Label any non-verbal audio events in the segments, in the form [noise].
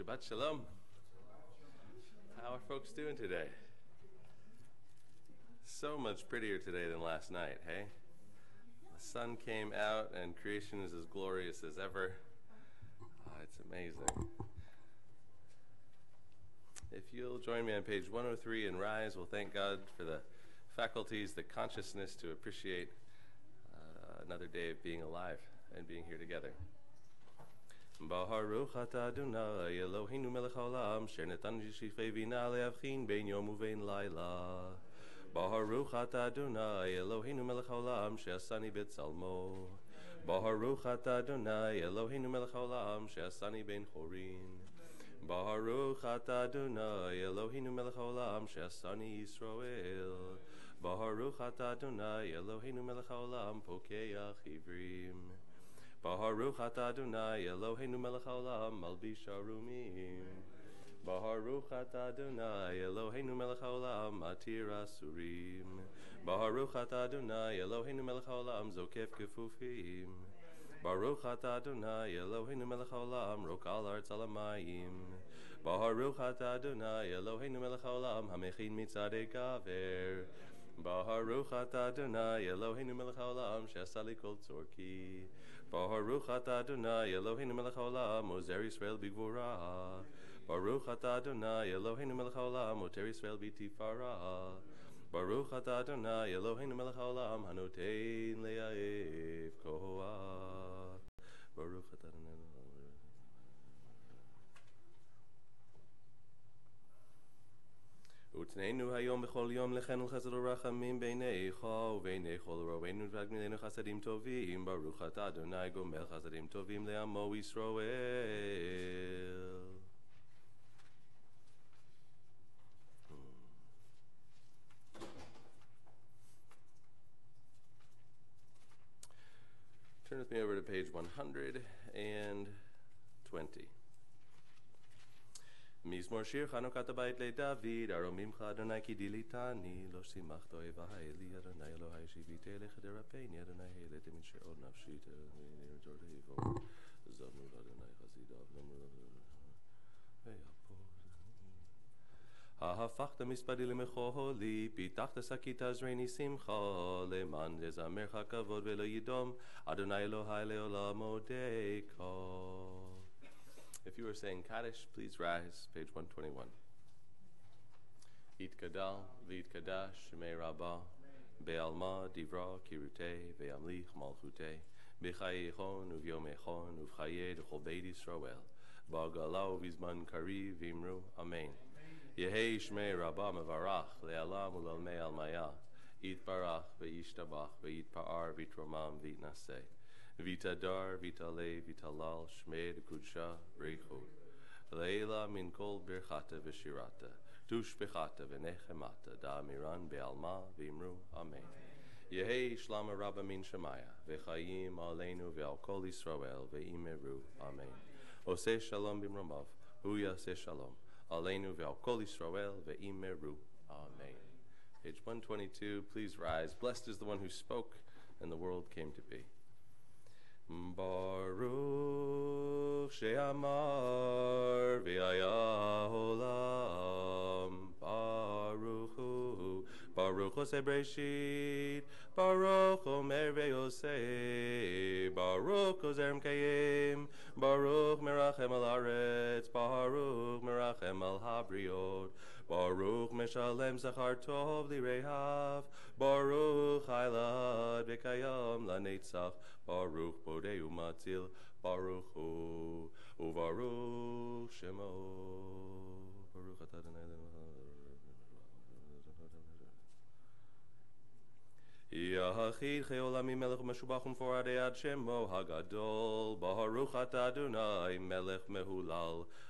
Shabbat Shalom. How are folks doing today? So much prettier today than last night, hey? The sun came out and creation is as glorious as ever. Ah, it's amazing. If you'll join me on page 103 and rise, we'll thank God for the faculties, the consciousness to appreciate uh, another day of being alive and being here together. Baruch atah Adonai Eloheinu melech haolam Sher natan shifchei vina leavchin ben yom uvein laila. Baruch atah Adonai Eloheinu melech haolam She'asani betzalmo Baruch atah Adonai Eloheinu melech haolam She'asani ben chorin. Baruch atah Adonai Eloheinu melech haolam She'asani Yisrael Baruch atah Adonai Eloheinu melech haolam Pokeach ivrim Baruch atah Adonai Eloheinu melech haolam malbish arumim. Baruch atah Adonai Eloheinu melech haolam matir asurim. Baruch Adonai Eloheinu melech haolam zokef kefufim. Baruch atah Adonai Eloheinu melech haolam rokal arts alamayim. Baruch Adonai Eloheinu melech haolam hamechin mitzadei gaver. Baruch atah Adonai Eloheinu melech haolam she'asali kol tzorki. Baruch atah Adonai Eloheinu melech haolam Ozer Yisrael bigvura. Baruch atah Adonai Eloheinu melech haolam Oter Yisrael b'tifara. Baruch atah Adonai Eloheinu melech haolam Hanotein le'aev koach. Baruch atah Adonai ותננו היום בכל יום לכן ולחסד ורחמים בעיניך ובעיני כל רואינו וגמילנו חסדים טובים ברוך אתה אדוני גומל חסדים טובים לעמו ישראל Turn with me over to page 120. מזמור שיר חנוכת הבית לדוד, ארוממך אדוני כי דיליתני, לא שימחת אויבי לי, אדוני אלוהי שהביאתי אליך דרפני, אדוני העליתי מן שאול נפשי, נרדור תיבו, זמנו לאדוני חסידיו, נאמרו ויפול. הפכת מספדי למחולי, פיתחת שקית תזרני שמחה, למען יזמרך כבוד ולא ידום, אדוני אלוהי לעולם אודך. If you are saying Kaddish, please rise, page 121. It Gadal, Kadash, Shemei Rabbah, Be'alma, Divra, Kirute, Ve'amlich, Malchute, B'chai Echon, Uvyom Echon, Uvchaye, Dechol Beit Yisrael, Ba'gala, Uvizman Kari, Vimru, Amen. Yehei Shmei Rabbah Mevarach, Le'alam Ulalmei Almaya, It Barach, Ve'yishtabach, Ve'it Pa'ar, V'tromam, V'it Naseh. Vitadar, Vitale, Vitalal, Shmed, Kudsha, Reichod. Leila min kol birchata v'shirata, tush bechata v'nechemata, da miran be'alma v'imru, Amen. Yehi shlama rabba min shemaya, v'chayim aleinu ve'al kol Yisrael ve'imeru, Amen. Ose shalom bimramav, hu yaseh shalom, aleinu ve'al kol Yisrael ve'imeru, Amen. Page 122, please rise. Blessed is the one who spoke, and the world came to be. Baruch she'amar v'aya olam Baruch hu Baruch Ose Breshit Baruch Omer ve'yosei Baruch Ozer Mkayim Baruch Merachem al Aretz Baruch Merachem al Habriot Baruch Meshalem Zachar Tov Lirehav. Baruch Hailad V'kayam Lanetzach. Baruch Bodeu Matzil Baruch Hu Uvaruch Shemo. Baruch Cheolami Melech Meshubach Umforade Ad Shemo. Hagadol Baruch Ata Adonai Melech Mehulal. Batish Bachot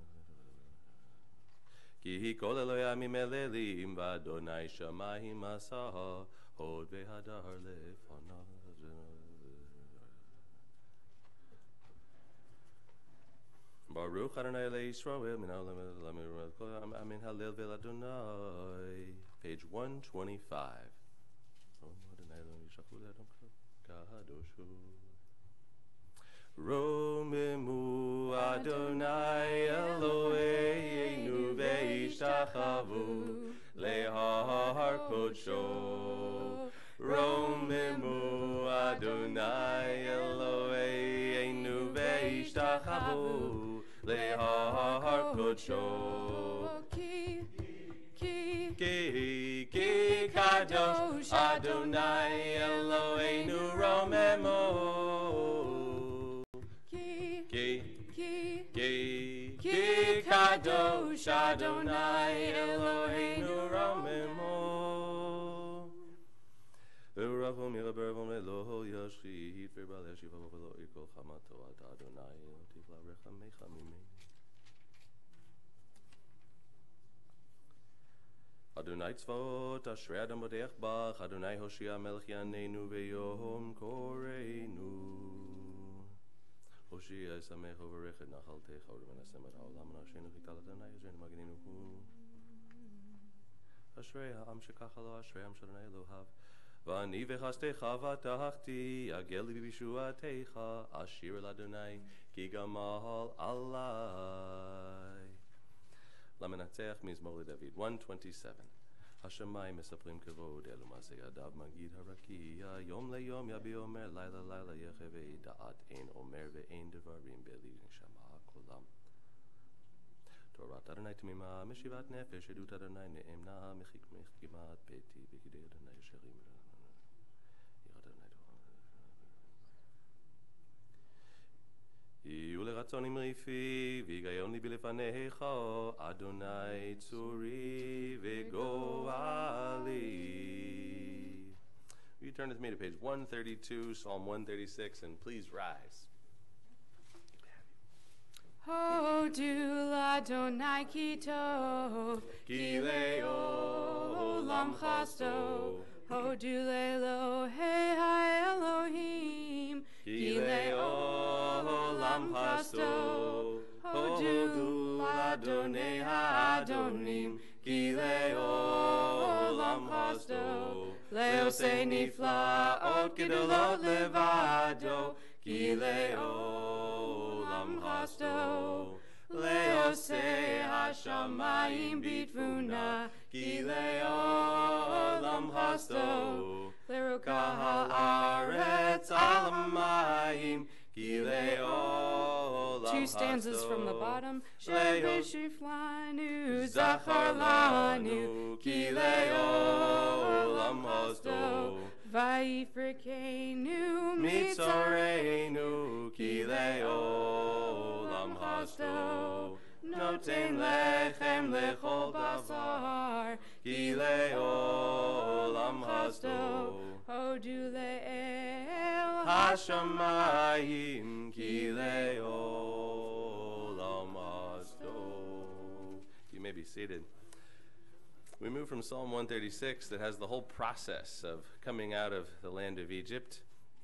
haaretz Ki hi kol Eloi amim elelim v'adonai shamayim asaha hod v'hadar lefanav Baruch Adonai le'Yisrael min ha'olam elamir amin halel v'ladonai Page 125 Adonai lo yishachu le'adam kadoshu Romemu Adonai Eloheinu ve'ishtachavu lehar kodsho. Romemu Adonai Eloheinu ve'ishtachavu lehar kodsho. Ki, ki, Ki, ki, kadosh Adonai Eloheinu romemu. Ki, Ki, kadosh Adonai Eloheinu ramemo. V'rachom yirabervom Eloho yashchit v'bal yashiva v'lo ikol chamato ad Adonai tifla rechamecha mimei. Adonai tzvot ashrei adam bodech bach Adonai hoshia melech yanenu v'yom koreinu. הושיע ישמח וברך את נחלתך ולמנסם את העולם ונשנו חיטל אדוני יזרנו מגנינו הוא. אשרי העם שככה לו, אשרי העם שאדוני אלוהיו. ואני וחסדך בטחתי, יגל לי בישועתך, אשיר אל אדוני, כי גמל עלי. למנצח מזמור לדוד, 127. השמיים מספרים כבוד, אלו מעשי ידיו מגיד הרקיע, יום ליום יביע אומר, לילה לילה יחווה דעת אין אומר ואין דברים בלי נשמה קולם. תורת אדוני תמימה, משיבת נפש, עדות אדוני נאמנה, מחכמך כמעט ביתי, בגדי אדוני ישרים. יהיו לרצון אמרי והיגיון ליבי לפניך, אדוני צורי וגואלי. Will you turn with me to page 132, Psalm 136, and please rise. Hodul Adonai ki tov, Ki le'olam chasto. Hodul Elohei ha-Elohim, Ki le'olam chasto. Hodul Adonai ha-Adonim, Ki le'olam chasto. Le'osei niflaot gedolot levado, Ki le'olam chasto. Le'osei hashamayim bitvuna, Ki le'olam chasto. Leruka Haaretz alamayim Ki le'olam Two stanzas from the bottom. Sheveshiflanu, Zachar Zachar lanu lanu, Ki le'olam chasto. Vayifrikenu, Mitzoreinu Ki le'olam lechem basar Hashamayim. You may be seated. We move from Psalm 136 that has the whole process of coming out of the land of Egypt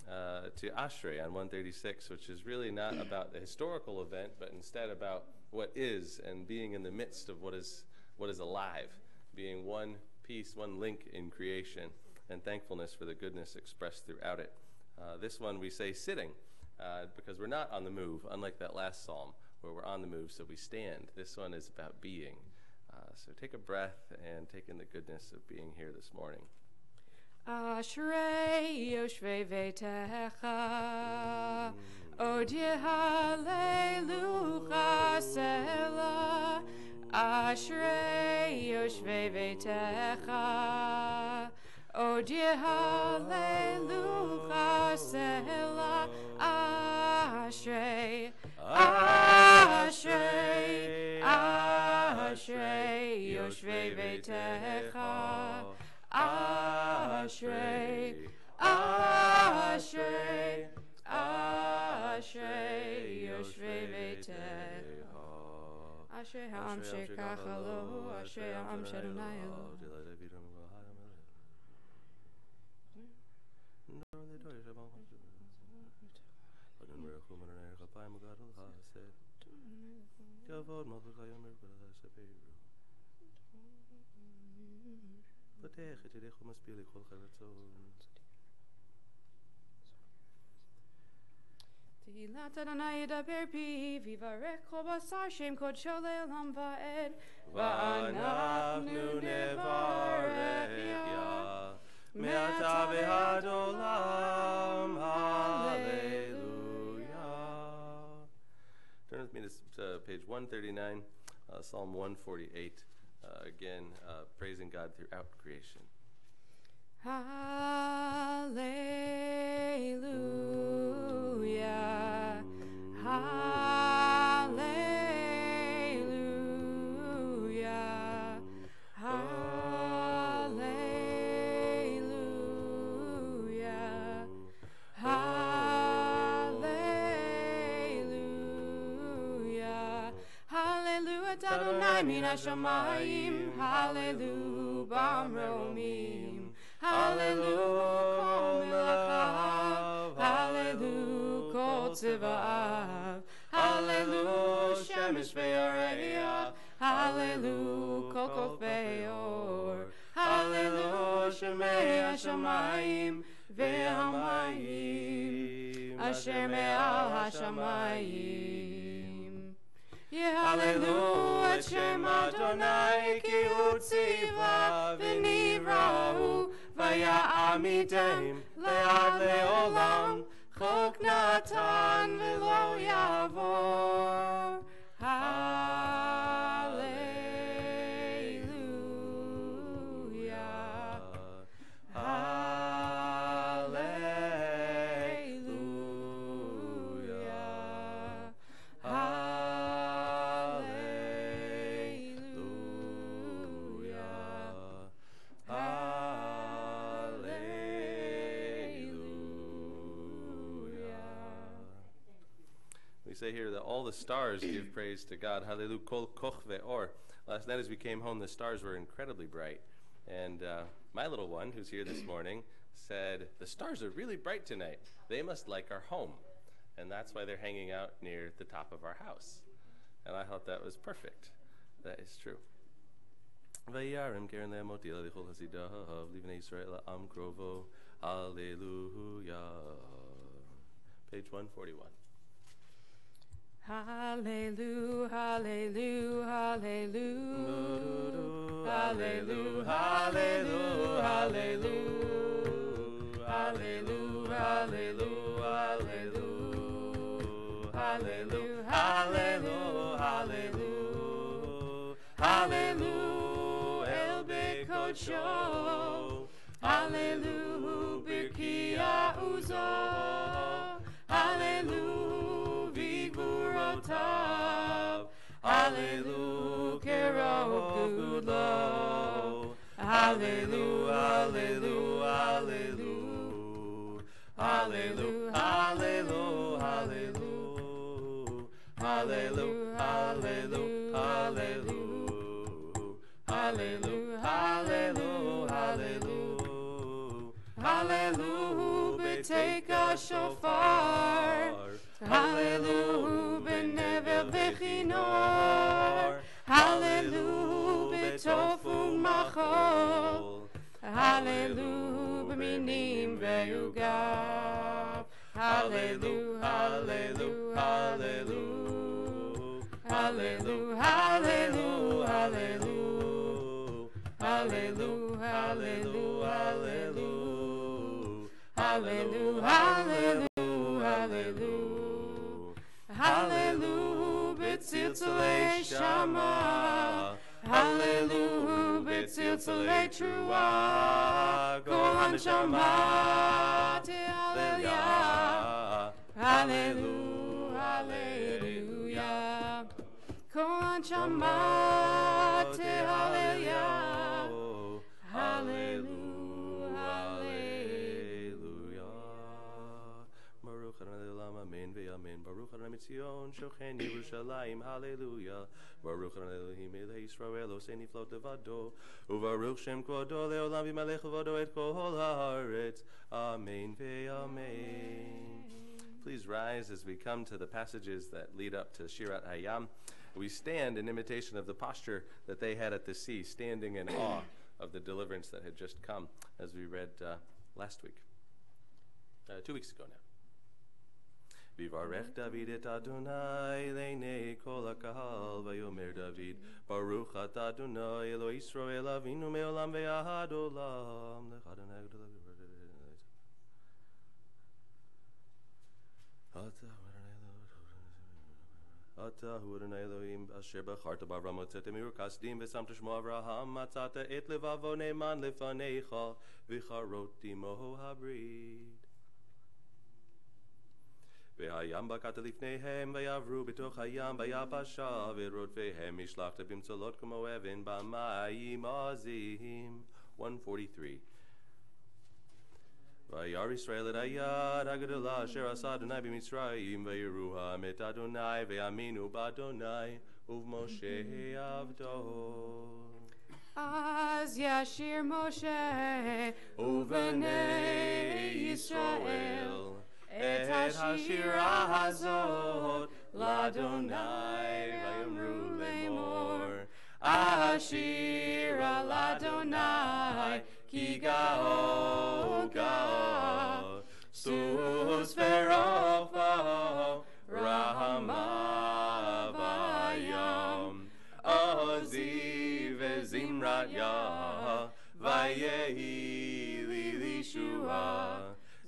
uh, to Ashrei on 136, which is really not [coughs] about the historical event, but instead about what is and being in the midst of what is what is alive, being one piece, one link in creation, and thankfulness for the goodness expressed throughout it. Uh, this one we say sitting uh, because we're not on the move, unlike that last psalm where we're on the move, so we stand. This one is about being. Uh, so take a breath and take in the goodness of being here this morning. Ashrei Yoshvei Vetecha Odye Hallelujah Ashrei Yoshvei Veitecha. O dear Hallelujah, Selah. Ashrei, Ashrei, Ashrei Yoshvei Veitecha. Ashrei, Ashrei, Ashrei Yoshvei Beitecha. Ashrei ha'am shekach alohu, Ashrei ha'am shadonai Yavod Malvika Yomer B'Laseh ולספרו. פתח את ידיך ומשפיע לכל חרצון. תהילת אדוני ידבר פי, ויברך כל בשר שם קודשו לעולם ועד. ואנחנו נברך יה, מעתה ועד עולם, הללויה. Turn with me to, to page 139, uh, Psalm 148. Uh, again, uh, praising God throughout creation. Hallelujah. Hallelujah. Hallelujah. Adonai min hashamayim. Hallelujah. Bamromim. Melakav. Hallelujah. Kol tzivaav. Hallelujah. Shemesh ve'oreya. Hallelujah. Kol kol ve'or. Hallelujah. Shemei hashamayim. Ve'hamayim. Asher me'al hashamayim. Hallelujah, Shem Adonai, ki utziva v'nirahu, vaya'amitem le'ad le'olam, chok natan yavor. the stars give praise to God. Hallelujah. Kol. Last night as we came home, the stars were incredibly bright. And uh, my little one, who's here this morning, said, The stars are really bright tonight. They must like our home. And that's why they're hanging out near the top of our house. And I thought that was perfect. That is true. Vayarim keren livnei Yisrael am krovo. Page 141. Hallelujah, hallelujah, hallelujah. Hallelujah, hallelujah, hallelujah. Hallelujah, hallelujah, hallelujah. Hallelujah, hallelujah, hallelujah. Hallelujah, El Bekocho. Hallelujah, Birkia Uzo. Hallelujah, Vigurotav. Hallelujah, Kerov Gudlo. Hallelujah, hallelujah, hallelujah. Hallelujah, hallelujah, hallelujah. Hallelujah, hallelujah, hallelujah. Hallelujah, hallelujah, hallelujah. Hallelujah, betake a shofar. Hallelujah, benevel vechinor. Hallelujah, betofu machol. Hallelujah, b'minim ve'ugav. Hallelujah, hallelujah, hallelujah. Hallelujah, hallelujah, hallelujah. Hallelujah, hallelujah, hallelujah. Hallelujah, hallelujah, hallelujah. Hallelujah, b'tziltzalei shama. Hallelu b'tziltzalei trua. Kol haneshama Hallelujah. Hallelujah, hallelujah. Kol haneshama Hallelujah. Hallelujah, Baruch Adonai Mitzion, Shochen Yerushalayim, Hallelujah. Baruch Adonai Elohim Elei Yisrael, Levado. Uvaruch Shem Kvodo Leolam V'malech Vodo Et Haaretz. Amen. Please rise as we come to the passages that lead up to Shirat Hayam. We stand in imitation of the posture that they had at the sea, standing in awe [coughs] of the deliverance that had just come, as we read uh, last week, uh, two weeks ago now. Vivarech David et Adonai le'nei kol ha'kahal vayomer David Baruch atah Adonai Elo Yisrael Avinu me'olam ve'ahad olam Lech Adonai Gdol אתה הוא אדוני אלוהים אשר בחרת באברהם הוצאתם מעור כסדים ושמת שמו אברהם מצאת את לבבו נאמן לפניך וכרות עמו הברית. והים בקעת לפניהם ויעברו בתוך הים ביבשה ורודפיהם השלכת במצולות כמו אבן במים עזים. 143 וירא ישראל את היד הגדולה אשר עשה אדוני במצרים ויראוה את אדוני ויאמינו באדוני ובמשה עבדו. אז ישיר משה ובני ישראל את השירה הזאת לאדוני ויאמרו לאמור השירה לאדוני כי גאו גאו סוס ורוחבו רחמה בים עוזי וזמרת יה ויהי לי לישועה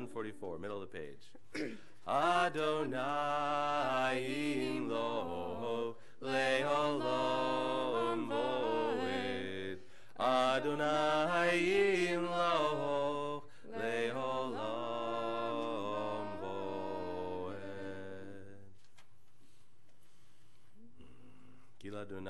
144 middle of the page. Adonai lo le'olam Adonai lo כי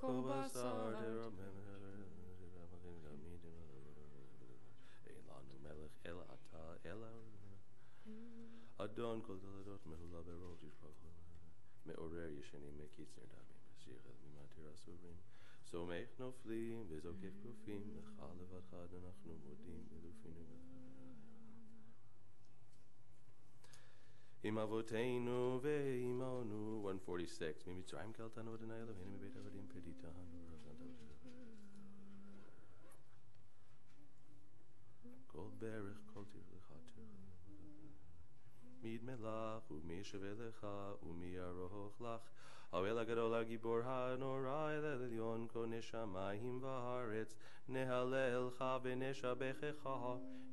Adon kol doladot mehula berov yishpachon me'orer yesheni mekitz nerdamim shir mimatir asurim noflim kufim levadcha modim elufinu אבותינו ועמנו 146 ממצרים קלטנו אדוני אלוהינו מבית עבדים פדיתנו כל ברך כל תרלך תרלך מי ידמה לך ומי ישווה לך ומי יערוך לך האוהל הגדול הגיבור הנורא אל עליון כונש המים והארץ נהללך ונשבחך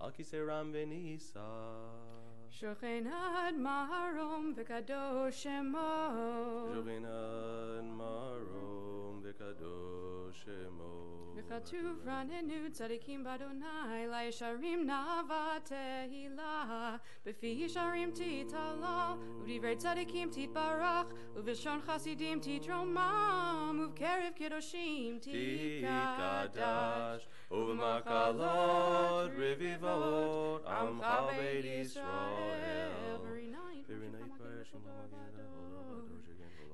al kiseram venisa. Shochenad marom v'kadosh shemo. Shochenad marom v'kadosh shemot. V'chatuv ranenu tzadikim badonai, la'yisharim nava tehila, b'fi yisharim titala, u'divrei tzadikim titbarach, u'v'shon chasidim titromam, u'v'kerev kiddushim tikadash, u'v'makalot revivot, amcha beit Yisrael. Very night, very night,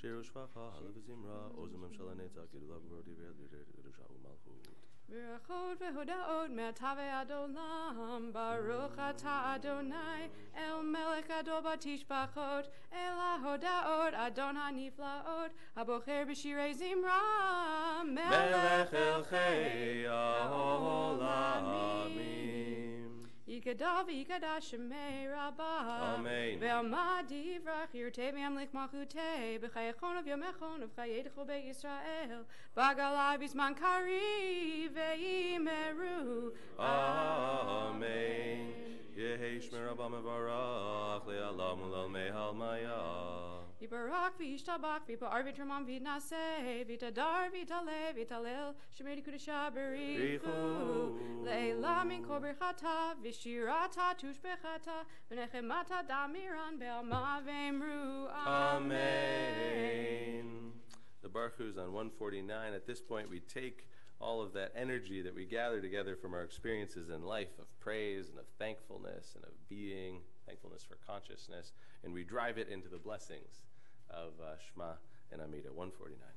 Shir Ushvacha, Halev Zimra, Oz Memshal Netzach, Gedulav Gordi Ve'adir, Kedusha Umalchut. Virachot v'hodaot me'atave Adolam, Baruch Ata Adonai, El Melech Adol Batishpachot, El HaHodaot, Adon HaNiflaot, abocher B'Shirei Zimra, Melech Elchei HaOlamim. Yikadavi Yikadashimei Rabbah. Amen. Ve'amad yivrach yirtei me'amlich malchutei. B'chayachon of yomechon of chayedecho be'Yisrael. Bagalai bisman kari ve'imeru. Amen. Yehesh merabah mevarach le'alam ulal me'al mayah. Berichu min berchata v'nechemata damiran be'alma v'emru Amen. The Baruch is on 149. At this point, we take all of that energy that we gather together from our experiences in life of praise and of thankfulness and of being, thankfulness for consciousness, and we drive it into the blessings of uh, Shema and Amida, 149.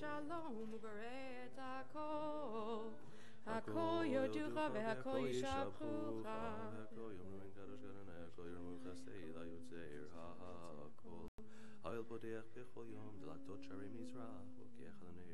Shalom, שלום וברא את הכל הכל יודוך והכל ישבחוך הכל יאמרו אין קדוש אדוני, הכל יאמרו חסדי ליוצר הכל. האל פותח בכל יום דלתות שערי מזרח, לוקח אדוני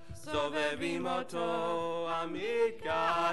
סובבים אותו המתגאה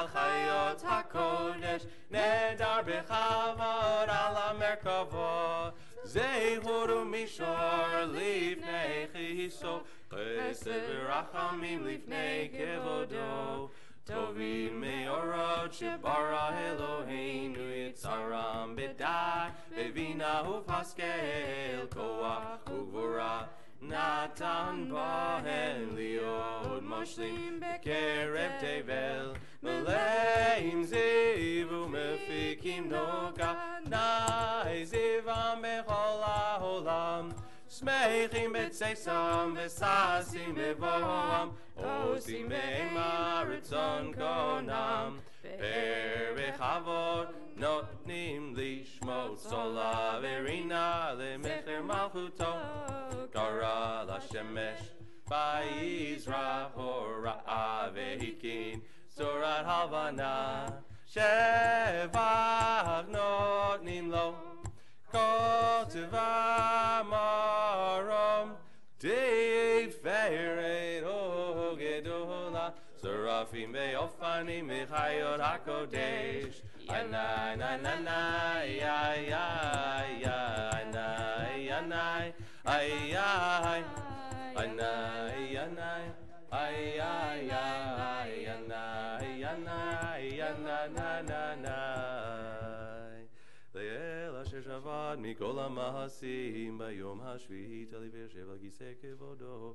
על חיות הקודש נדר בכבוד על המרכבות זהור ומישור לפני כיסו חסד ורחמים לפני כבודו טובים מאורות שברא אלוהינו יצרם בדעת בבינה ובהשכל כוח וגבורה נתן בהם להיות מושלים בקרב תבל מלאים זיו ומפיקים נוגה נאי זיום בכל העולם שמחים בצאצם וששים בבואם עושים בהמה רצון קונם, בכבוד נותנים לשמות סולה ורינה למכר מלכותו, קרא לשמש ויזרח הוראה והתקין צורת הלבנה, שבח נותנים לו כל טבע מרום, תפארת שרפים ואופנים מחיות הקודש. ינאי נאי נאי נאי יאי יאי יאי נאי ינאי איי יאי ינאי ינאי איי יאי יאי ינאי ינאי ינאי נאי נאי נאי לאל אשר שבת מכל המעשים ביום השביעי תליבר שבע גיסא כבודו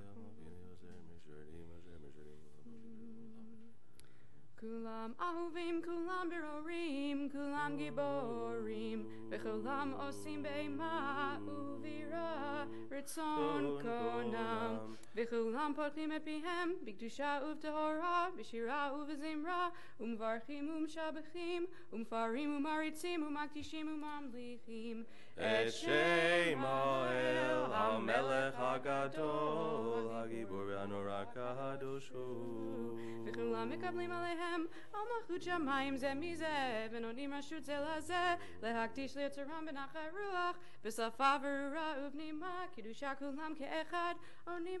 כולם אהובים, כולם ברורים, כולם גיבורים, וכולם עושים בהמה ובירה רצון קונם, וכולם פותחים את פיהם בקדושה ובטהרה, בשירה ובזמרה, ומברכים ומשבחים, ומפרים ומריצים, ומקדישים וממליכים. את שם האל המלך הגדול הגיבור והנורא הקדוש הוא וכולם מקבלים עליהם על מלכות שמיים זה מזה, ונותנים רשות זה לזה, להקדיש ליצרם בנחת רוח, בשפה ברורה ובנימה, קידושה כולם כאחד, עונים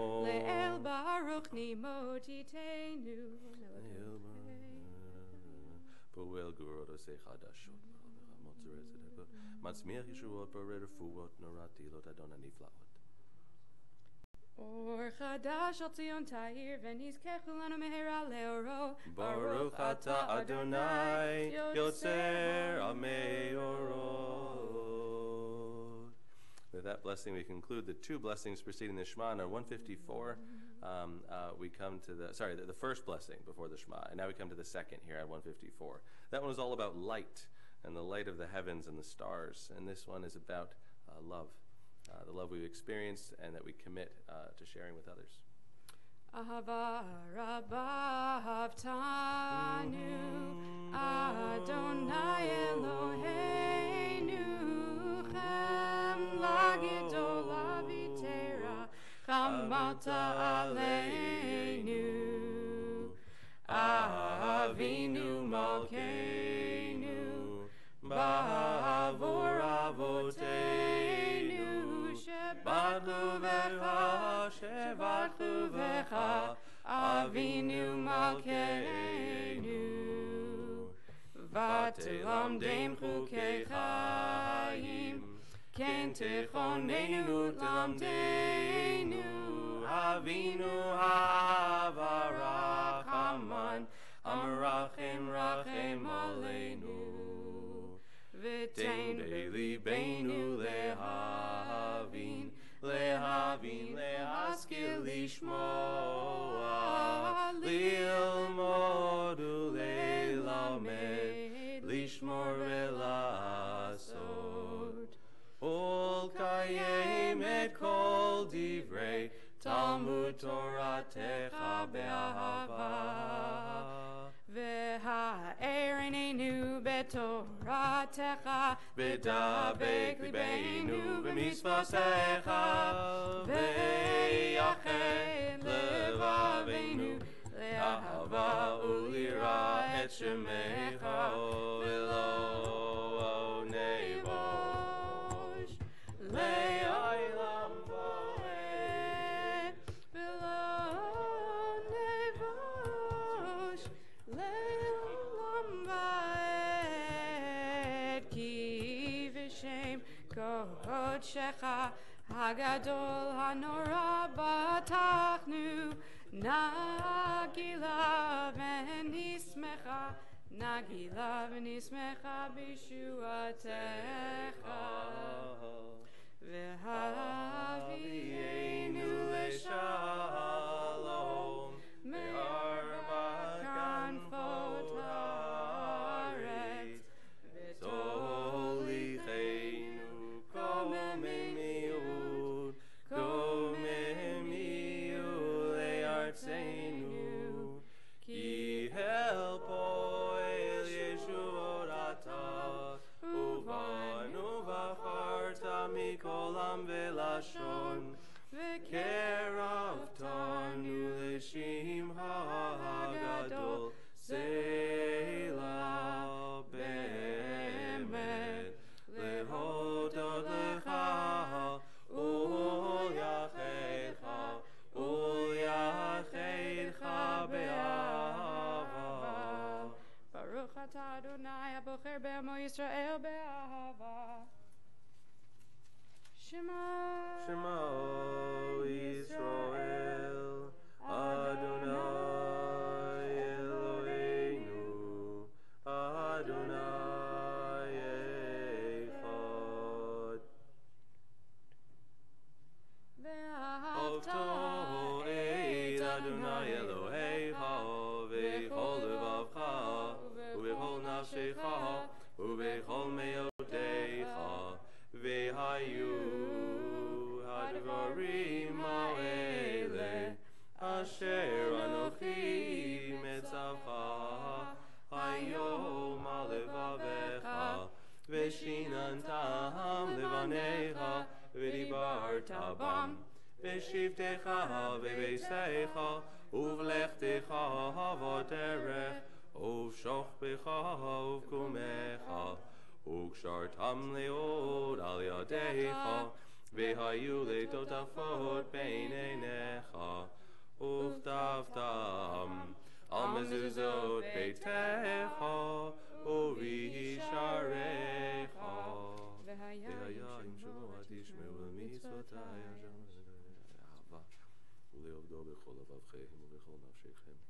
לאל ברוך נימות יתנו פועל גבורות עושה חדשות מוצרי צדקות מצמיח ישועות בורא רפואות נורא תהילות אדון הנפלאות אור חדש על ציון תאיר ונזכחו לנו מהרה לאורו ברוך אתה אדוני יוצר המאורות. With that blessing, we conclude the two blessings preceding the Shema. In 154, um, uh, we come to the, sorry, the, the first blessing before the Shema. And now we come to the second here at 154. That one was all about light and the light of the heavens and the stars. And this one is about uh, love, uh, the love we've experienced and that we commit uh, to sharing with others. Ahava rabba mm-hmm. Adonai Eloheinu Chem avitera Chamata aleinu Avinu malkeinu Bavor avotenu Shebachuvecha, Shebachuvecha, Avinu Malkeinu. Vatelam dem chukei chayim, Ken techonenu lamdenu, Avinu ha'avarachaman, Amrachim rachim aleinu. Vetain belibeinu lehavin, lehavin lehaskil lishmoa, lilmodu lelamed, lishmor ol Ulkayem et kol divrei, Talmud Torah techa be'ahava. Veha erini nu betoratecha Veda bek li beinu v'misvasecha Ve'yachem levavinu Le'ahava ulira et shemecha Ve'lo o nevosh Le'ayla קודשך הגדול הנורא בטחנו נגילה ונשמחה נגילה ונשמחה בישועתך והביאנו לשלום וקשרתם לעוד על ידיך והיו לטוטפות בין עיניך וכתבתם על מזוזות ביתך ובשעריך והיה והיה אם אם שמוע תשמעו למצוותי אהבה ולעובדו בכל לבבכם ובכל נפשכם.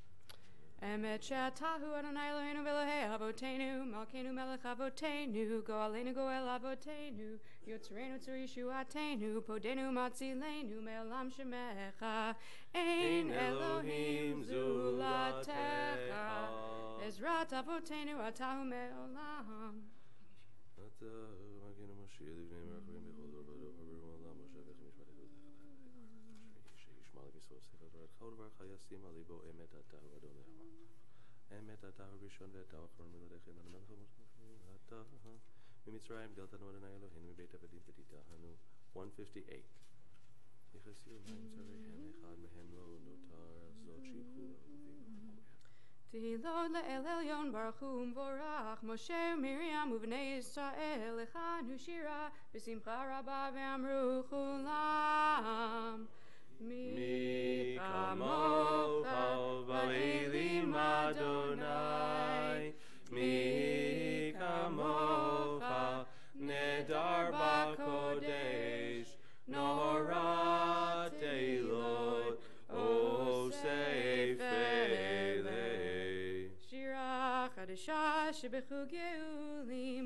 אמת שאתה הוא אדוני אלוהינו ואלוהי אבותינו, מלכנו מלך אבותינו, גואלנו גואל אבותינו, יוצרנו צור ישועתנו, פודנו מצילנו מעולם שמך, אין אלוהים זולתך, עזרת אבותינו אתה הוא מעולם. אתה מגן המשיח לבני מרחבים בכל דור ודור וברום העולם משה וכי משפט את שישמע לכסוף שיחה דברך ודברך ישים על ליבו אמת אתה הוא אדונך אמת אתה הראשון ואתה האחרון ולא לכן על מלך המלכים אתה ממצרים גלתנו אדוני אלוהינו מבית עבדים ותיתנו 158 נכנסו מים צריהם אחד מהם לא נותר זאת שיבחו תהילות לאל עליון ברוך הוא ומבורך, משה ומרים ובני ישראל, לכנו שירה בשמחה רבה ואמרו כולם Mi kamocha va'elim Adonai. Mi kamocha nedar ba'kodesh. Norat elod osei felei. Shirach adesha shebechugeulim.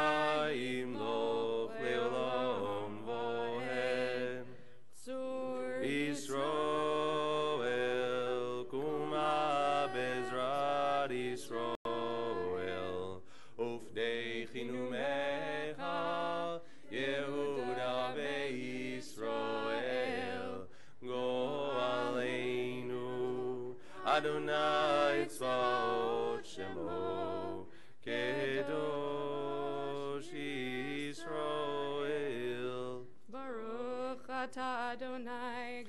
Adonai Tzvaot Shemo Kedosh Baruch Ata Adonai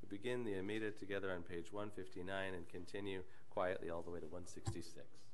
We begin the Amida together on page 159 and continue quietly all the way to 166.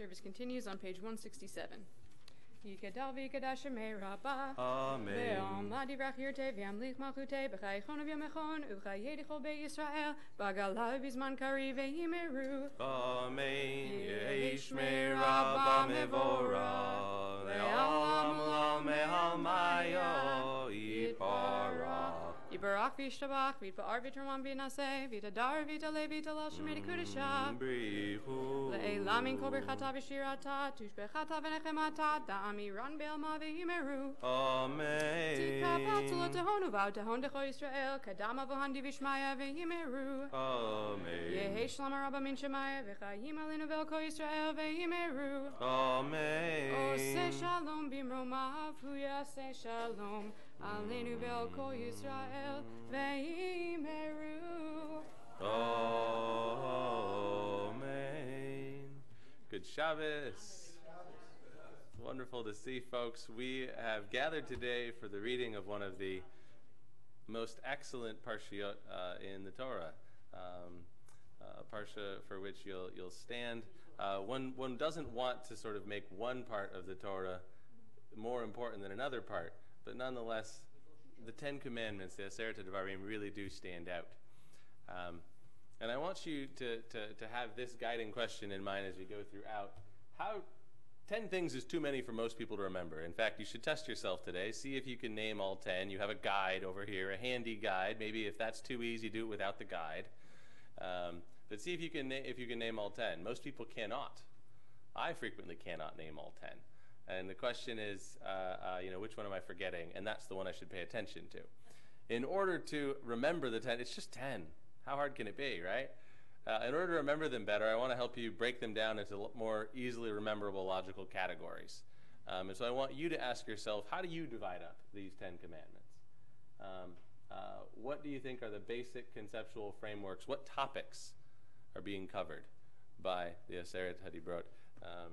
Service continues on page 167. Yikadal v'yikadash shemei. Amen. Ve'alma divrach yirte v'yamlich malchute b'chaychon v'yamechon u'chayedichol be'Yisrael b'galav bizman kari ve'yimeru. Amen. Yesh me mevora. Ve'olam olam me'almayo v'yishtabach v'yitpa'ar v'yitramam v'yinaseh v'yitadar v'yitaleh v'yitalal shemei dekudesha. Brihu. Le'elamin kol berchata v'shirata tushbechata v'nechemata da'ami ran be'alma ve'yimeru. Amen. Tika patulot tehonu v'au tehon decho Yisrael kadama v'handi v'shmaya ve'yimeru. Amen. Yehi shlama rabba min shemaya v'chayim alinu ve'elko Yisrael ve'yimeru. Amen. Ose shalom bimromav hu yaseh shalom alinu ve'elko Yisrael ve'yimeru. Amen. Good Shabbos. Wonderful to see folks. We have gathered today for the reading of one of the most excellent parshiot uh, in the Torah. Um, uh, parsha for which you'll you'll stand. Uh, one one doesn't want to sort of make one part of the Torah more important than another part, but nonetheless, the Ten Commandments, the Aseret Devarim, really do stand out. Um, and I want you to, to, to have this guiding question in mind as you go throughout. How 10 things is too many for most people to remember. In fact, you should test yourself today. See if you can name all 10. You have a guide over here, a handy guide. Maybe if that's too easy, do it without the guide. Um, but see if you can na- if you can name all 10. Most people cannot. I frequently cannot name all 10. And the question is, uh, uh, you know, which one am I forgetting? And that's the one I should pay attention to. In order to remember the 10, it's just 10. How hard can it be, right? Uh, in order to remember them better, I want to help you break them down into more easily rememberable logical categories. Um, and so I want you to ask yourself, how do you divide up these 10 commandments? Um, uh, what do you think are the basic conceptual frameworks? What topics are being covered by the Aseret Hadibrot um,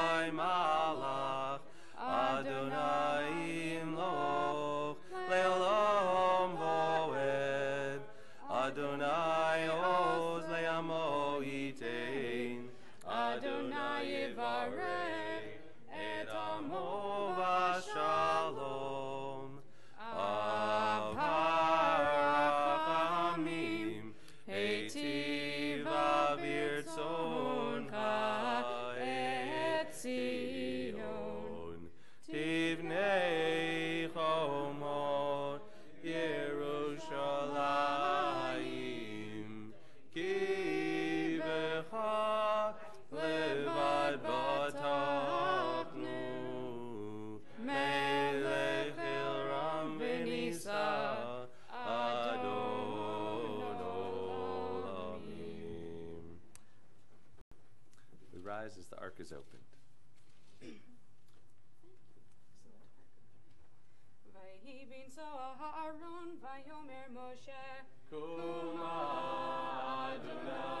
Musa Aharun Vayomer Moshe. Kuma Adonai.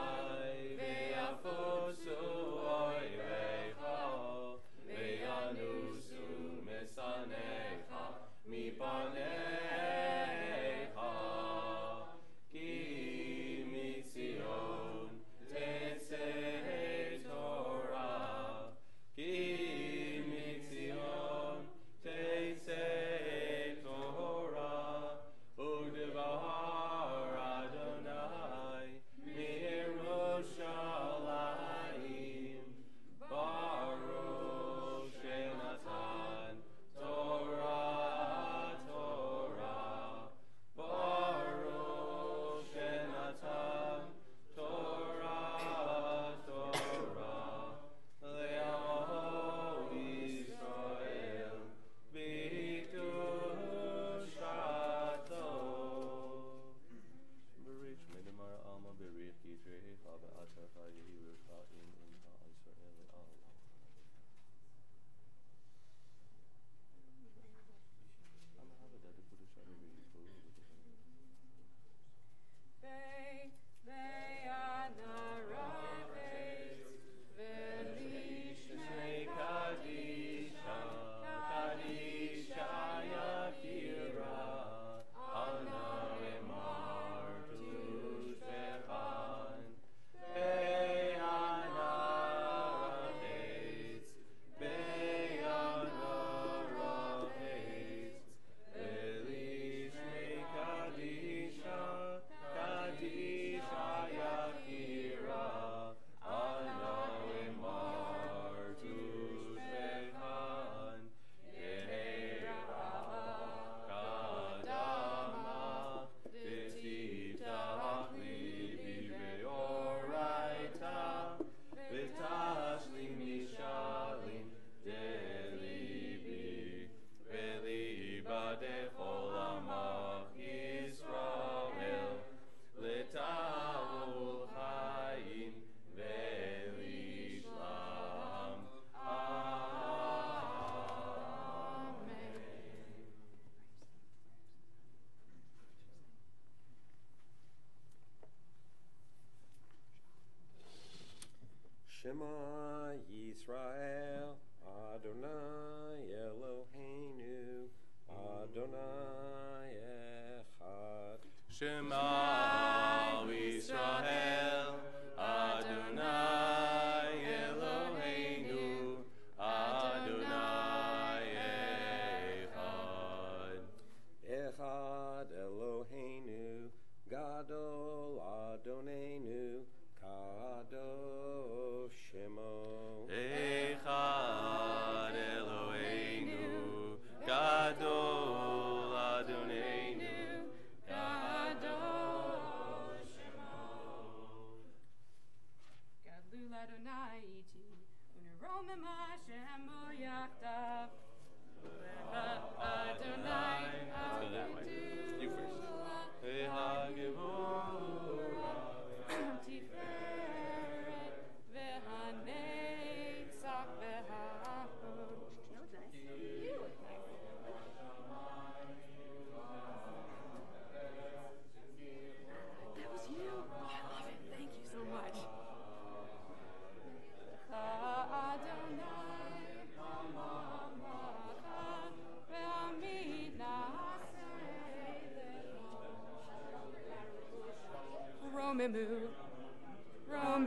Adel Adonenu Kadosh Shemo. Echad Eloheinu Gadol Adonenu Kadosh Shemo. Gadlul Adonai Iti Uneromim Hashem Bo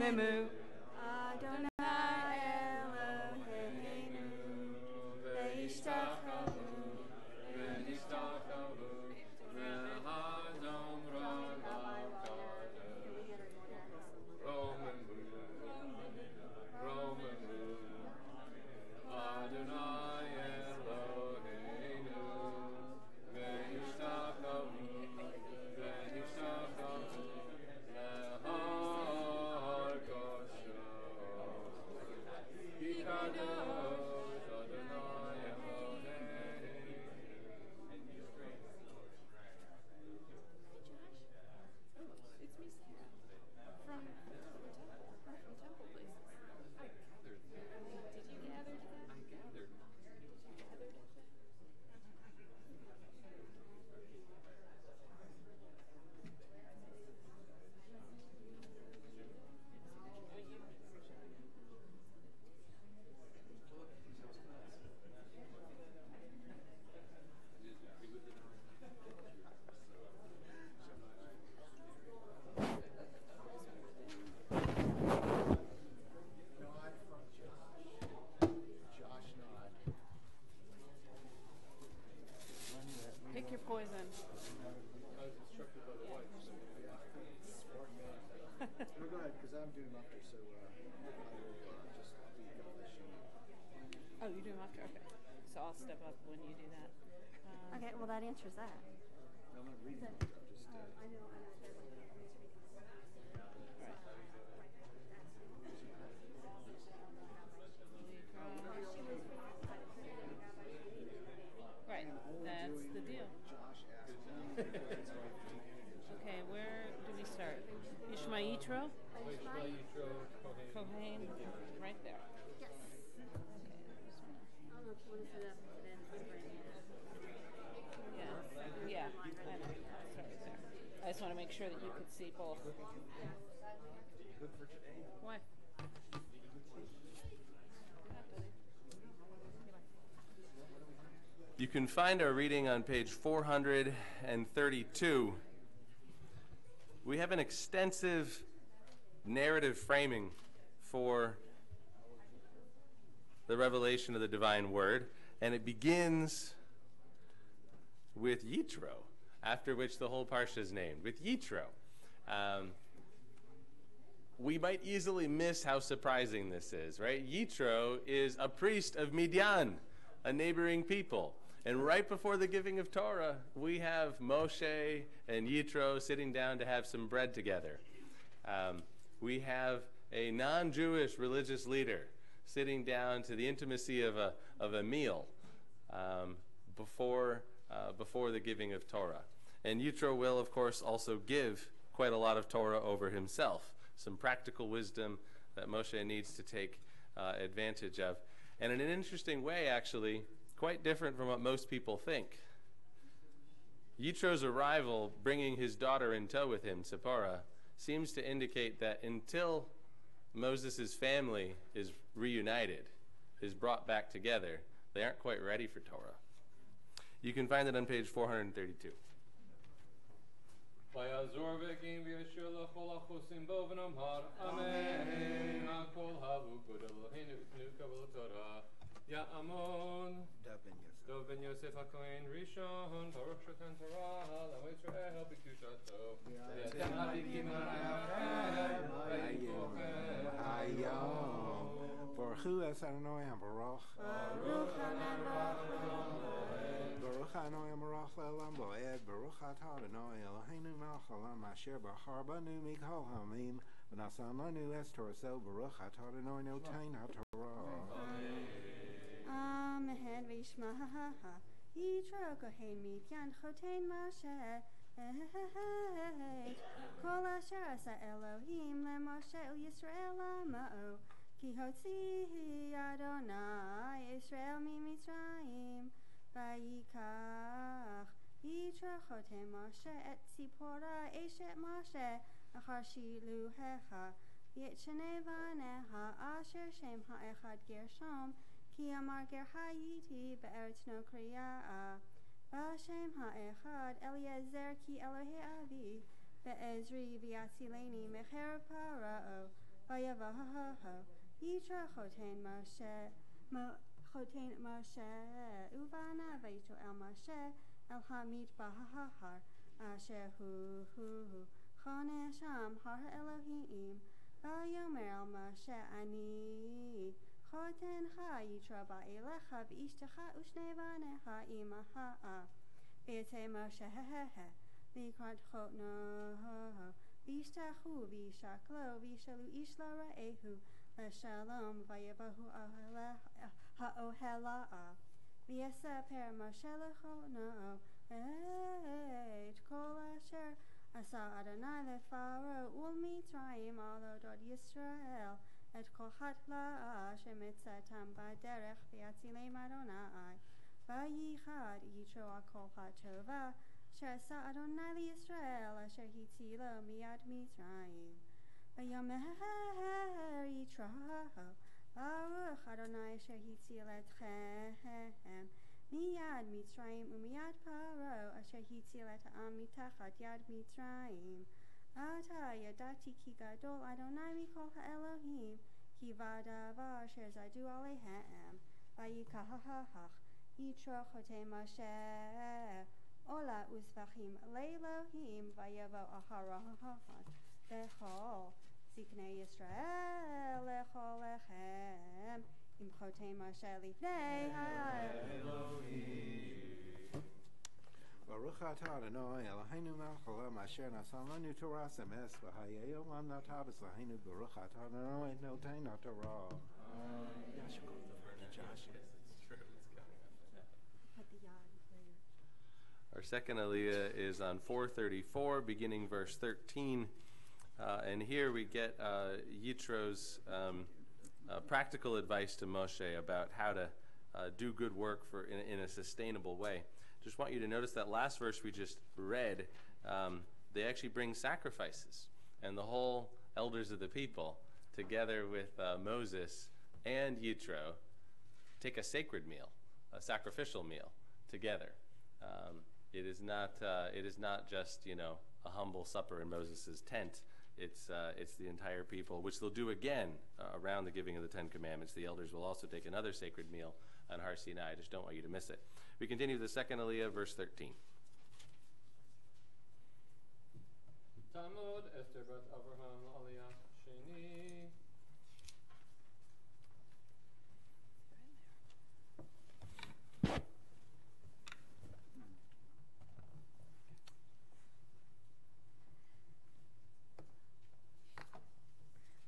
Romemu, find our reading on page 432. We have an extensive narrative framing for the revelation of the divine word, and it begins with Yitro, after which the whole parsha is named, with Yitro. Um, we might easily miss how surprising this is, right? Yitro is a priest of Midian, a neighboring people. And right before the giving of Torah, we have Moshe and Yitro sitting down to have some bread together. Um, we have a non Jewish religious leader sitting down to the intimacy of a, of a meal um, before, uh, before the giving of Torah. And Yitro will, of course, also give quite a lot of Torah over himself, some practical wisdom that Moshe needs to take uh, advantage of. And in an interesting way, actually, quite different from what most people think. Yitro's arrival, bringing his daughter in tow with him, Zipporah, seems to indicate that until Moses' family is reunited, is brought back together, they aren't quite ready for Torah. You can find it on page 432. ויעזור וגים וישיר לכל החוסים בו ונאמר אמן הכל הבו גודל אלוהינו ותנו קבל תורה Ya'amon. Daven Yosef. Daven Yosef HaKohen Rishon. Baruch Shulchan Torah. Lamo Yisrael. B'kdushato. Ya Havikim Ha'achem. Ha'yim. Ha'yom. Baruch Hu Adonai Baruch. Baruch Adonai Baruch Adonai Baruch Le'olam Bo'ed. Baruch Atah Adonai Eloheinu Malch Olam Asher Bahar Banu Mikol Hamim. V'nasam Lanu Es Torah Baruch Atah Adonai Notain HaTorah. Amen v'yishma ha ha ha. Yitro kohen midyan chotein Moshe. Eh, eh, eh, Kol asher asa Elohim leMoshe u'Yisrael ama'o. Ki hotzi Adonai Yisrael miMitzrayim. Vayikach Yitro chotein Moshe et Tzipora eshet Moshe. Achar shiluhecha. Yitshane vaneha asher shem ha'echad Gershom. כי אמר גר הייתי בארץ נוקריה והשם האחד אליעזר כי אלוהי אבי בעזרי ויצילני מחרב פרעה ויבואו יתר חותן משה חותן משה ובנה ביתו אל משה אל המטבח ההר אשר הוא הוא חונה שם הר האלוהים ויאמר אל משה אני חותנך יתרא באליך ואשתך ושני בניך עמך ויצא משה לקראת חותנו וישתחו וישקלו וישאלו איש לרעהו לשלום ויבואו האוהלה ויספר משה לחותנו את כל אשר עשה אדוני לפרעה ולמצרים על אודות ישראל את כל חטלה שמצאתם בדרך ויצילם אדוני וייחד יתרו כל הטובה אשר עשה אדוני לישראל אשר הצילו מיד מצרים. ויאמר יתרו ברוך אדוני אשר הציל אתכם מיד מצרים ומיד פרעה אשר הציל את העם מתחת יד מצרים עתה ידעתי כי גדול אדוני מכל האלוהים, כי בדבר אשר זדו עליהם, ויקח יתרו חוטא משה, עולה וזבחים לאלוהים, ויבוא אחרון לכל זקני ישראל לכל לכם, עם חוטא משה לפני האלוהים. Baruch atah Adonai Eloheinu melech haolam asher nasan lanu Torah semes v'hayei olam natabas laheinu Baruch atah Adonai notain haTorah. Yashua, Joshua. Put the yod where you're- Our second aliyah is on 434, beginning verse 13. Uh, and here we get uh, Yitro's um, uh, practical advice to Moshe about how to uh, do good work for in, in a sustainable way. Just want you to notice that last verse we just read, um, they actually bring sacrifices. And the whole elders of the people, together with uh, Moses and Yitro, take a sacred meal, a sacrificial meal together. Um, it is not. Uh, it is not just you know a humble supper in Moses' tent. It's uh, it's the entire people, which they'll do again uh, around the giving of the Ten Commandments. The elders will also take another sacred meal on Har Sinai. I just don't want you to miss it. We continue the second Aliyah, verse 13. Ta'amod Esther bat Abraham Aliyah Sheni.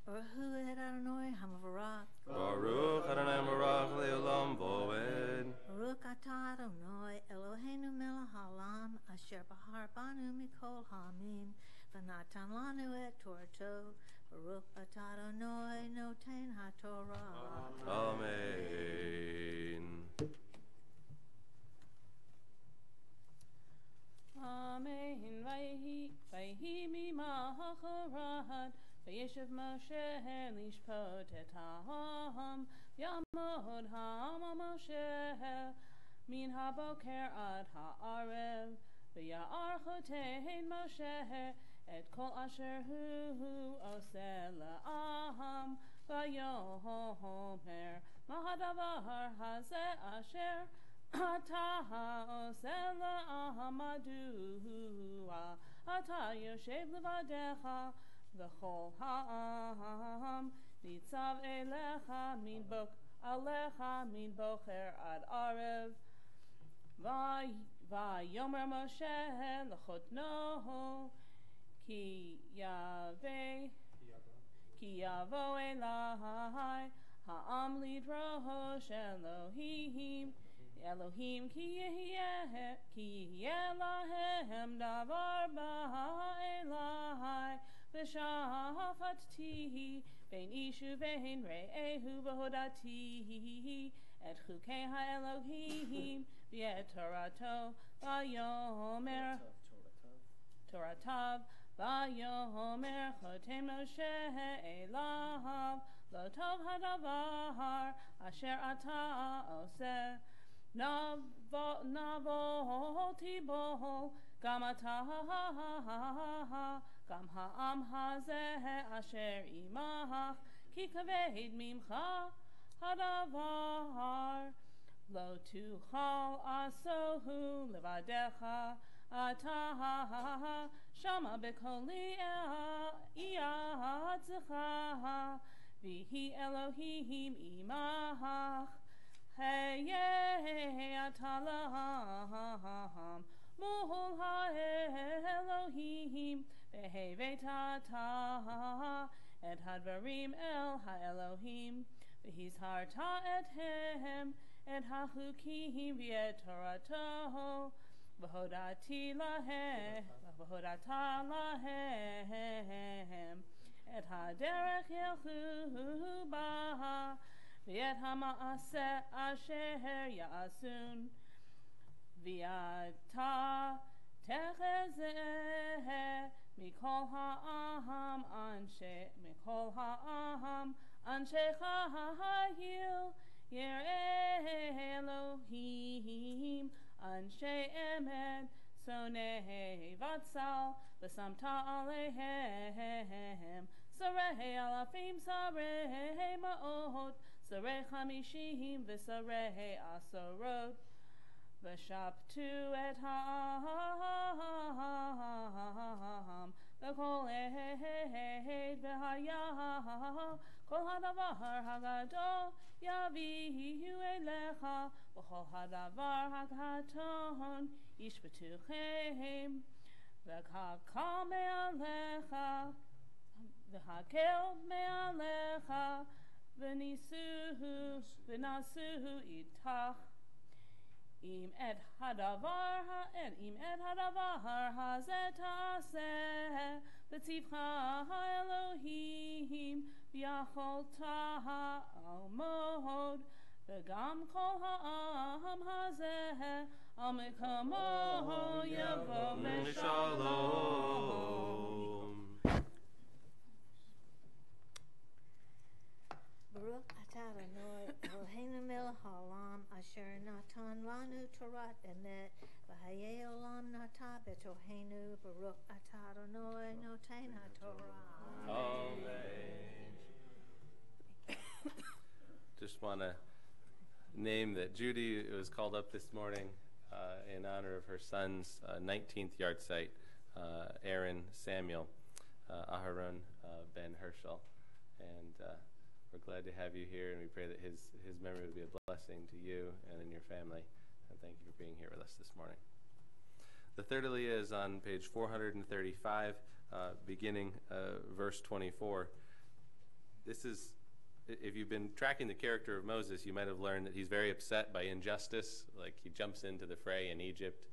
Baruch Adonai Hamavarak. Baruch Adonai Marach Leolam Voed. Baruch atah Adonai um, Eloheinu melech haolam asher bahar banu mikol ha'amim v'natan lanu et Torto. Baruch atah Adonai noten haTorah. Amen. Amen. Vayhi vayhi mimachorad. Vayeshev Moshe lishpot et ha'am. Yamod ha'am Moshe. Min haboker ad ha'arev. V'ya'ar chotein Moshe. Et kol asher hu hu oseh la'aham. Vayomer. Mahadavar hazeh asher. אתה עושה לעם מדוע אתה יושב לבדך וכל העם ניצב אליך מן בוק עליך מן בוקר עד ערב וי- ויאמר משה לחותנו כי יהווה Yavo Elahai, Ha'am Lidrosh Elohim, Elohim ki yeh ki yeh lahem davar ba'elahai v'shafat tihi ben ishu ve'en re'ehu v'hodatihi et chukei ha'elohim v'et torato v'yomer Toratav v'yomer chotem Moshe elahav. Lo tov hadavar asher ata oseh Navo navoti bo gam ata gam ha'am hazeh asher imach ki mimcha hadavar lo tuchal asohu levadecha ata shama bekoli iadzecha vihi Elohim imach. Hey, hey, atalaham, muhul ha-Elohim, beheve ta et hadvarim el ha-Elohim, v'his harta et hem, et ha-chukim v'et torato, v'hodati lahem, v'hodata lahem, et ha-derech yelchu baha, V'et ha'ma'aseh asher ya'asun. V'ata techezeh mikol ha'aham anshe mikol ha'aham anshe chahayil Yereh Elohim anshe emet sonei vatsal v'samta alehem Sarei alafim sarei ma'ot Sarei chamishim v'sarei asarot V'shaptu et ha'am V'kol ehed v'hayah Kol hadavar hagadol yavihu elecha V'kol hadavar hagaton yishbatuchem V'kakal me'alecha V'hakel me'alecha V'nisuhu, v'nasuhu itach. Im et hadavar ha en im et hadavar hazet aseh v'tzivcha Elohim v'yachol taha almod v'gam kol ha'am hazeh al mekamo yavo v'shalom. Shalom. Baruch atah Adonai Eloheinu melech haolam asher natan lanu torat emet v'hayei olam nata betohenu Baruch atah Adonai noten haTorah. Amen. Just want to name that Judy was called up this morning uh, in honor of her son's uh, 19th yahrzeit, uh, Aaron Samuel uh, Aharon uh, Ben Herschel. And uh, we're glad to have you here, and we pray that his, his memory would be a blessing to you and in your family. And thank you for being here with us this morning. The third Aliyah is on page 435, uh, beginning verse 24. This is, if you've been tracking the character of Moses, you might have learned that he's very upset by injustice, like he jumps into the fray in Egypt.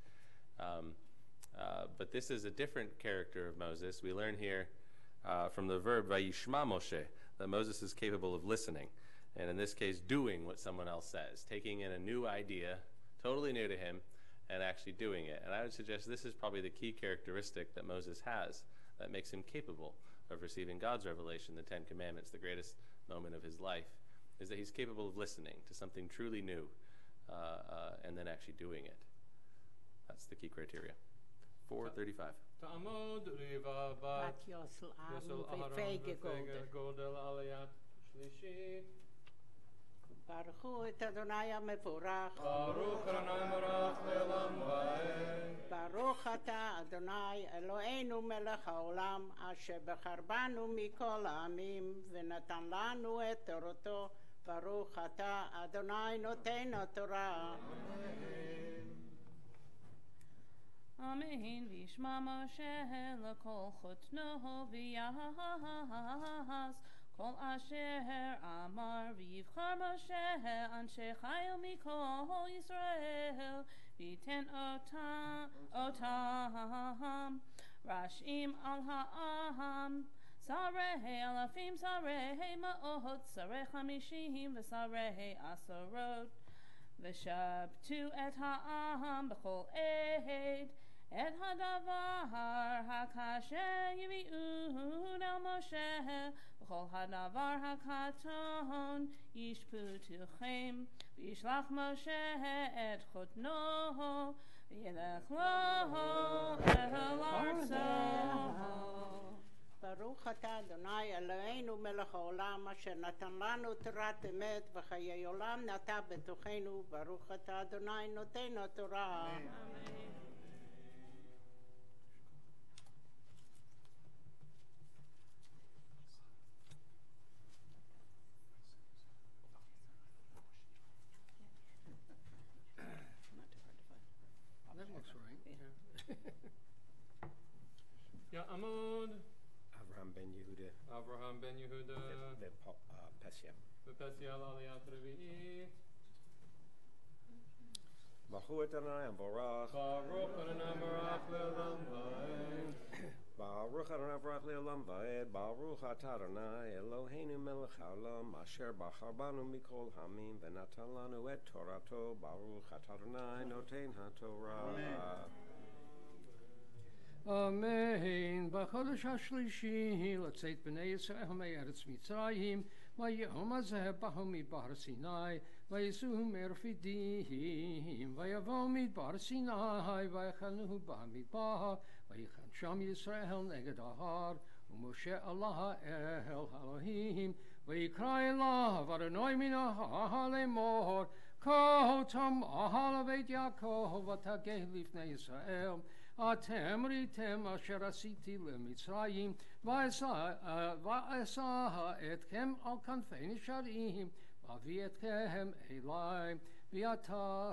Um, uh, but this is a different character of Moses. We learn here uh, from the verb vayishma Moshe that Moses is capable of listening, and in this case, doing what someone else says, taking in a new idea, totally new to him, and actually doing it. And I would suggest this is probably the key characteristic that Moses has that makes him capable of receiving God's revelation, the Ten Commandments, the greatest moment of his life, is that he's capable of listening to something truly new uh, uh, and then actually doing it. That's the key criteria. 435. Ta'amod riva bat Bat Yosel Yosel Aharon ברכו את אדוני המבורך. Baruch Adonai Morach Le'olam Vaed ברוך אתה אדוני אלוהינו מלך העולם אשר בחר בנו מכל העמים ונתן לנו את תורתו. ברוך אתה אדוני נותן התורה. Amen. Vishma Moshe lekol chutno v'yas כל אשר אמר ויבחר משה אנשי חיל מכל ישראל ויתן אותם, אותם רשעים על העם שרי אלפים שרי מאות שרי חמישים ושרי עשרות ושבתו את העם בכל עת את הדבר הקשה יביאון אל משה וכל הדבר הקטון ישפטוכם וישלח משה את חותנו וילך לו אל ארצו ברוך אתה אדוני אלוהינו מלך העולם אשר נתן לנו תורת אמת וחיי עולם נטע בתוכנו ברוך אתה אדוני נותן התורה That ברכו את אדוני המבורך. ברוך אדוני ברח לעולם ועד ברוך [coughs] אדוני ברוך לעולם ועד. ברוך אתה אדוני אלוהינו מלך העולם אשר בחר בנו מכל העמים ונתן לנו את תורתו. ברוך אתה אדוני נותן התורה. אמן. בחודש השלישי לצאת בני ישראל מארץ מצרים, ביום הזה באו מדבר סיני, ויסעו מרפידים, ויבואו מדבר סיני, ויחנו במדבר, ויחן שם ישראל נגד ההר, ומשה עלה אל אלוהים, ויקרא אליו אדוני מן ההר לאמור, כה תמר לבית יעקב ותגה לפני ישראל. אתם ראיתם אשר עשיתי למצרים, ואשא אתכם על כנפי נשרים, ואביא אתכם אלי, ועתה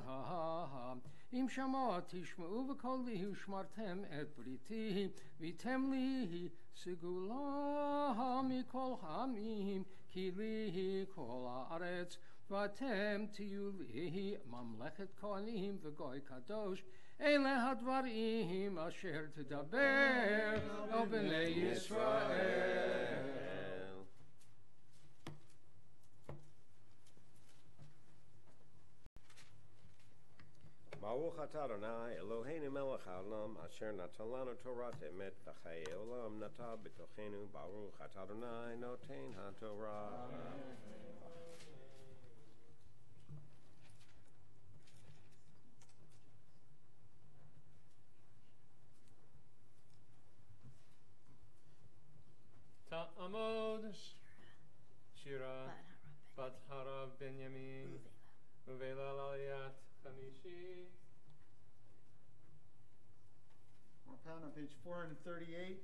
אם שמוע תשמעו בקולי ושמרתם את בריתי, ויתם לי סגולה מכל העמים, כי לי כל הארץ, ואתם תהיו לי ממלכת כהנים וגוי קדוש, אלה הדברים אשר תדבר אל בני ישראל. Baruch atah Adonai Eloheinu melech haolam asher natalanu Torah emet v'chaye olam natah b'tochenu Baruch atah Adonai noten haTorah. Ta'amod Shira Bat Harav Benjamin Uvela Laliat חמישי We're found on page 438,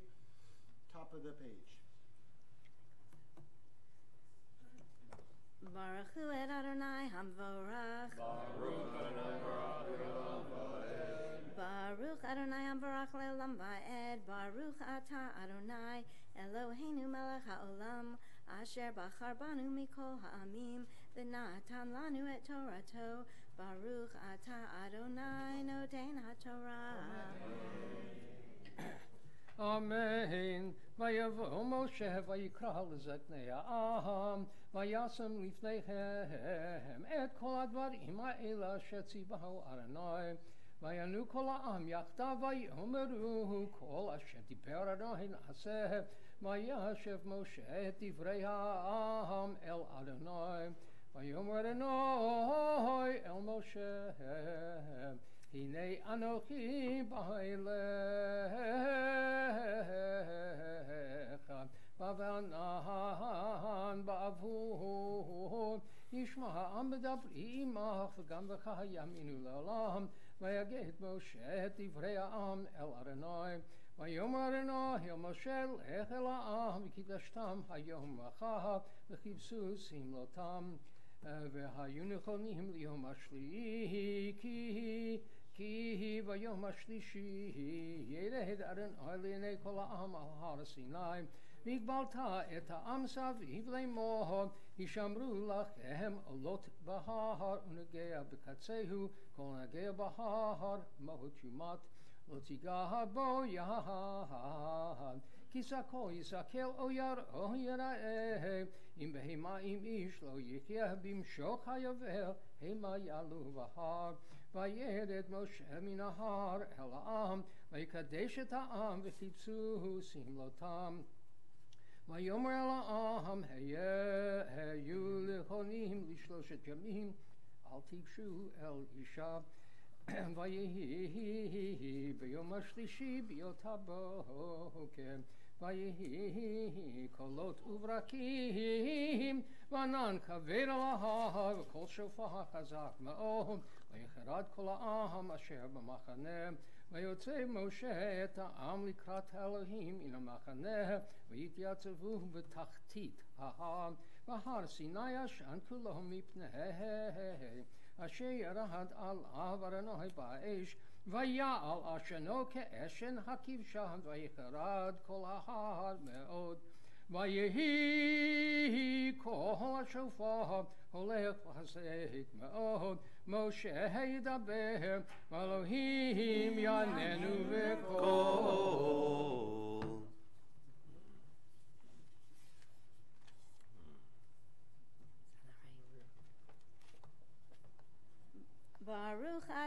top of the page. ברכו את אדוני המבורך. ברוך אדוני ברח לעולם ועד ברוך אדוני המבורך לעולם ועד. ברוך אתה אדוני אלוהינו מלך העולם אשר בחר בנו מכל העמים ונתן לנו את תורתו. ברוך אתה אדוני נותן התורה. אמן. ויבוא משה ויקרא לזקני העם, וישם לפניהם את כל הדברים האלה אשר ציווהו אדוני. ויענו כל העם יחדיו ויאמרו כל אשר דיבר אדוני נעשה. וישב משה את דברי העם אל אדוני. ויאמר אדוני אל משה הנה אנוכי בא אליך בבנן בעבור ישמע העם מדברי עמך וגם בך יאמינו לעולם ויגד משה את דברי העם אל אדוני ויאמר אדוני אל משה לך אל העם וקידשתם היום מחר וכיבסו שמלותם והיו נכונים ליום השלישי כי כי ביום השלישי ילד אדוני לעיני כל העם על הר סיני והגבלת את העם סביב לאמור, הישמרו לכם עולות בהר ונגע בקצהו, כל נגע בהר מות יומת, לא תיגע בו יד. שקו יסכל או יראו יראה, אם בהמה אם איש לא יחיה במשוך היובל, המה יעלו בהר. וירד משה מן ההר אל העם, ויקדש את העם וחיפשו שמלותם. ויאמר אל העם, היו לכהנים לשלושת ימים, אל תיגשו אל אישה. ויהי ביום השלישי בהיותה בוקר, ויהי קולות וברקים, וענן כבד על ההר, וכל שופר חזק מאוד, ויחרד כל העם אשר במחנה. ויוצא משה את העם לקראת האלוהים מן המחנה, ויתייצבו בתחתית ההר, והר סיני ישן כולו מפני אשר ירד עליו ארוני באש, ויעל עשנו כאשן הכבשן, ויחרד כל ההר מאוד. ויהי כל השופר הולך וחזק מאוד, משה ידבר, ואלוהים יעננו בקול. קול.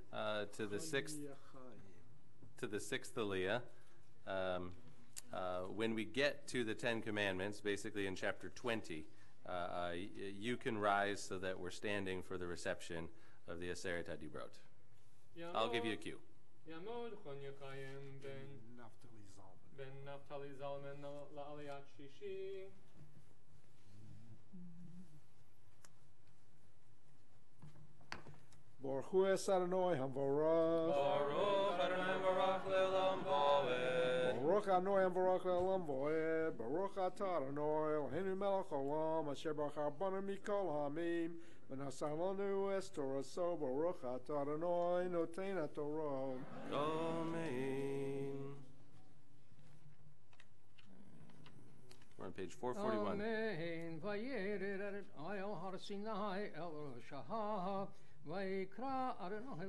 uh, to the sixth to the sixth Aliyah, um, uh, when we get to the Ten Commandments, basically in chapter 20, uh, uh, y- you can rise so that we're standing for the reception of the Aseret HaDibrot. I'll give you a cue. יעמוד חוניכיים בין נפתלי זלמן. בין נפתלי זלמן לעליית שישי. Baruch Hu es Adonai Hamvarach. Baruch Adonai Baruch Le'olam Boed. Baruch Adonai Hamvarach Le'olam Voed. Baruch Atah Adonai Eloheinu melech haolam asher bachar banu mikol ha'amim v'nasar lanu es Toraso Baruch Atah Adonai noten haTorah. Amen. We're on page 441. Amen. ויקרא אדוני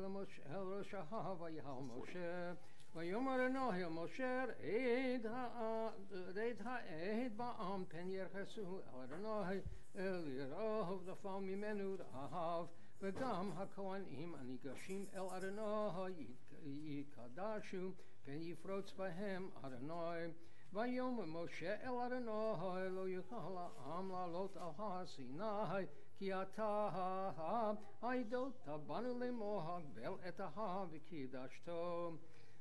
אל ראש ההר, ויהל משה. ויאמר אדוני אל משה, עד העד בעם פן ירחסו אדוני, אל ירוב נפל ממנו רעב. וגם הכהנים הניגשים אל אדוני יקדשו, פן יפרוץ בהם אדוני. ויאמר משה אל אדוני לא יוכל העם לעלות על הר סיני כי אתה העדות בנו לאמור הגבל את ההר וקידשתו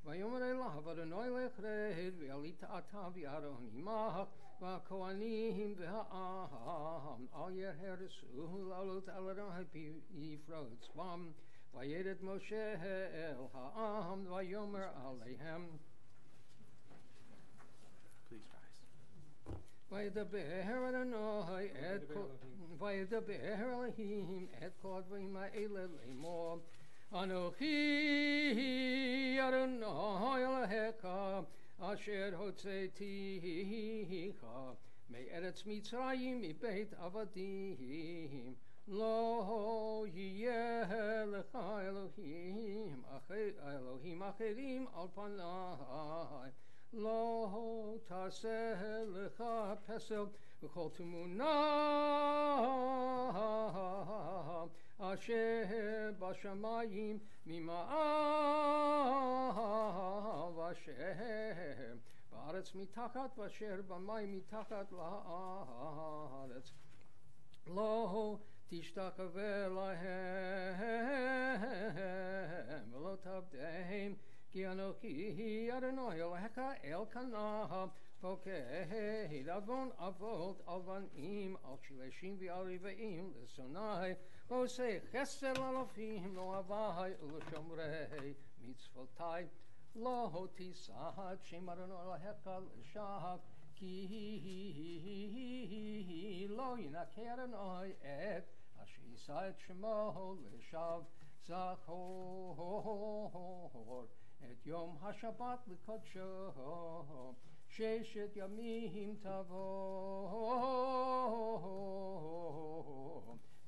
ויאמר אליו אדוני לך רד ועלית אתה ואהרון עמך והכהנים והעם אל יהרסו לעלות על אדוני פי יפרוץ בם וירד משה אל העם ויאמר עליהם וידבר אדוני את כל וידבר אלוהים את כל הדברים האלה לאמור אנוכי אדוני אלוהיך אשר הוצאתיך מארץ מצרים מבית עבדים לא יהיה לך אלוהים אחר- אלוהים אחרים על פניי לא תעשה לך פסל וכל תמונה אשר בשמיים ממעל ואשר בארץ מתחת ואשר במים מתחת לארץ לא תשתחווה להם ולא תעבדם כי אנוכי אדוני אלוהיך אלקנה פוקד עוון אבות על בנים, על שילשים ועל רבעים, לשונאי, ועושה חסר לאלפים, לא אביי ולשומרי מצוותי. לא תישא את שם אדוני אלוהיך לשווא, כי לא ינקה אדוני את אשר יישא את שמו לשווא. זכור את יום השבת לקודשו, ששת ימים תבוא,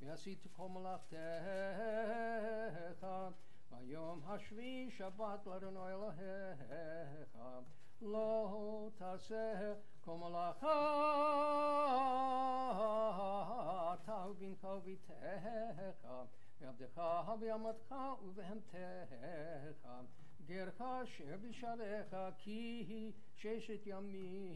ועשית כל מלאכתך, ביום השביעי שבת לאדוני אלוהיך, לא תעשה כל מלאכה, תבין כל ביתך, ועבדך ועמתך ובהמתך, גרך אשר בשעריך, כי ששת ימים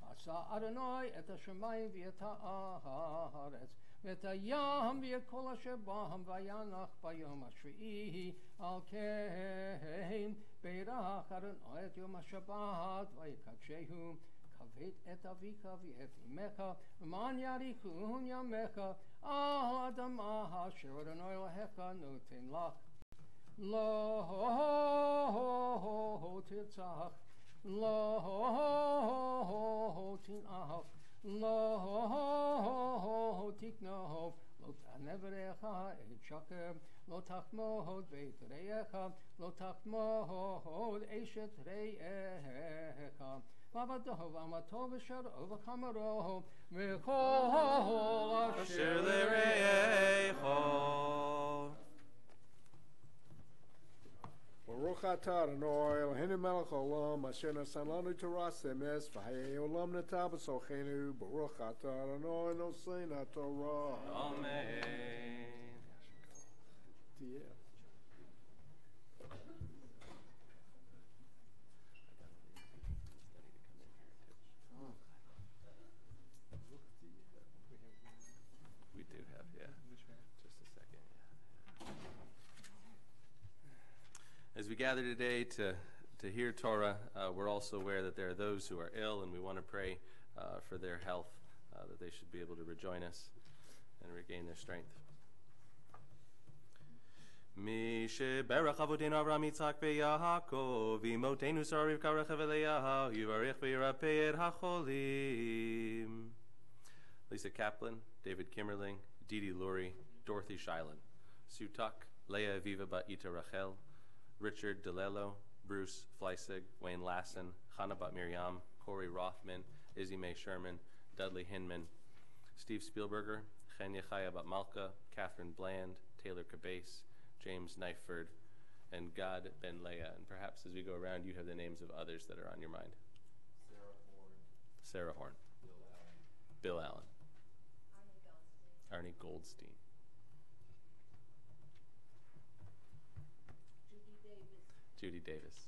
עשה אדוני את השמיים ואת הארץ, ואת הים ואת כל אשר בהם, וינח ביום השביעי, על כן בירך אדוני את יום השבת, ויקדשהו. כבד את אביך ואת אמך, למען יאריכון ימיך על האדמה אשר אדוני אלוהיך נותן לך. לא תרצח, לא תנאף, לא תגנוב, לא תענה ברעך את שקר, לא תחמוד בית רעך, לא תחמוד אשת רעך. ועבדו ואמתו ושרעו וחמרו, וכל אשר לרעך. chatar and oil, hinu melech olam, asher nasan lanu taras emes, v'hayei olam netab esochenu, baruch chatar and oil, nosein ha-Torah. Amen. Yeah. we gather today to, to hear Torah, uh, we're also aware that there are those who are ill, and we want to pray uh, for their health, uh, that they should be able to rejoin us and regain their strength. מי שברך אבותינו אברהם יצחק ויעקב, ואמותינו שרה רבקה רכב אליהו, יברך וירפא את החולים. Lisa Kaplan, David Kimmerling, Dee Dee Lurie, Dorothy Shilan, Sue Tuck, Leah Aviva Bat Ita Rachel, Richard DeLello, Bruce Fleissig, Wayne Lassen, Hannah Bat Miriam, Corey Rothman, Izzy Mae Sherman, Dudley Hinman, Steve Spielberger, Chenya Chaya Bat Malka, Catherine Bland, Taylor Cabase, James Knifeford, and Gad Ben Leah. And perhaps as we go around, you have the names of others that are on your mind. Sarah Horn. Sarah Horn. Bill Allen. Arnie Goldstein. Judy Davis.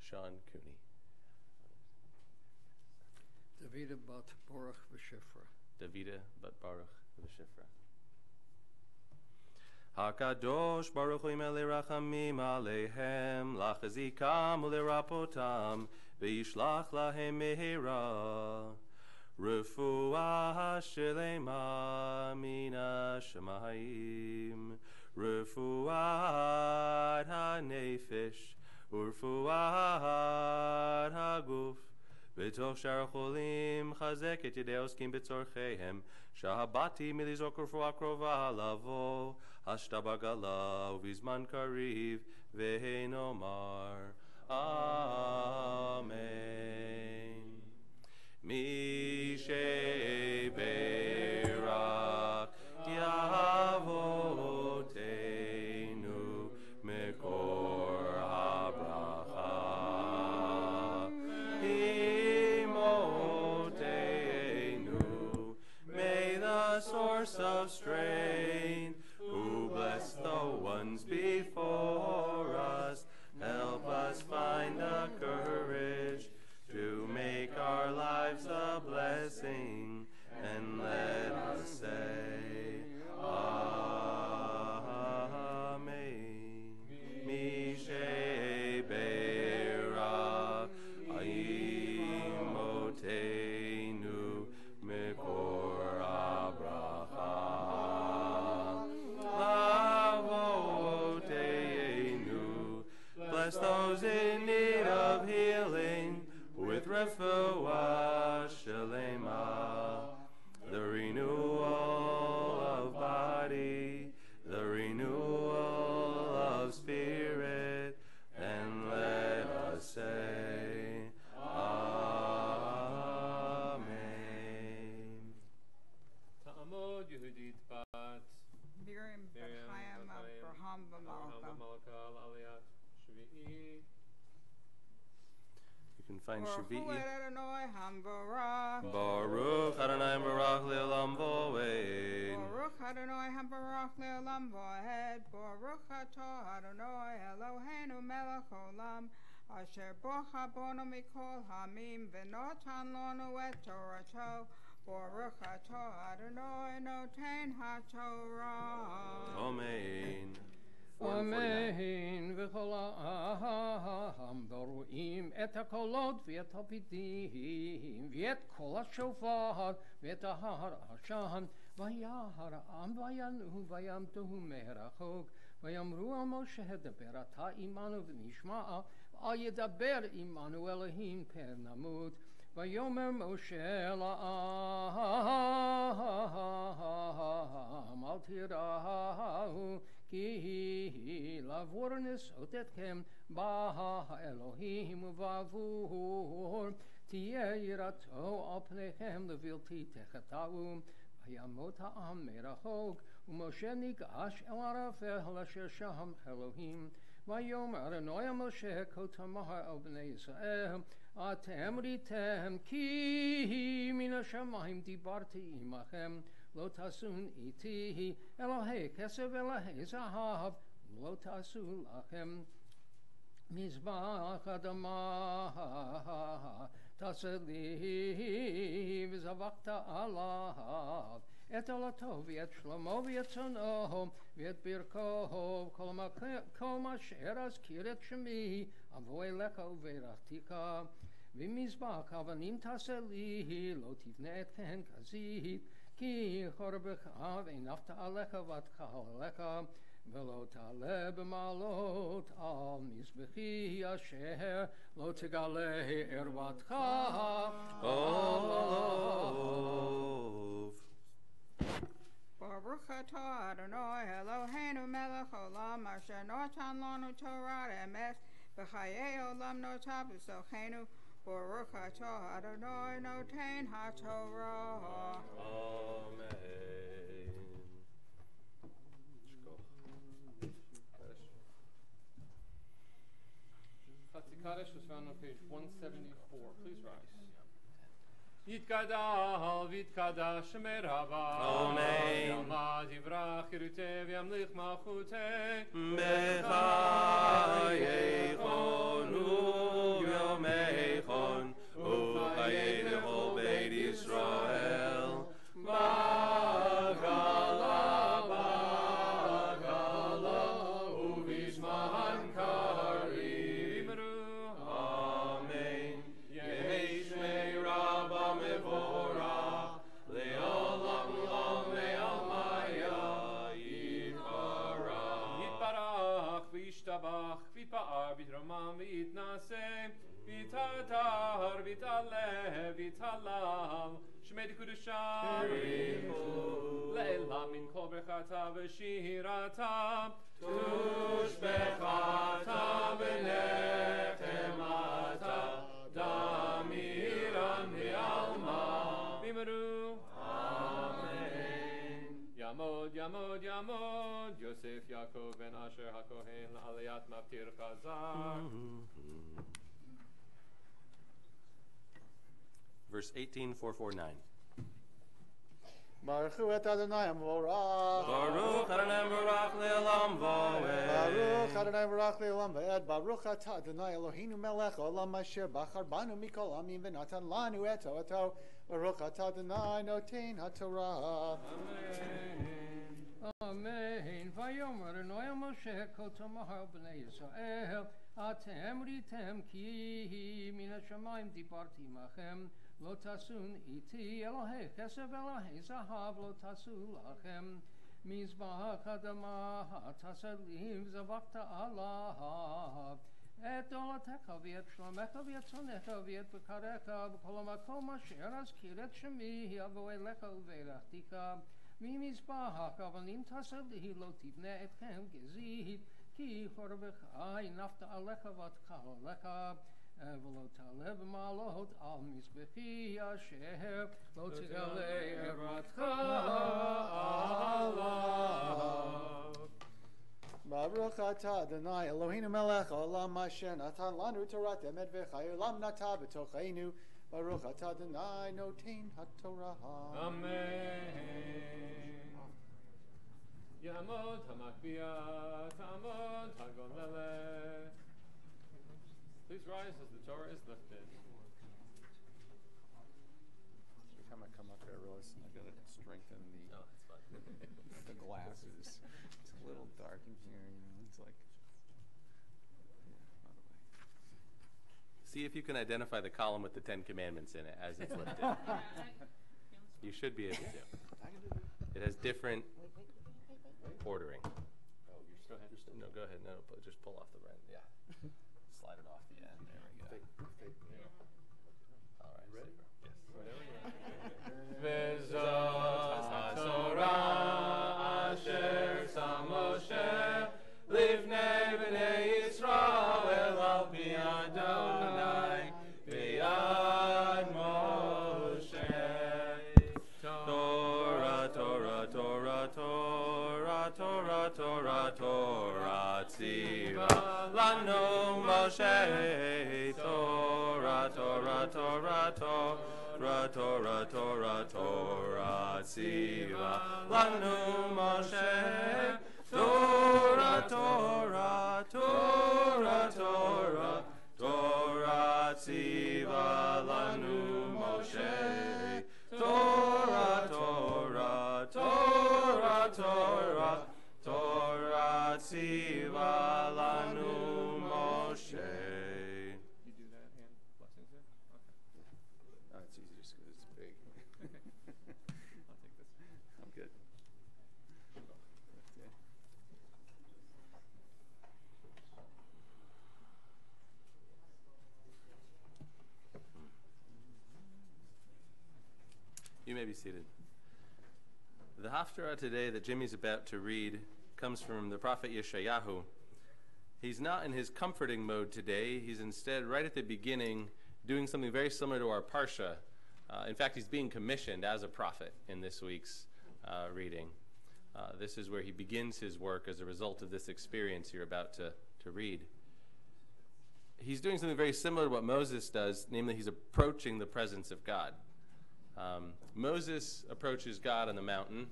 Sean Cooney. Davida bat Baruch v'Shifra. Davida Bat Baruch V'Shifra. HaKadosh Baruch Hu Rachamim Alehem Lachazikam Ulerapotam V'yishlach Lahem Mehira Refuah Shelema Mina Shemayim Refuah HaNefesh Urfuah HaGuf בתוך שאר החולים חזק את ידי העוסקים בצורכיהם שהבאתי מלזעוק רפואה קרובה לבוא השתה בגלה ובזמן קריב ונאמר אמן Mishe Berak Yavotenu Mekor Habracha. Imotenu May the source of strength who blessed the ones before us help us find the courage to our lives a blessing, and let us say, Amen. Mekor lavoteinu. Bless those in need of healing with. Can find Baruch Hu Shavi'i. Adonai Hambarach. Baruch Adonai Baruch Le'olam Vo'ed. Baruch Adonai Hambarach Le'olam Vo'ed. Baruch Atah Adonai Eloheinu Melech Olam. Asher bocha bono mikol hamim v'notan lonu et Torato. Baruch Atah Adonai noten haTorah. Amen. אמן, וכל העם. ורואים את הקולות ואת הפיתים ואת כל השופר ואת ההר עשן וירא העם וינועו וימתהו מרחוק. ויאמרו על משה דבר אתה עמנו ונשמע. אל ידבר עמנו אלוהים פר נמות. ויאמר משה לעם אל תיראו כי לעבור נסות אתכם בא האלוהים ובעבור תהיה יראתו על פניכם לבלתי תחטאו וימות העם מרחוק ומשה ניגש אל ערפל אשר שם אלוהים ויאמר אל משה כה תאמר אל בני ישראל אתם ראיתם כי מן השמיים דיברתי עמכם לא תעשון איתי אלוהי כסף אלוהי זהב לא תעשו לכם מזבח אדמה תעשה לי וזבחת עליו את עולתו ואת שלמה ואת צאנו ואת ברכו כל אשר אזכיר את שמי אבוא אליך וברכתיך ומזבח אבנים תעשה לי לא תבנה כי חורבך והנפת עליך ותקל עליך ולא תעלה במעלות על מזבחי אשר לא תגלה ערוותך Olov. Baruch atah Adonai Eloheinu melech olam asher notan lanu Torah emes v'chayei olam notav v'sochenu Baruch atah Adonai haTorah. Amen. Was found on page 174. Please rise. יתגדל ויתקדש שמי רבה. אמן. יעמד יברח ירוטה וימליך מלכותה. בחייכון וביומייכון וחיי לכל בית ישראל בגלה vitnase, vitatar, vitale, vitalal, shmed kudusha, le'ela min kol brechata v'shirata, tush bechata v'neh. יעמוד יעמוד יעמוד יוסף יעקב בן אשר הכהן לעליית מפטיר חזק Verse 18449. Baruch Hu et Adonai Amorach. Baruch Adonai Baruch Le'olam Baruch Voed. Adonai Baruch Le'olam V'ed Baruch Atah Adonai Eloheinu Melech Olam Asher Bachar Banu Mikol Amim V'natan Lanu Et Oto Baruch Atah Adonai Notein HaTorah אמן. mein vayom er noyem moshe kot zum habne so er at emri ki min shmaim di parti machem lotasun iti elohe kesavela isa hav lotasul achem mis ba khadama tasalim zavakta allah et ot khavet shlom khavet shon khavet bkarakha bkolma koma shiras kiret shmi yavoy lekhol veirachtika ממזבח אבל אם תעשה לי לא תבנה אתכם גזית כי חורבך הנפת עליך ותקלך ולא תעלה במעלות על מזבחי אשר לא תגלה ערתך עליו. Baruch atah Adonai Eloheinu melech haolam asher natan lanu Torah emet v'chayolam nata b'tocheinu Baruch atah Adonai Please rise as the Torah is lifted. Every time I come up here, I realize I gotta strengthen the no, [laughs] the glasses. it's a little dark in here, you know. It's like. See if you can identify the column with the Ten Commandments in it as it's lifted. [laughs] You should be able to. It has different ordering. Oh, you're still, interested? no, go ahead. No, just pull off the right. Yeah. [laughs] Slide it off the end. There we go. All right. Ready? Yes. Vezah Torah Asher Samoshe Livnei B'nei and Moshe. Torah, Torah, Torah, Torah, Torah, Torah, Torah, Tziva, Lanu Moshe. Torah, Torah, Torah, Torah, Torah, Torah, Torah, Tziva, Lanu Moshe. Torah, Torah, Torah, Torah, Torah, Tziva, Lanu Moshe, Torah, Torah, Torah, Torah, Torah, Tziva lanu Moshe. You do that hand blessings there? Okay. oh, it's easy just because it's big. [laughs] I'll take this. I'm good. Okay. You may be seated. The Haftarah today that Jimmy's about to read comes from the prophet Yeshayahu. He's not in his comforting mode today. He's instead, right at the beginning, doing something very similar to our Parsha. Uh, in fact, he's being commissioned as a prophet in this week's uh, reading. Uh, this is where he begins his work as a result of this experience you're about to, to read. He's doing something very similar to what Moses does, namely, he's approaching the presence of God. Um, Moses approaches God on the mountain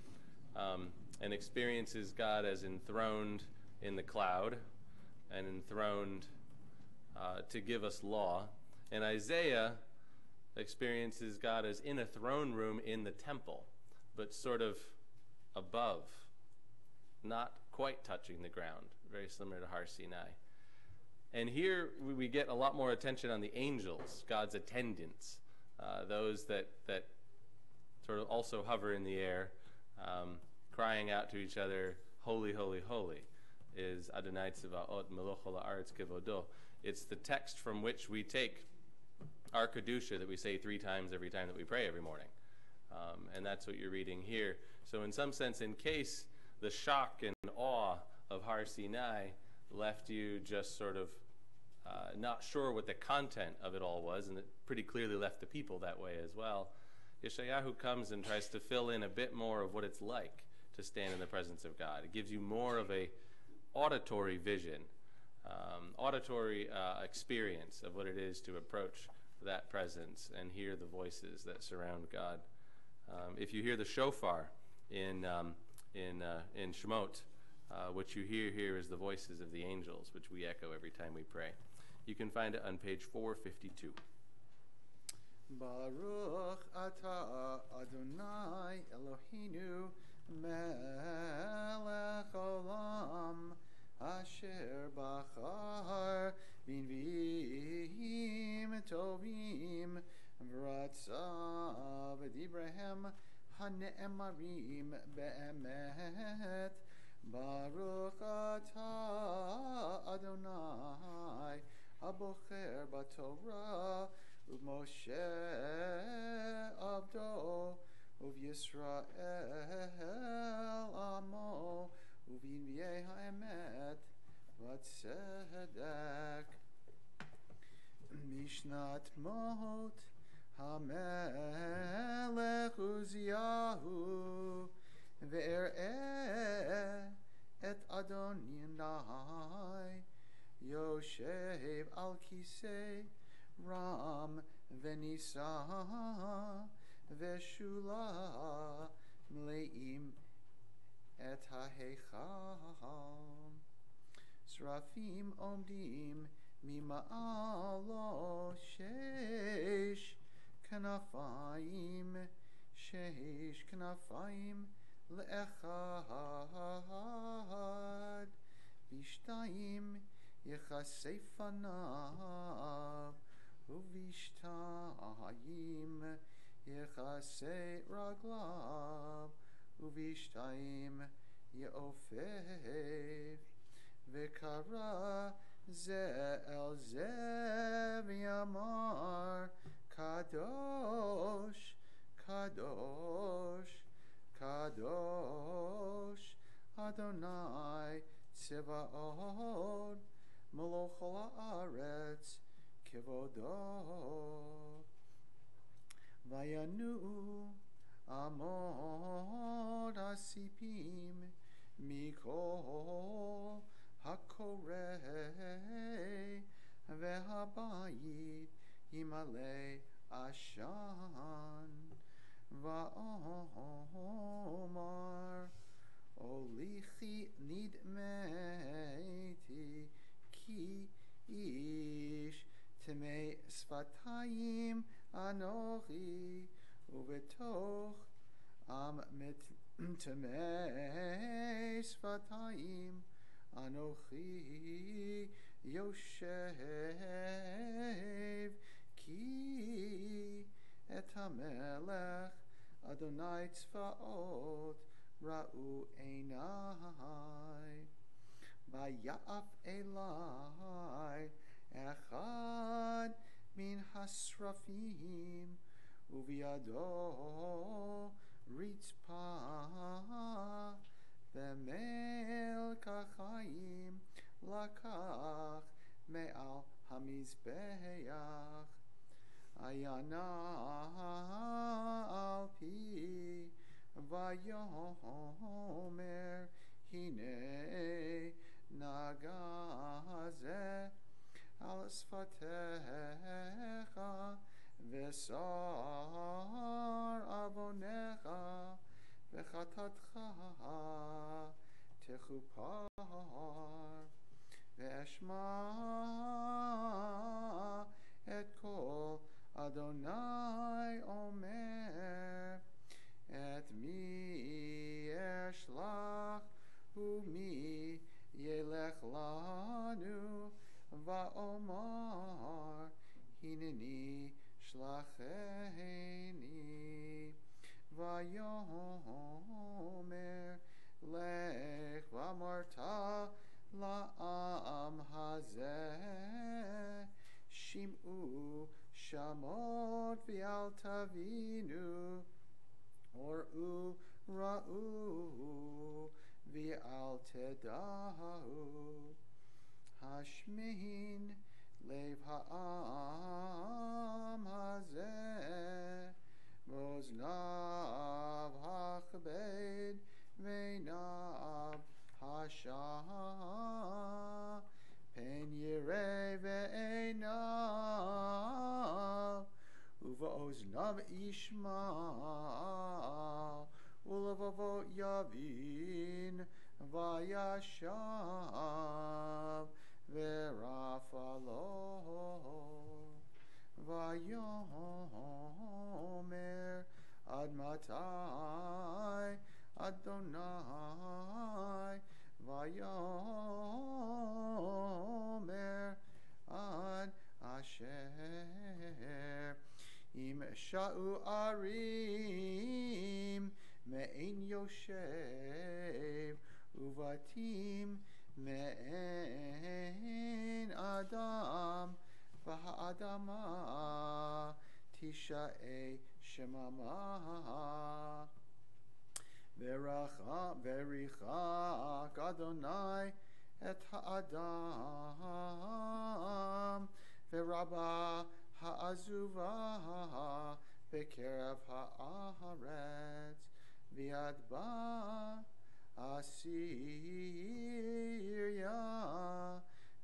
um, and experiences God as enthroned in the cloud and enthroned uh, to give us law. And Isaiah experiences God as in a throne room in the temple, but sort of above, not quite touching the ground, very similar to Har Sinai. And here we- we get a lot more attention on the angels, God's attendants, uh, those that, that sort of also hover in the air, um, crying out to each other, Holy, holy, holy, is Adonai Tzivaot Meloch Haaretz Kevodo. It's the text from which we take our Kedusha that we say three times every time that we pray every morning. Um, and that's what you're reading here. So, in some sense, in case the shock and awe of Har Sinai left you just sort of uh, not sure what the content of it all was, and pretty clearly left the people that way as well, Yeshayahu comes and tries to fill in a bit more of what it's like to stand in the presence of God. It gives you more of a auditory vision, um, auditory uh, experience of what it is to approach that presence and hear the voices that surround God. Um, if you hear the shofar in um, in uh, in Shemot, uh, what you hear here is the voices of the angels, which we echo every time we pray. You can find it on page 452. Baruch atah Adonai Eloheinu melech olam asher bachar b'nviim tovim v'ratzav v'dibrahem hane'emarim be'emet Baruch atah Adonai הבוחר בתורה, ובמשה עבדו, ובישראל עמו, ובנביאי האמת והצדק. משנת מות המלך עוזיהו, ואראה את אדוני יושב על כיסא רם ונישא ושולה מלאים את ההיכל. שרפים עומדים ממעלו שש כנפיים, שש כנפיים לאחד, ושתיים יכסי פניו, ובשתיים יכסי רגליו, ובשתיים יעופף, וקרא זה אל זה ויאמר, קדוש, קדוש, קדוש, אדוני צבאות, מלוך כל הארץ, כבודו. וינועו אמות הסיפים מכל הקורא והבית ימלא עשן ואומר הוליכי נדמתי כי איש טמא שפתיים אנוכי ובתוך עם טמא שפתיים אנוכי יושב כי את המלך אדוני צבאות ראו עיניי ויעף אלי אחד מן השרפים ובידו רצפה ומלקחיים לקח מעל המזבח. עיינה על פי ויאמר הנה נגע זה על שפתיך ושר עוונך וחטאתך תכופר ואשמע את קול אדוני אומר את מי אשלח ומי ילך לנו ואומר הנני שלחני ויאמר לך ואמרת לעם הזה שמעו שמות ואל תבינו וראו ראו ואל תדעו השמין לב העם הזה ואוזניו הכבד ועיניו השעה פן ירא בעיניו ובאוזניו ישמע ולבבו יבין וישב ורפא לו ויאמר עד מתי אדוני ויאמר עד אשר אם שאו ערים מעין יושב ובתים מעין אדם והאדמה תישאי שממה. ורחק אדוני את האדם, ורבה העזובה בקרב הארץ, וידבה אסיריה,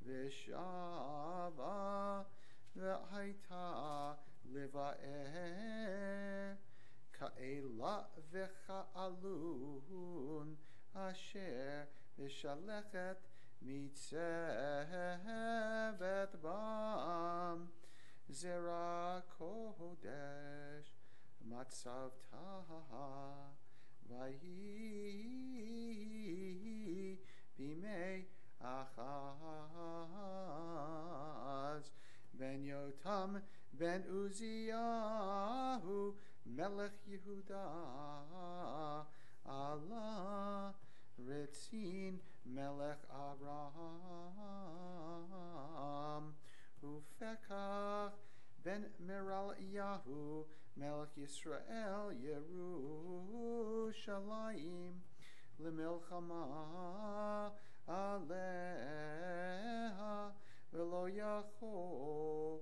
ושבה והייתה לבאר. כאלה וכאלון אשר משלכת מצוות בם זרע קודש מצבתה ויהי בימי אחז בן יותם בן עוזיהו מלך יהודה עלה רצין מלך אברהם ופקח בן מרליהו מלך ישראל ירושלים למלחמה עליה ולא יכול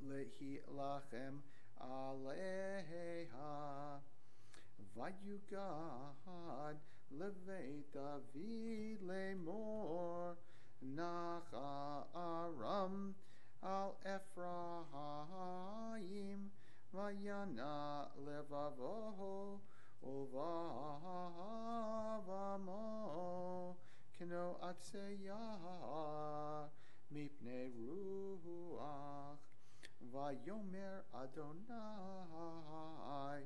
להילחם עליה ויוגד לבית דוד לאמור נחה al Ephraim, vayana levavoho, uvavamo, kino atseyah, mipne ruach, vayomer Adonai,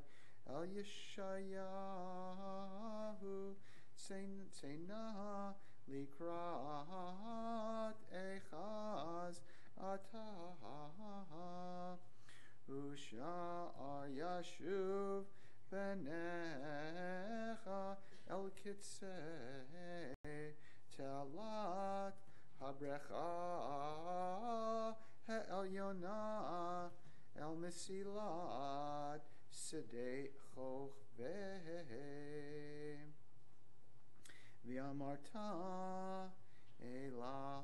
el Yeshayahu, Sena, Likrat Echaz, Ataha Usha Yashuv Benecha El Kitse Telat Habrecha El Yonah El Mesilat Sedei Chochveh V'amarta אליו,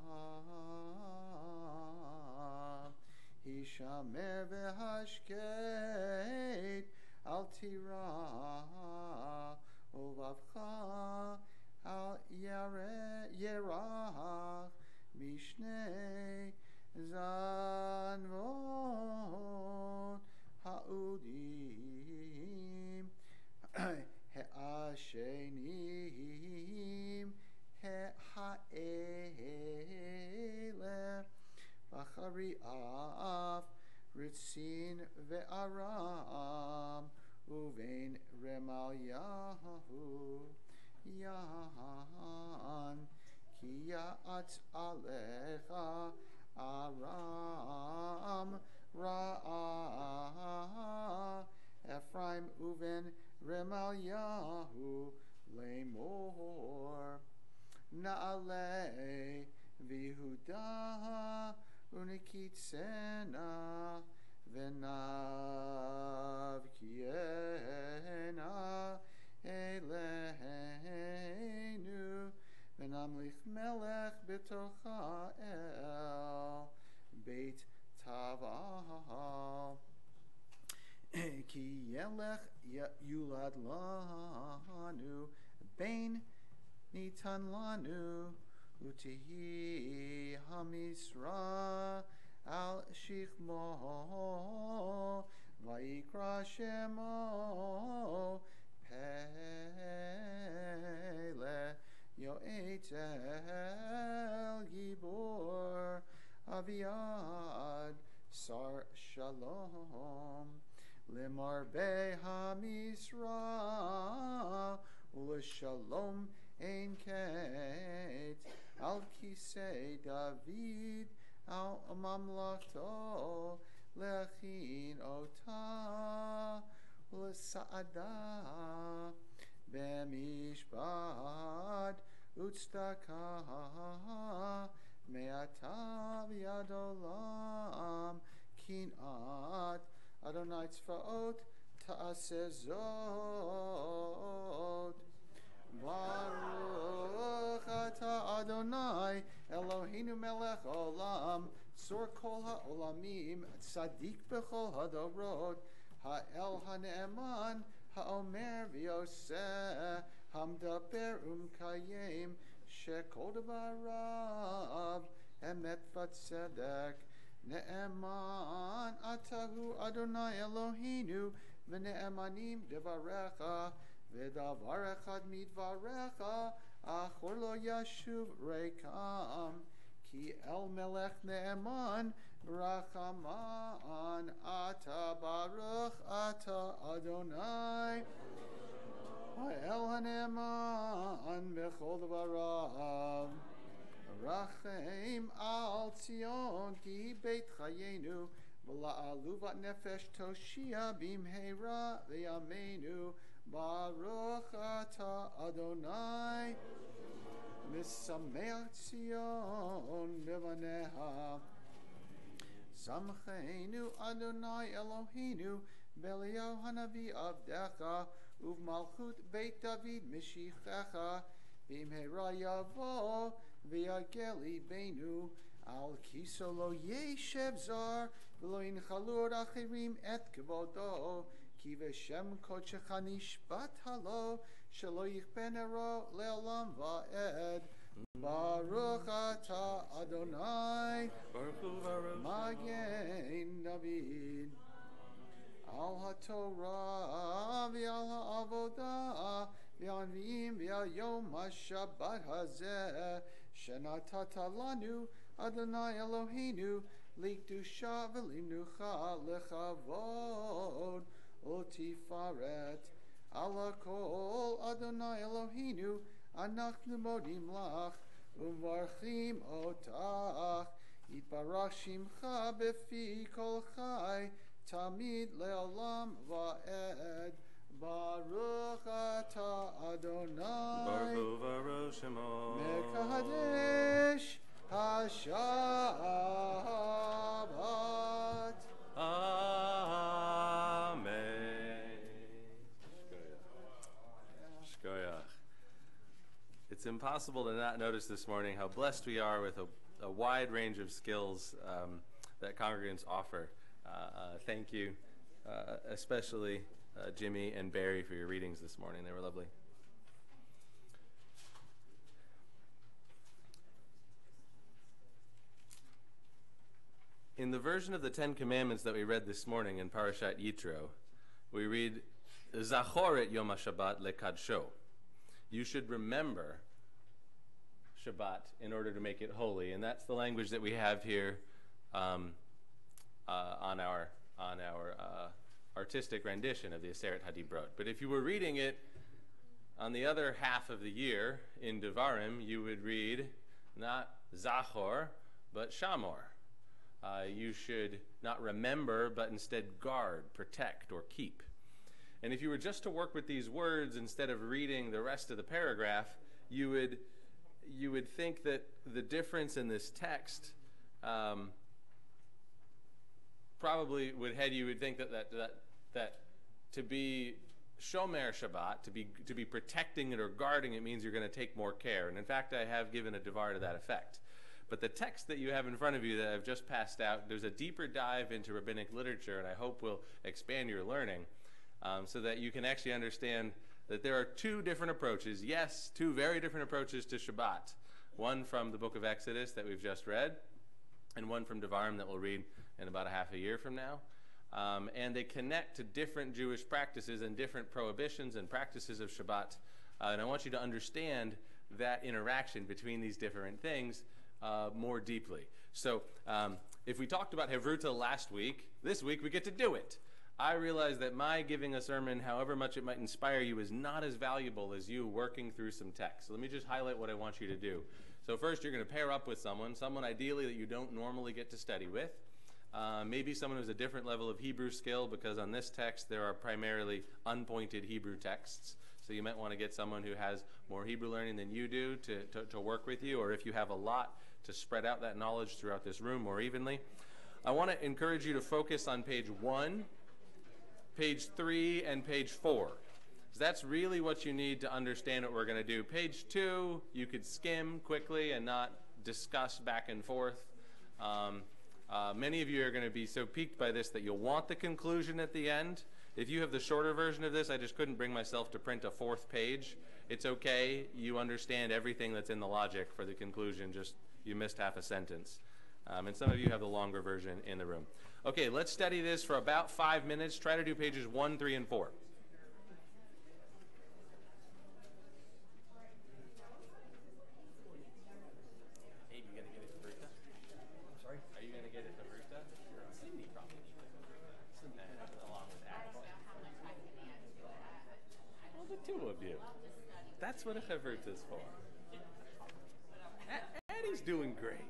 הישמר והשקט, אל תירא, ובבך אל ירח משני זנבות האודים Tel Gibor Aviad Sar Shalom Lemarbe Hamisra Ulashalom Ein Ket Al Kisei David Al Mamlato Lechin Ota Ulasada Bemishpad Utstaka Me'ata v'yad olam Kinat Adonai tzvaot Ta'aseh zot Baruch ata Adonai Eloheinu melech olam Sor kol ha'olamim Tzadik b'chol hadorot Ha'el ha'ne'eman Ha'omer v'yoseh Hamdaber umkayim Shekol devarav Emet v'tzedek Ne'eman atahu Adonai Eloheinu V'ne'emanim devarecha V'davar echad midvarecha Achor lo yashuv rekam Ki el melech ne'eman Rachaman ata baruch ata Adonai El hane'eman bechol devarav Rachem al Tzion ki beit chayenu V'la'alu nefesh toshia bimheira v'yameinu. Baruch ata Adonai Misameach Tzion bevaneha Samcheinu Adonai Eloheinu b'Eliyahu hanavi Uvmalchut beit David mishichecha Bimheira yavo V'yageli benu Al kiso lo yeshev zar V'lo inchalur achirim et kvodo Ki v'shem kodshecha nishbat halo Shelo yichben ero le'olam va'ed Baruch Adonai Baruch Hu Baruch Magen David Al HaTorah v'al ha'avodah v'anvim v'al yom ha'shabbat hazeh Adonai Eloheinu Likdusha v'limnucha lechavod Otifaret Ala kol Adonai Eloheinu Anachnu modim lach Uvarchim otach Yitbarach shimcha befi kol Tamid le'olam va'ed Baruch ata Adonai Baruch Mekadesh Hashabbat Amen. Shkoyach. It's impossible to not notice this morning how blessed we are with a, a wide range of skills um, that congregants offer. Uh, uh, thank you, uh, especially Jimmy and Barry, for your readings this morning. They were lovely. In the version of the Ten Commandments that we read this morning in Parashat Yitro, we read, Zachor et Yom HaShabbat lekadsho. You should remember Shabbat in order to make it holy. And that's the language that we have here um, uh, on our, on our uh, artistic rendition of the Aseret HaDibrot. But if you were reading it on the other half of the year in Devarim, you would read not Zachor, but Shamor. Uh, you should not remember, but instead guard, protect, or keep. And if you were just to work with these words instead of reading the rest of the paragraph, you would you would think that the difference in this text um, probably would head you would think that that that, that to be shomer Shabbat, to be to be protecting it or guarding it means you're going to take more care. And in fact, I have given a devar to that effect. But the text that you have in front of you that I've just passed out, there's a deeper dive into rabbinic literature, and I hope will expand your learning um, so that you can actually understand that there are two different approaches. Yes, two very different approaches to Shabbat. One from the book of Exodus that we've just read, and one from Devarim that we'll read in about a half a year from now. Um, and they connect to different Jewish practices and different prohibitions and practices of Shabbat. Uh, and I want you to understand that interaction between these different things uh, more deeply. So, um, if we talked about Hevruta last week, this week we get to do it. I realize that my giving a sermon, however much it might inspire you, is not as valuable as you working through some text. So let me just highlight what I want you to do. So, first, you're going to pair up with someone, someone ideally that you don't normally get to study with. Uh, maybe someone who's a different level of Hebrew skill, because on this text there are primarily unpointed Hebrew texts. So you might want to get someone who has more Hebrew learning than you do to, to, to work with you, or if you have a lot, to spread out that knowledge throughout this room more evenly. I want to encourage you to focus on page one, page three, and page four. That's really what you need to understand what we're going to do. Page two, you could skim quickly and not discuss back and forth. Um, uh, many of you are going to be so piqued by this that you'll want the conclusion at the end. If you have the shorter version of this, I just couldn't bring myself to print a fourth page. It's okay. You understand everything that's in the logic for the conclusion, just you missed half a sentence. Um, and some of you have the longer version in the room. Okay, let's study this for about five minutes. Try to do pages one, three, and four. Hey, you gonna get it to Bertha? I'm sorry? Are you gonna get it to Bertha? Cindy probably. Cindy, along with Agatha. Well, the two of you. That's what a chavruta is for. A- Addie's doing great.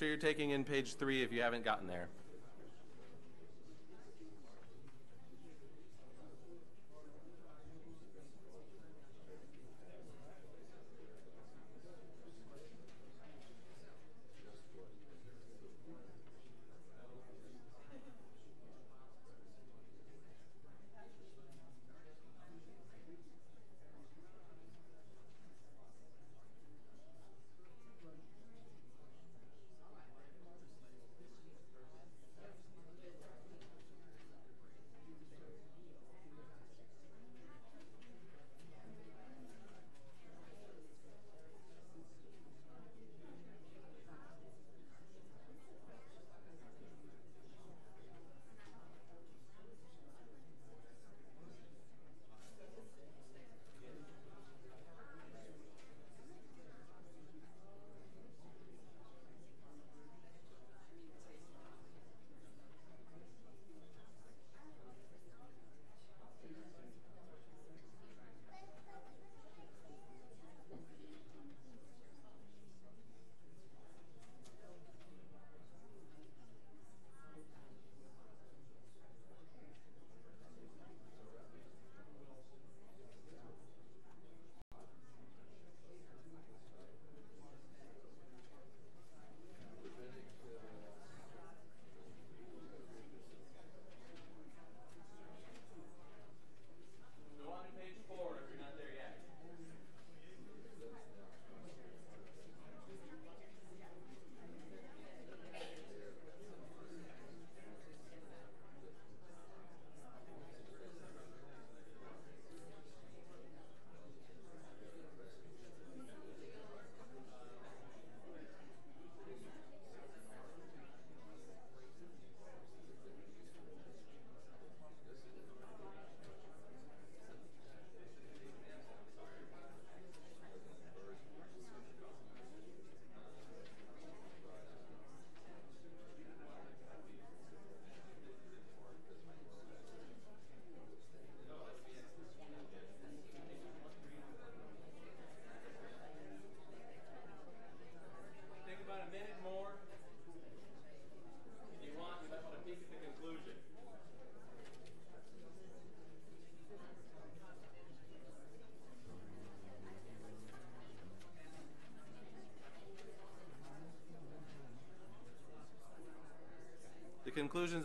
Sure you're taking in page three if you haven't gotten there.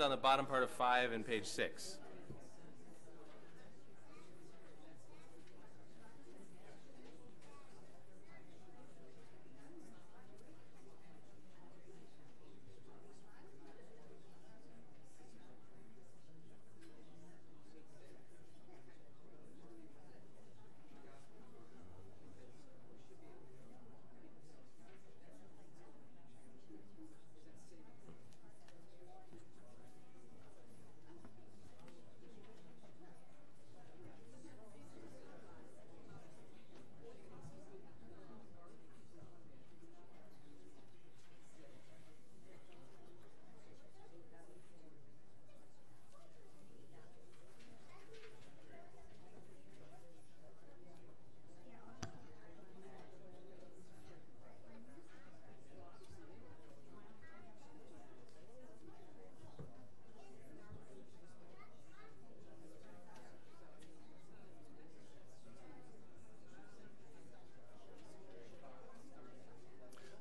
On the bottom part of 5 and page 6.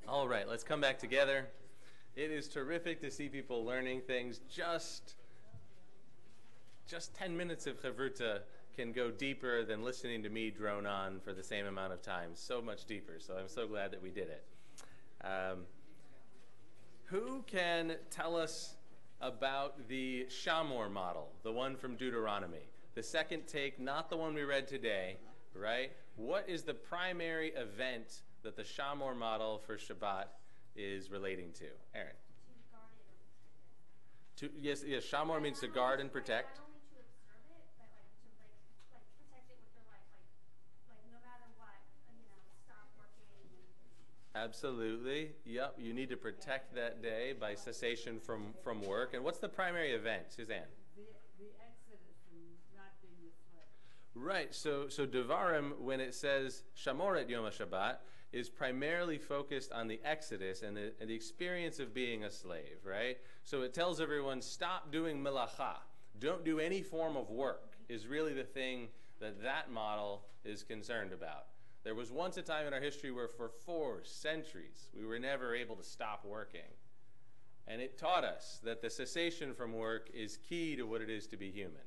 All right, come back together. It is terrific to see people learning things. Just, just 10 minutes of chavruta can go deeper than listening to me drone on for the same amount of time. So much deeper. So I'm so glad that we did it. Um, who can tell us about the Shamor model, the one from Deuteronomy? The second take, not the one we read today, right? What is the primary event that the Shamor model for Shabbat is relating to? Aaron. To, yes, yes, Shamor means to guard and protect. Absolutely. Yep. You need to protect that day by cessation from, from work. And what's the primary event, Suzanne? The, the exodus from not being a slave. Right. So, so Devarim, when it says Shamoret Yom HaShabbat, is primarily focused on the exodus and the, and the experience of being a slave, right? So it tells everyone stop doing melacha. Don't do any form of work, is really the thing that that model is concerned about. There was once a time in our history where for four centuries we were never able to stop working. And it taught us that the cessation from work is key to what it is to be human.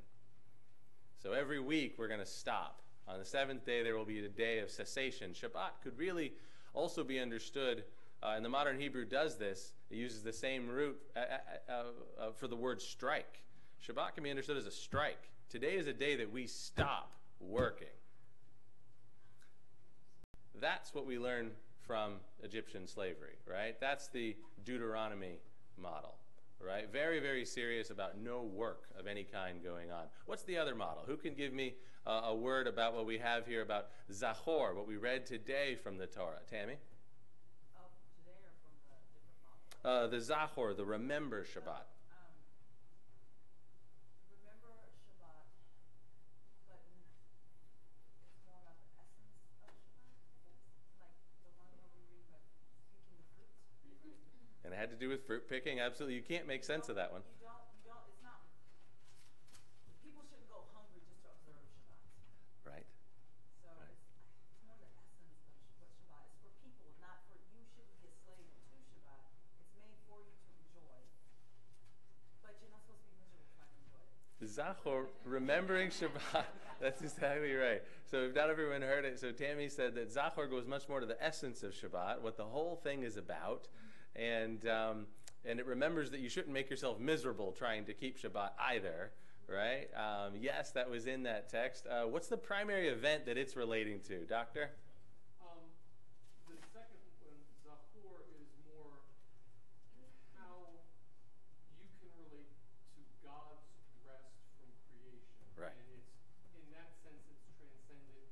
So every week we're going to stop. On the seventh day, there will be a day of cessation. Shabbat could really also be understood, uh, and the modern Hebrew does this. It uses the same root uh, uh, uh, for the word strike. Shabbat can be understood as a strike. Today is a day that we stop working. That's what we learn from Egyptian slavery, right? That's the Deuteronomy model, right? Very, very serious about no work of any kind going on. What's the other model? Who can give me uh, a word about what we have here about Zachor, what we read today from the Torah? Tammy? Oh, today or from the different model? Uh, the Zachor, the remember Shabbat. Um, remember Shabbat, but n- it's more about the essence of Shabbat, I guess? Like the one where we read about picking the fruits? And it had to do with fruit picking. Absolutely. You can't make sense of that one. You don't, you don't, it's not, people shouldn't go hungry just to observe Shabbat. Right. So Right. it's, it's more the essence of what Shabbat is for people, not for you shouldn't be a slave to Shabbat. It's made for you to enjoy. But you're not supposed to be miserable trying to enjoy it. Zachor, remembering Shabbat. [laughs] That's exactly right. So if not everyone heard it, so Tammy said that Zachor goes much more to the essence of Shabbat, what the whole thing is about, and um, and it remembers that you shouldn't make yourself miserable trying to keep Shabbat either, right? Um, yes, that was in that text. Uh, what's the primary event that it's relating to, Doctor? Um, the second one, Zachor, is more how you can relate to God's rest from creation. Right. And it's, in that sense, it's transcendent,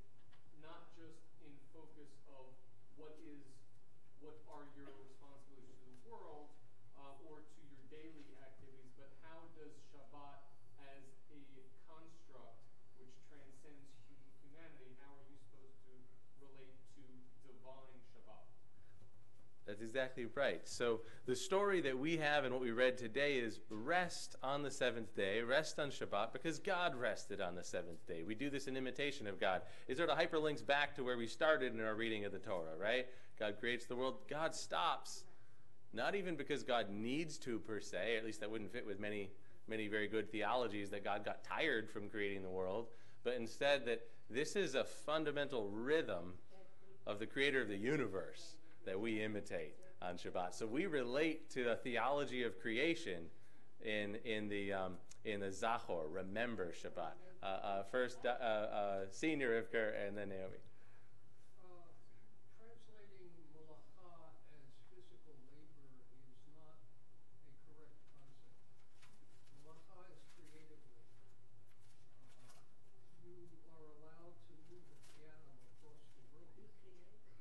not just in focus of what is, what are your responsibilities to the world uh, or to your daily activities, but how does Shabbat as a construct which transcends hu- humanity, how are you supposed to relate to divine Shabbat? That's exactly right. So the story that we have and what we read today is rest on the seventh day, rest on Shabbat, because God rested on the seventh day. We do this in imitation of God. It sort of hyperlinks back to where we started in our reading of the Torah, right? God creates the world. God stops Not even because God needs to per se, at least that wouldn't fit with many, many very good theologies that God got tired from creating the world, but instead that this is a fundamental rhythm of the creator of the universe that we imitate on Shabbat. So we relate to the theology of creation in, in, the, um, in the Zachor, remember Shabbat. Uh, uh, first, uh, uh, Senior Rivker, and then Naomi. Uh, translating malacha as physical labor is not a correct concept. Malacha is creative labor. Uh, you are allowed to move the piano across the room,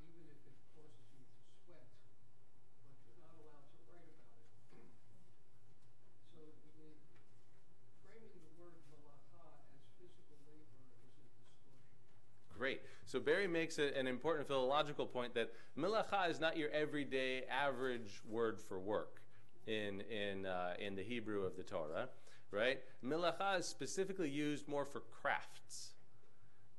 even if it causes you to sweat, but you're not allowed to write about it. So the, framing the word malacha as physical labor is a distortion. Great. So Barry makes a, an important philological point that melacha is not your everyday average word for work in in uh, in the Hebrew of the Torah, right? Melacha is specifically used more for crafts,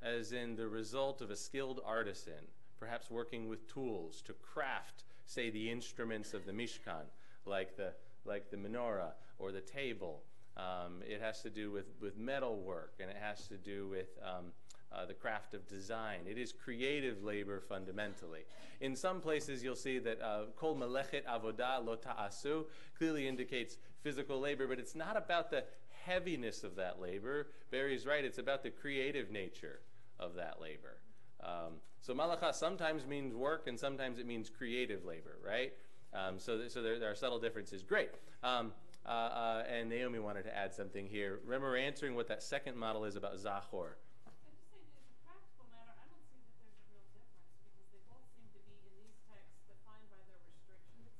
as in the result of a skilled artisan, perhaps working with tools to craft, say, the instruments of the Mishkan, like the like the menorah or the table. Um, it has to do with with metal work, and it has to do with um, uh, the craft of design. It is creative labor fundamentally. In some places, you'll see that uh, kol melechet avodah lo ta'asu clearly indicates physical labor, but it's not about the heaviness of that labor. Barry's right, it's about the creative nature of that labor. Um, so malacha sometimes means work, and sometimes it means creative labor, right? Um, so th- so there, there are subtle differences. Great. Um, uh, uh, and Naomi wanted to add something here. Remember answering what that second model is about Zachor. I just say, as a practical matter, I don't see that there's a real difference because they both seem to be in these texts defined by their restrictions.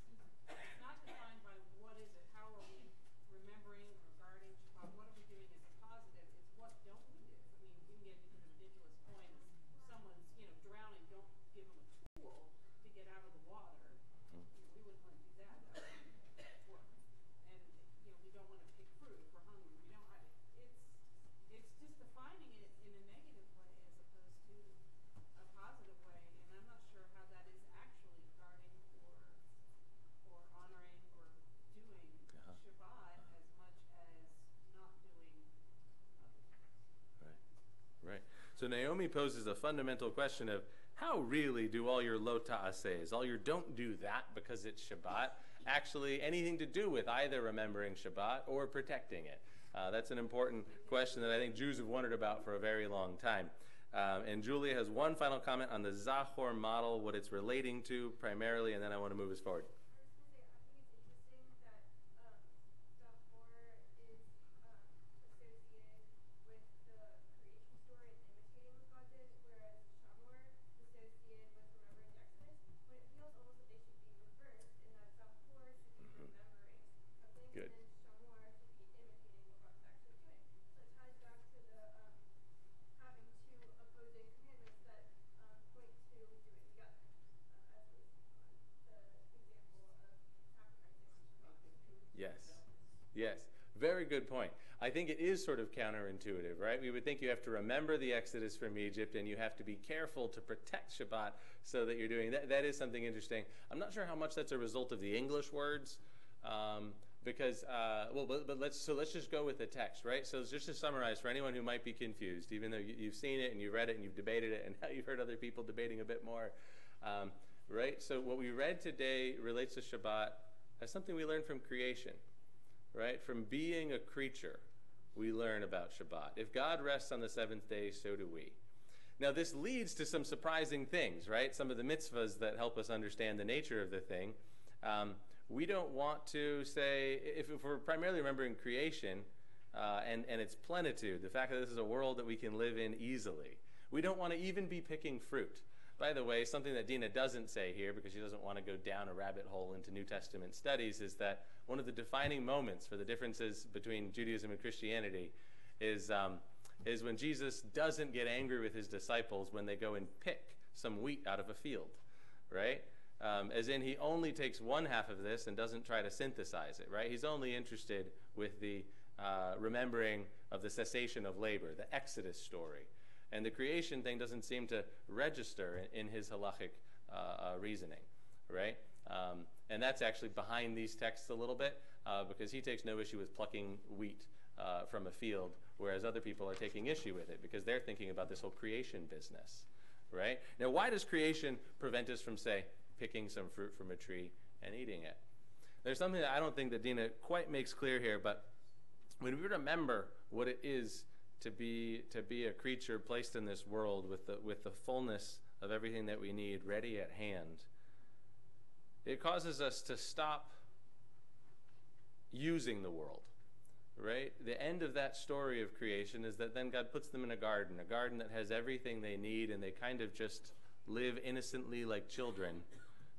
It's not defined by what is it, how are we remembering or guarding Shabbat, what are we doing as a positive, it's what don't we do. I mean, we can get into the ridiculous point of someone's, you know, drowning, don't give them a tool to get out of the water. You know, we wouldn't want to do that, that would be work. And, you know, we don't want to pick fruit if we're hungry, we don't, I, it's, it's just defining it in a negative way as opposed to a positive way, and I'm not sure how that is actually guarding or, or honoring or doing Uh-huh. Shabbat as much as not doing other things. Right. Right. So Naomi poses a fundamental question of how really do all your lo ta'ases, all your don't do that because it's Shabbat, actually anything to do with either remembering Shabbat or protecting it? Uh, that's an important question that I think Jews have wondered about for a very long time. Um, and Julia has one final comment on the Zachor model, what it's relating to primarily, and then I want to move us forward. Good. Yes. Yes. Very good point. I think it is sort of counterintuitive, right? We would think you have to remember the Exodus from Egypt and you have to be careful to protect Shabbat so that you're doing that. That is something interesting. I'm not sure how much that's a result of the English words. Um, because uh, well, but, but let's so let's just go with the text, right? So just to summarize for anyone who might be confused, even though you, you've seen it and you've read it and you've debated it, and [laughs] now you've heard other people debating a bit more, um, right? So what we read today relates to Shabbat as something we learned from creation, right? From being a creature, we learn about Shabbat. If God rests on the seventh day, so do we. Now, this leads to some surprising things, right? Some of the mitzvahs that help us understand the nature of the thing. Um, we don't want to say, if, if we're primarily remembering creation uh, and, and its plenitude, the fact that this is a world that we can live in easily, we don't want to even be picking fruit. By the way, something that Dina doesn't say here because she doesn't want to go down a rabbit hole into New Testament studies is that one of the defining moments for the differences between Judaism and Christianity is, um, is when Jesus doesn't get angry with his disciples when they go and pick some wheat out of a field, right? Um, as in, he only takes one half of this and doesn't try to synthesize it, right? He's only interested with the uh, remembering of the cessation of labor, the Exodus story. And the creation thing doesn't seem to register in, in his halachic uh, uh, reasoning, right? Um, and that's actually behind these texts a little bit uh, because he takes no issue with plucking wheat uh, from a field, whereas other people are taking issue with it because they're thinking about this whole creation business, right? Now, why does creation prevent us from, say, picking some fruit from a tree and eating it? There's something that I don't think that Dina quite makes clear here, but when we remember what it is to be to be a creature placed in this world with the with the fullness of everything that we need ready at hand, it causes us to stop using the world. Right? The end of that story of creation is that then God puts them in a garden, a garden that has everything they need, and they kind of just live innocently like children,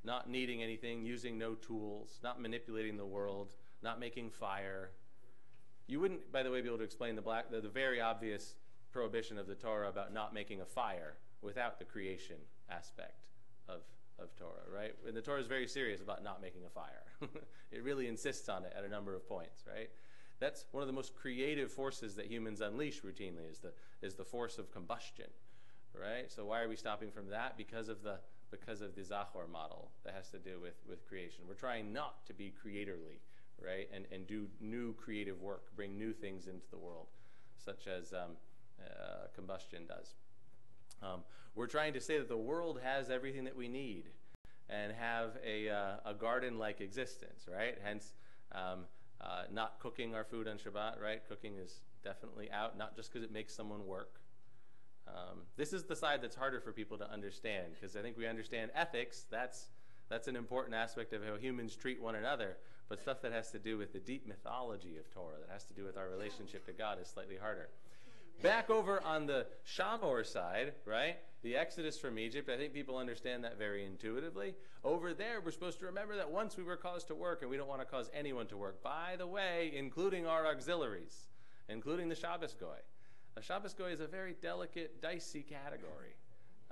not needing anything, using no tools, not manipulating the world, not making fire. You wouldn't, by the way, be able to explain the black the, the very obvious prohibition of the Torah about not making a fire without the creation aspect of of Torah, right? And the Torah is very serious about not making a fire. [laughs] it really insists on it at a number of points, right? That's one of the most creative forces that humans unleash routinely is the is the force of combustion, right? So why are we stopping from that? Because of the because of the Zachor model that has to do with with creation. We're trying not to be creatorly, right? And and do new creative work, bring new things into the world, such as um, uh, combustion does. Um, we're trying to say that the world has everything that we need and have a, uh, a garden like existence, right? Hence, um, uh, not cooking our food on Shabbat, right? Cooking is definitely out, not just because it makes someone work. Um, this is the side that's harder for people to understand because I think we understand ethics. That's, that's an important aspect of how humans treat one another. But stuff that has to do with the deep mythology of Torah, that has to do with our relationship to God, is slightly harder. Back over on the Shamor side, right? The Exodus from Egypt, I think people understand that very intuitively. Over there, we're supposed to remember that once we were caused to work, and we don't want to cause anyone to work. By the way, including our auxiliaries, including the Shabbos Goy. A Shabbos Goy is a very delicate, dicey category.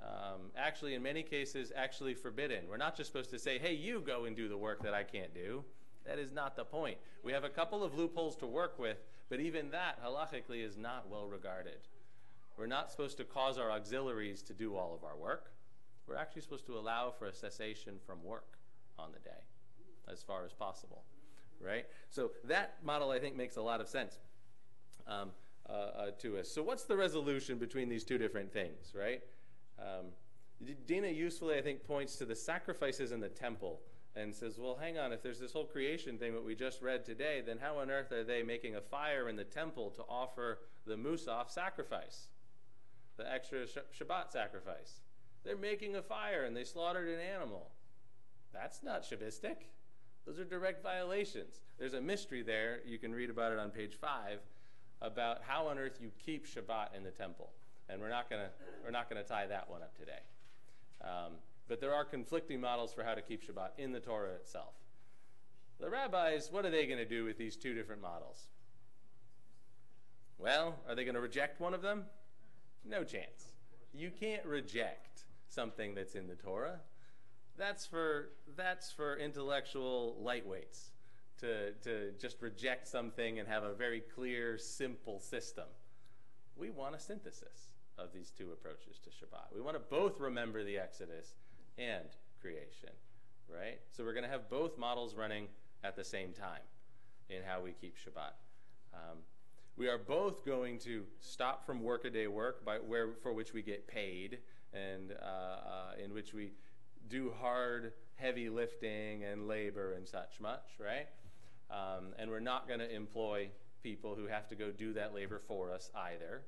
Um, actually, in many cases, actually forbidden. We're not just supposed to say, hey, you go and do the work that I can't do. That is not the point. We have a couple of loopholes to work with, but even that, halachically, is not well regarded. We're not supposed to cause our auxiliaries to do all of our work. We're actually supposed to allow for a cessation from work on the day as far as possible, right? So that model, I think, makes a lot of sense um, uh, uh, to us. So, what's the resolution between these two different things, right? Um, Dina usefully, I think, points to the sacrifices in the temple and says, well, hang on, if there's this whole creation thing that we just read today, then how on earth are they making a fire in the temple to offer the Musaf sacrifice, the extra Shabbat sacrifice? They're making a fire and they slaughtered an animal. That's not Shabbistic. Those are direct violations. There's a mystery there. You can read about it on page five about how on earth you keep Shabbat in the temple. And we're not going to we're not going to tie that one up today. Um, but there are conflicting models for how to keep Shabbat in the Torah itself. The rabbis, what are they going to do with these two different models? Well, are they going to reject one of them? No chance. You can't reject something that's in the Torah. That's for that's for intellectual lightweights to, to just reject something and have a very clear, simple system. We want a synthesis of these two approaches to Shabbat. We want to both remember the Exodus and creation, right? So we're going to have both models running at the same time in how we keep Shabbat. Um, we are both going to stop from workaday work by where for which we get paid and uh, uh, in which we do hard, heavy lifting and labor and such much, right? Um, and we're not going to employ people who have to go do that labor for us either.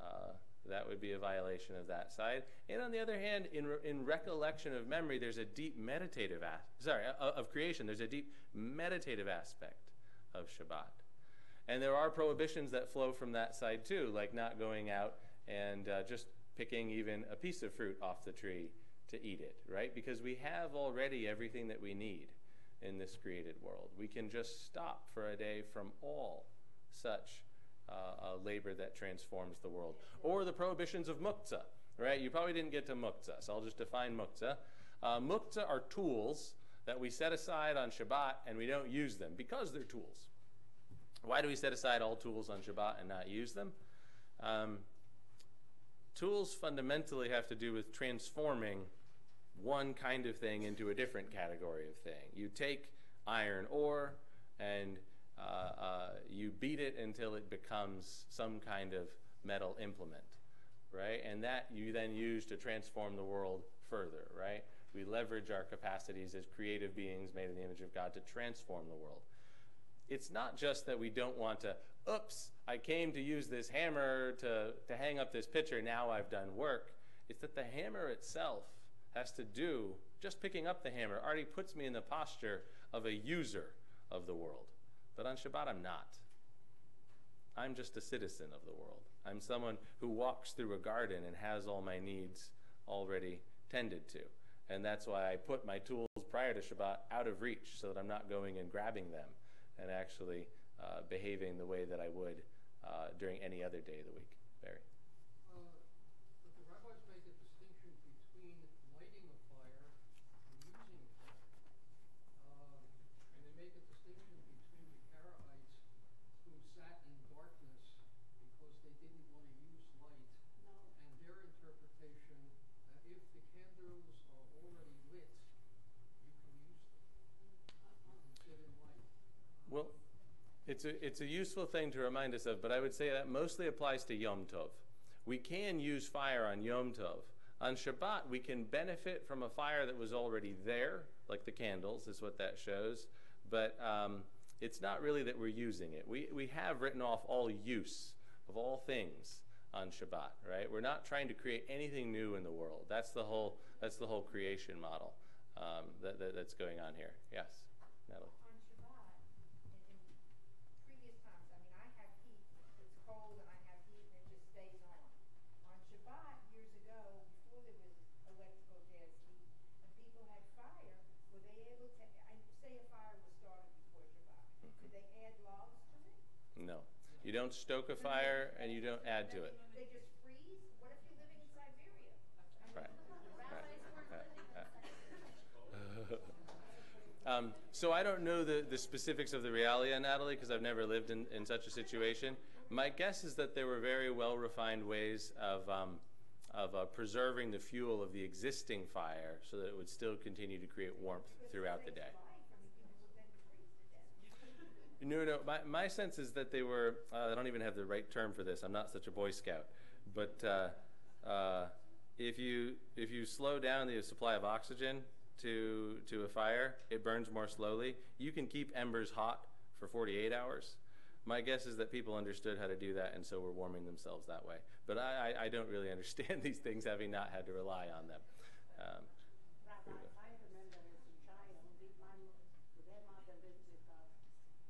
Uh, that would be a violation of that side. And on the other hand, in, re- in recollection of memory, there's a deep meditative aspect, sorry, uh, of creation, there's a deep meditative aspect of Shabbat. And there are prohibitions that flow from that side too, like not going out and uh, just picking even a piece of fruit off the tree to eat it, right? Because we have already everything that we need in this created world. We can just stop for a day from all such uh, labor that transforms the world. Or the prohibitions of muktzah, right? You probably didn't get to muktzah, so I'll just define muktzah. Uh, muktzah are tools that we set aside on Shabbat and we don't use them because they're tools. Why do we set aside all tools on Shabbat and not use them? Um, tools fundamentally have to do with transforming one kind of thing into a different category of thing. You take iron ore and uh, uh, you beat it until it becomes some kind of metal implement, right? And that you then use to transform the world further, right? We leverage our capacities as creative beings made in the image of God to transform the world. It's not just that we don't want to, oops, I came to use this hammer to, to hang up this picture, now I've done work. It's that the hammer itself has to do, just picking up the hammer already puts me in the posture of a user of the world. But on Shabbat, I'm not. I'm just a citizen of the world. I'm someone who walks through a garden and has all my needs already tended to. And that's why I put my tools prior to Shabbat out of reach so that I'm not going and grabbing them and actually uh, behaving the way that I would uh, during any other day of the week. Barry. Uh, but the rabbis make a distinction between lighting a fire and using a fire. Um, and they make a distinction between the Karaites who sat in darkness because they didn't want to use light, and their interpretation that if the candles are already lit, you can use them. You can sit in light. Well, it's a, it's a useful thing to remind us of, but I would say that mostly applies to Yom Tov. We can use fire on Yom Tov. On Shabbat, we can benefit from a fire that was already there, like the candles, is what that shows. But um, it's not really that we're using it. We, we have written off all use of all things on Shabbat, right? We're not trying to create anything new in the world. That's the whole, that's the whole creation model um, that, that, that's going on here. Yes, Natalie. on Shabbat, in, in previous times, I mean, I have heat, it's cold and I have heat and it just stays on. On Shabbat, years ago, before there was electrical gas heat, and people had fire, were they able to, I, say a fire was started before Shabbat, could they add logs to it? No. You don't stoke a fire and you don't add to it. They just freeze? What if you're living in Siberia? Right. the rabbis weren't living in Siberia. Um, so I don't know the, the specifics of the realia, Natalie, because I've never lived in, in such a situation. My guess is that there were very well refined ways of, um, of uh, preserving the fuel of the existing fire so that it would still continue to create warmth throughout the day. No, no. My, my sense is that they were. Uh, I don't even have the right term for this. I'm not such a Boy Scout, but uh, uh, if you if you slow down the supply of oxygen to to a fire, it burns more slowly. You can keep embers hot for 48 hours. My guess is that people understood how to do that, and so were warming themselves that way. But I, I, I don't really [laughs] understand these things, having not had to rely on them. Um, Rabbi, I remember as a child, we, my grandmother lived with us.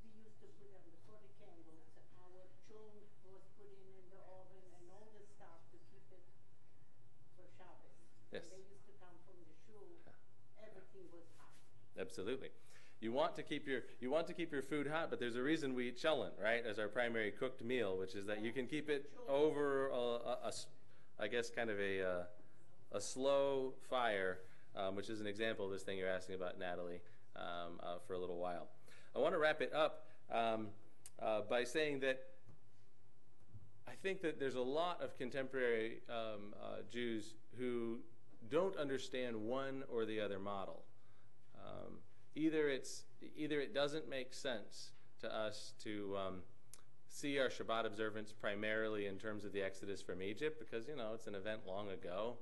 We used to put them before the candles. Our chum was put in in the oven and all the stuff to keep it for Shabbos. Yes. When they used to come from the shul, everything was hot. Absolutely. You want to keep your you want to keep your food hot, but there's a reason we eat cholent, right, as our primary cooked meal, which is that you can keep it over a, a- a I guess, kind of a uh, a slow fire, um, which is an example of this thing you're asking about, Natalie, um, uh, for a little while. I want to wrap it up um, uh, by saying that I think that there's a lot of contemporary um, uh, Jews who don't understand one or the other model. Um, either it's either it doesn't make sense to us to um, see our Shabbat observance primarily in terms of the Exodus from Egypt because you know it's an event long ago.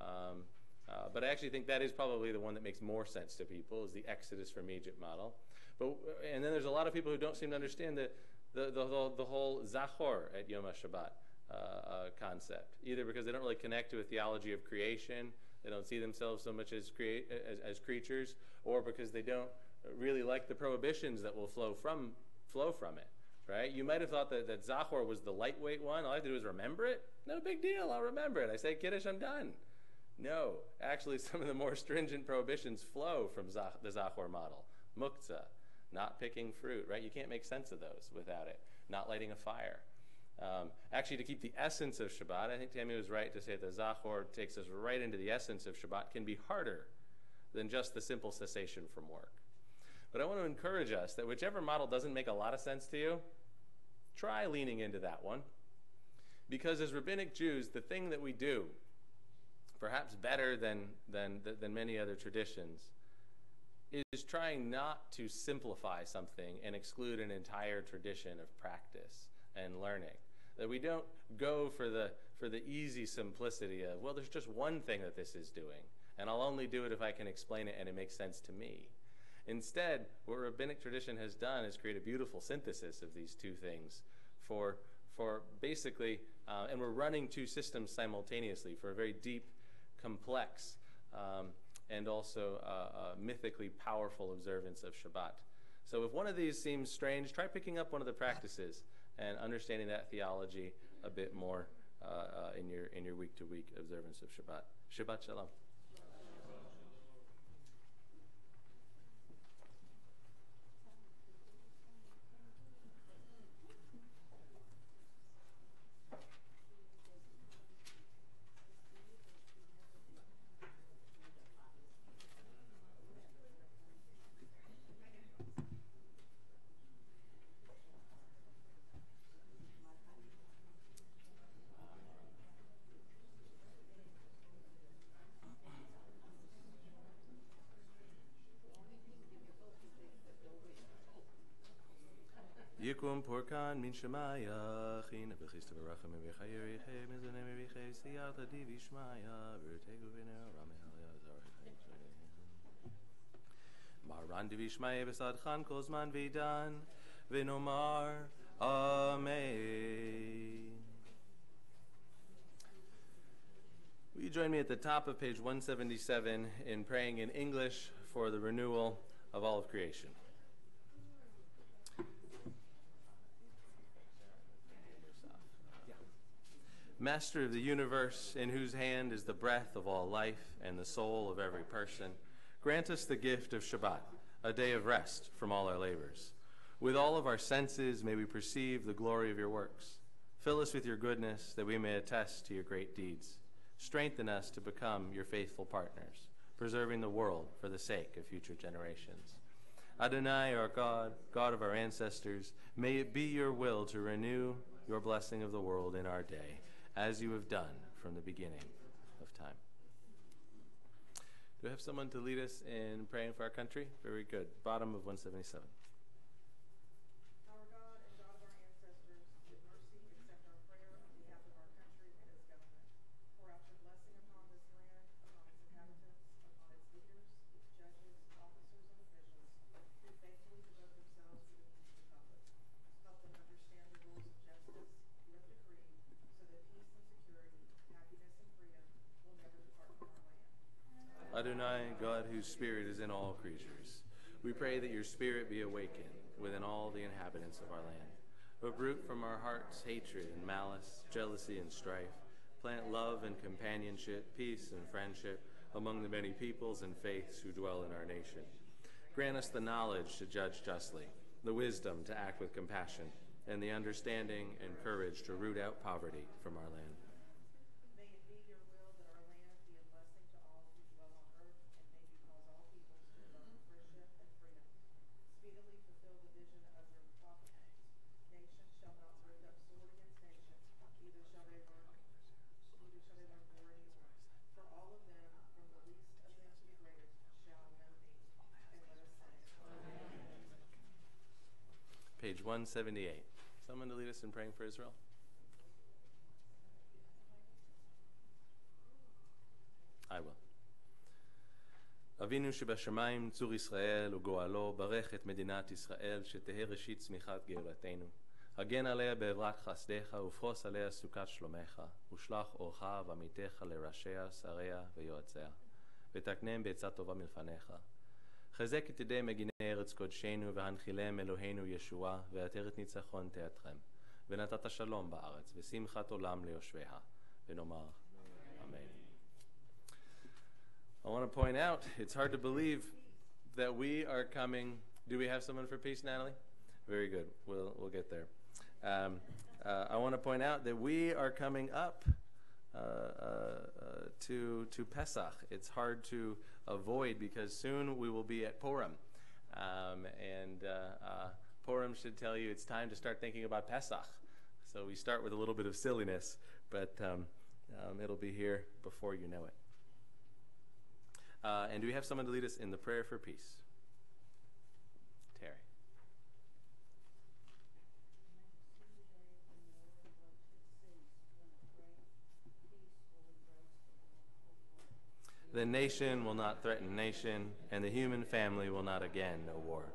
Um, uh, but I actually think that is probably the one that makes more sense to people is the Exodus from Egypt model. But and then there's a lot of people who don't seem to understand the the the, the, the whole Zachor at Yom HaShabbat uh, uh, concept, either because they don't really connect to a theology of creation, they don't see themselves so much as create as, as creatures, or because they don't really like the prohibitions that will flow from flow from it. Right? You might have thought that, that Zachor was the lightweight one. All I have to do is remember it. No big deal. I'll remember it. I say Kiddush, I'm done. No, actually, [laughs] some of the more stringent prohibitions flow from Zach, the Zachor model. Muktzah, not picking fruit, right? You can't make sense of those without it. Not lighting a fire. Um, actually, to keep the essence of Shabbat, I think Tammy was right to say that Zachor takes us right into the essence of Shabbat, can be harder than just the simple cessation from work. But I want to encourage us that whichever model doesn't make a lot of sense to you, try leaning into that one. Because as rabbinic Jews, the thing that we do perhaps better than, than, than many other traditions, is trying not to simplify something and exclude an entire tradition of practice and learning. That we don't go for the, for the easy simplicity of, well, there's just one thing that this is doing, and I'll only do it if I can explain it and it makes sense to me. Instead, what rabbinic tradition has done is create a beautiful synthesis of these two things for, for basically, uh, and we're running two systems simultaneously for a very deep, complex, um, and also uh, mythically powerful observance of Shabbat. So if one of these seems strange, try picking up one of the practices and understanding that theology a bit more uh, uh, in your in your week to week observance of Shabbat. Shabbat Shalom. Min shemaya, divi shmaya, yazar. Maran divi shmaya v'sadchan kol zman v'dan, v'nomar, amen. Will you join me at the top of page 177 in praying in English for the renewal of all of creation? Master of the universe, in whose hand is the breath of all life and the soul of every person, grant us the gift of Shabbat, a day of rest from all our labors. With all of our senses, may we perceive the glory of your works. Fill us with your goodness, that we may attest to your great deeds. Strengthen us to become your faithful partners, preserving the world for the sake of future generations. Adonai, our God, God of our ancestors, may it be your will to renew your blessing of the world in our day as you have done from the beginning of time. Do we have someone to lead us in praying for our country? Very good. Bottom of 177. Our God and God of our ancestors, with mercy accept our prayer on behalf of our country and its government. Pour out your blessing upon this land, upon its inhabitants, upon its leaders, its judges, officers, and officials, who faithfully devote themselves to the peace of the public. Help them understand the rules of justice you have decreed, so that peace and security, happiness and freedom will never depart from our land. Adonai, God whose spirit is in all creatures, we pray that your spirit be awakened within all the inhabitants of our land. Uproot from our hearts hatred and malice, jealousy and strife. Plant love and companionship, peace and friendship among the many peoples and faiths who dwell in our nation. Grant us the knowledge to judge justly, the wisdom to act with compassion, and the understanding and courage to root out poverty from our land. 178. Someone to lead us in praying for Israel? I will. אבינו שבשמיים, צור ישראל וגואלו, ברך את מדינת ישראל, שתהא ראשית צמיחת גאולתנו. הגן עליה בעברת חסדיך, ופרוס עליה סוכת שלומך, ושלח אורך ועמיתך לראשיה, שריה ויועציה, ותקנם בעצה טובה מלפניך. חזק את ידי מגיני ארץ קודשנו, והנחילם אלוהינו ישועה, ועטרת ניצחון תיאטרם. ונתת שלום בארץ, ושמחת עולם ליושביה. ונאמר, אמן. I want to point out, it's hard to believe that we are coming. Do we have someone for peace, Natalie? Very good. We'll, we'll get there. Um, uh, I want to point out that we are coming up uh, uh, uh, to, to Pesach. It's hard to avoid because soon we will be at Purim. Um, and uh, uh, Purim should tell you it's time to start thinking about Pesach. So we start with a little bit of silliness, but um, um, it'll be here before you know it. Uh, and do we have someone to lead us in the prayer for peace? The nation will not threaten nation, and the human family will not again know war.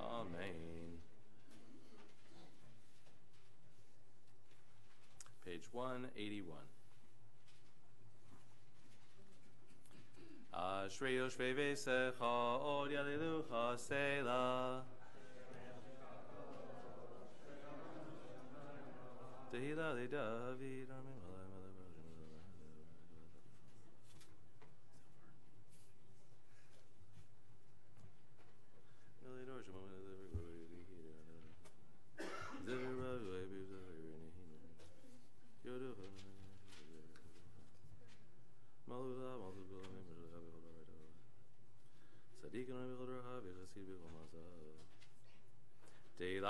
Amen. Page 181. Ashrei yoshvei v'secha od yalelucha selah. Tehillah David, amen.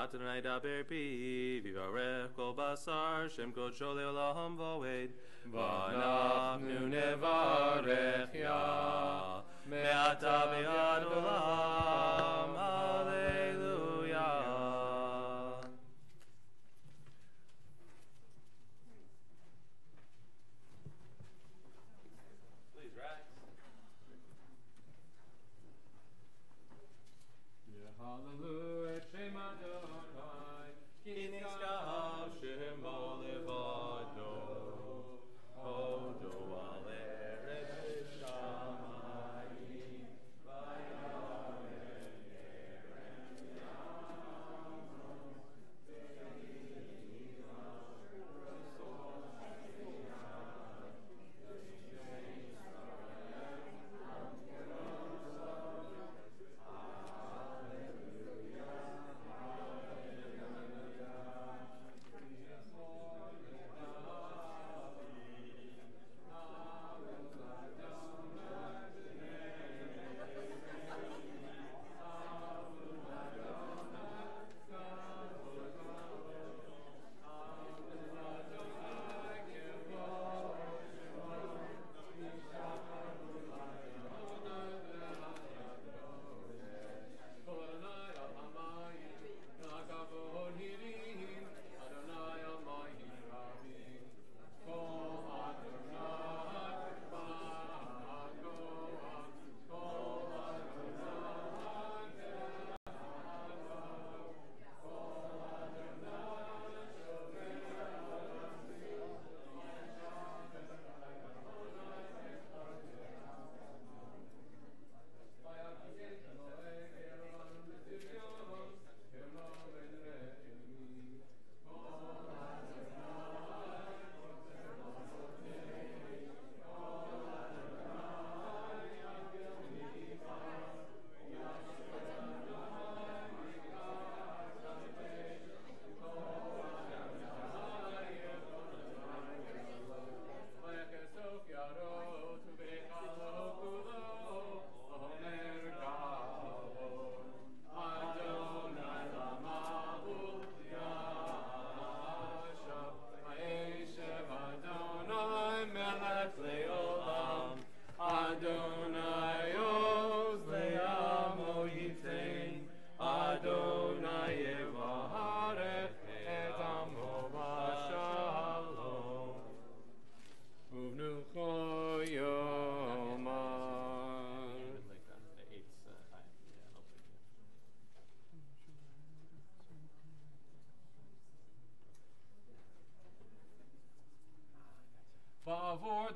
Adonai daber pi, vivarech kol basar, shem kodsho leolam voed, v'anachnu nevarech ya, me'ata be'ad olam,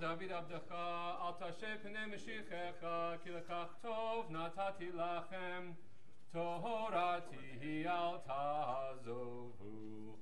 David Avdecha, Al Tashepne Meshichecha, Kilakach Tov, Natati Lachem, Torati Al Tazovu,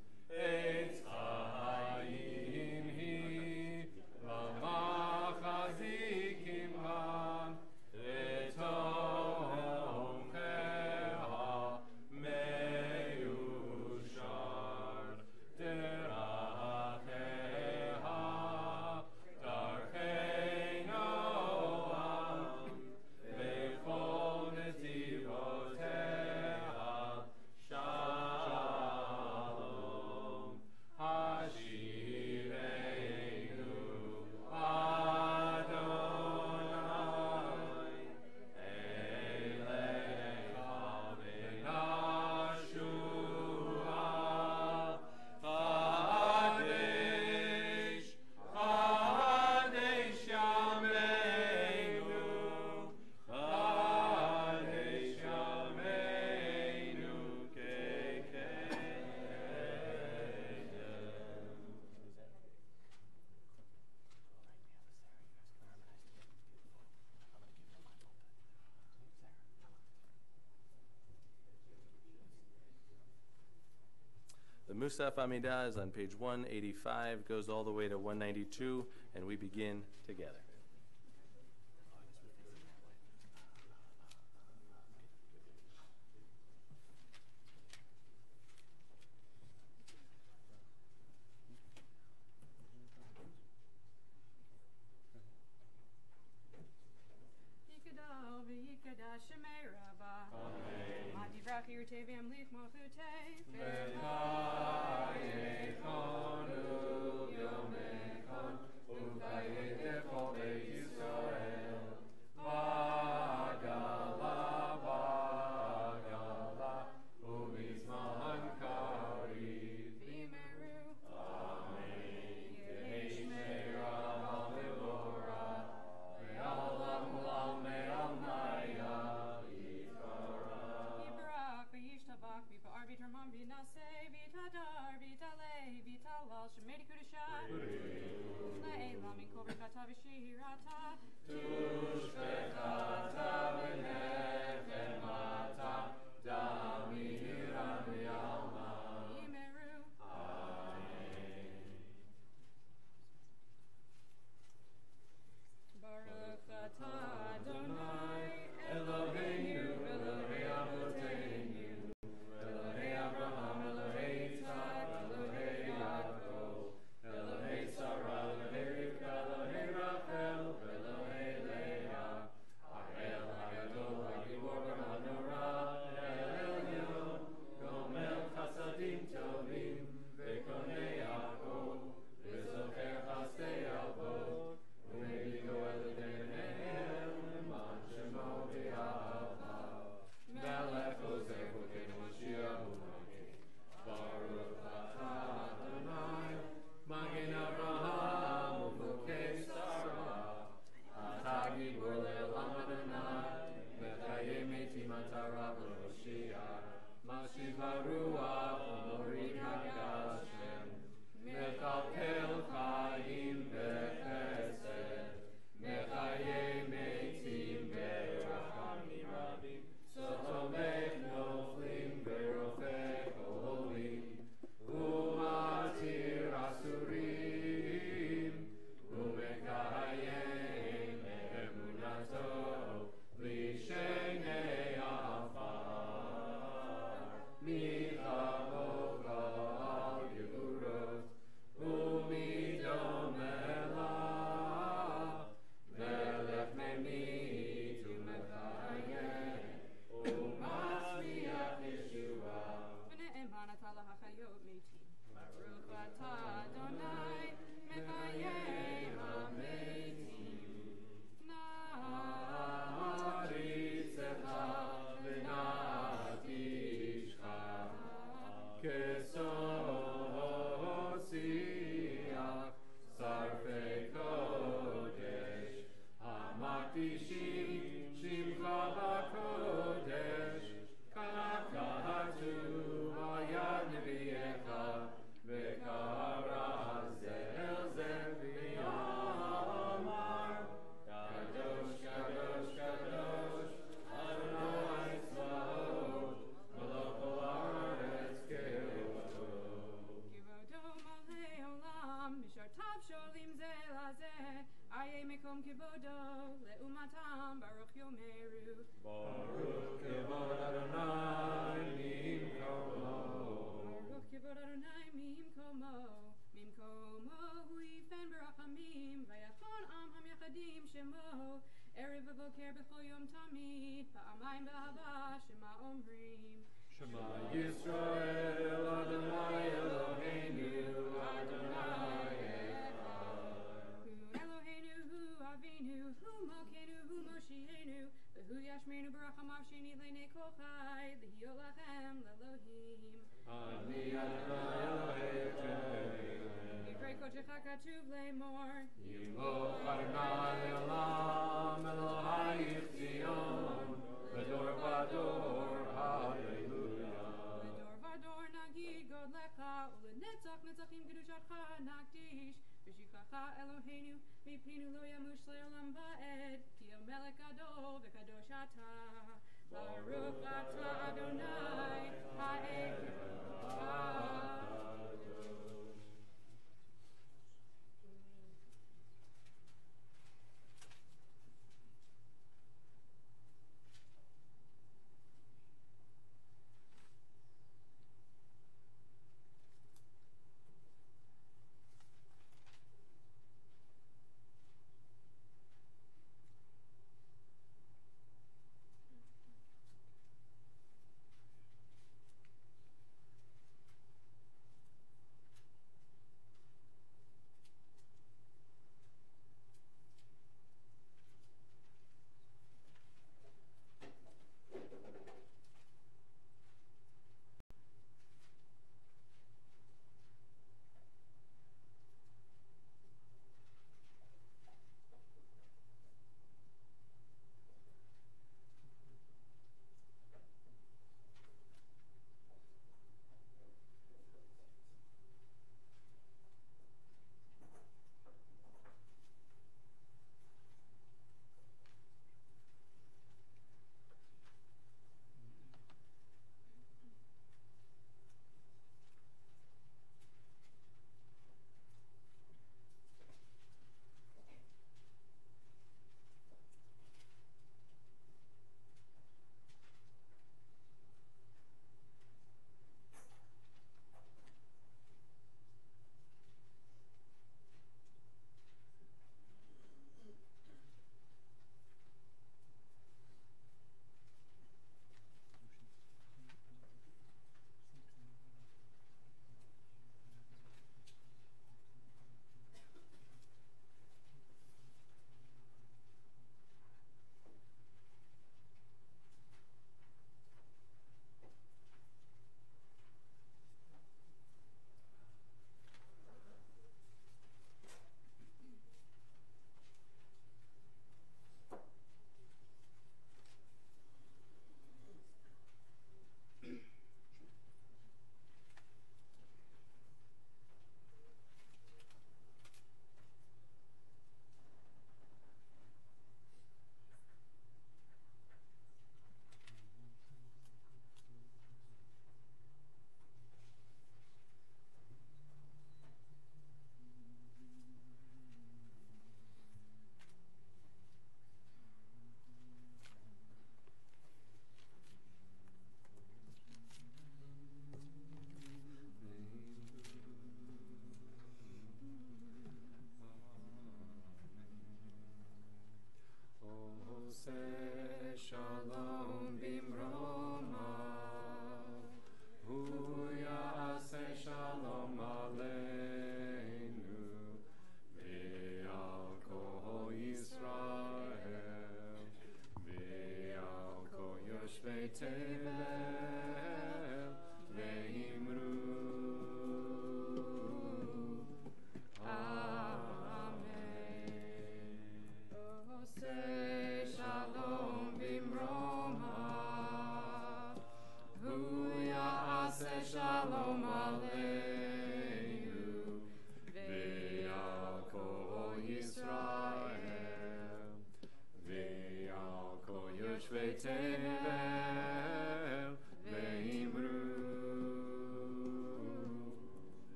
Musaf Amida is on page 185, goes all the way to 192, and we begin together. Kivodo leumatam baruch yomeru. Baruch Kevod Adonai Mimkomo. Baruch kivod Adonai mim komo, mim komo hui fen barachamim, vayachon am ham yachadim shemo, erev v'voker b'chol yom tamid, ba'amayim b'ahava shema v'hu Yashmeinu barachamav sheni le'nei kol chai, l'hio lachem l'Elohim. Ani Adonai Elohei. Yikrei kodecha katuv le'mor, Le'olam Elohai Zion V'dor v'dor Hallelujah. V'dor v'dor nagid god lecha, u'lenetzach netzachim kedushatcha nakdish, v'shikacha Eloheinu, mipninu lo yamush melech gadol v'kadosh ata. Baruch ata Adonai, ha'echad.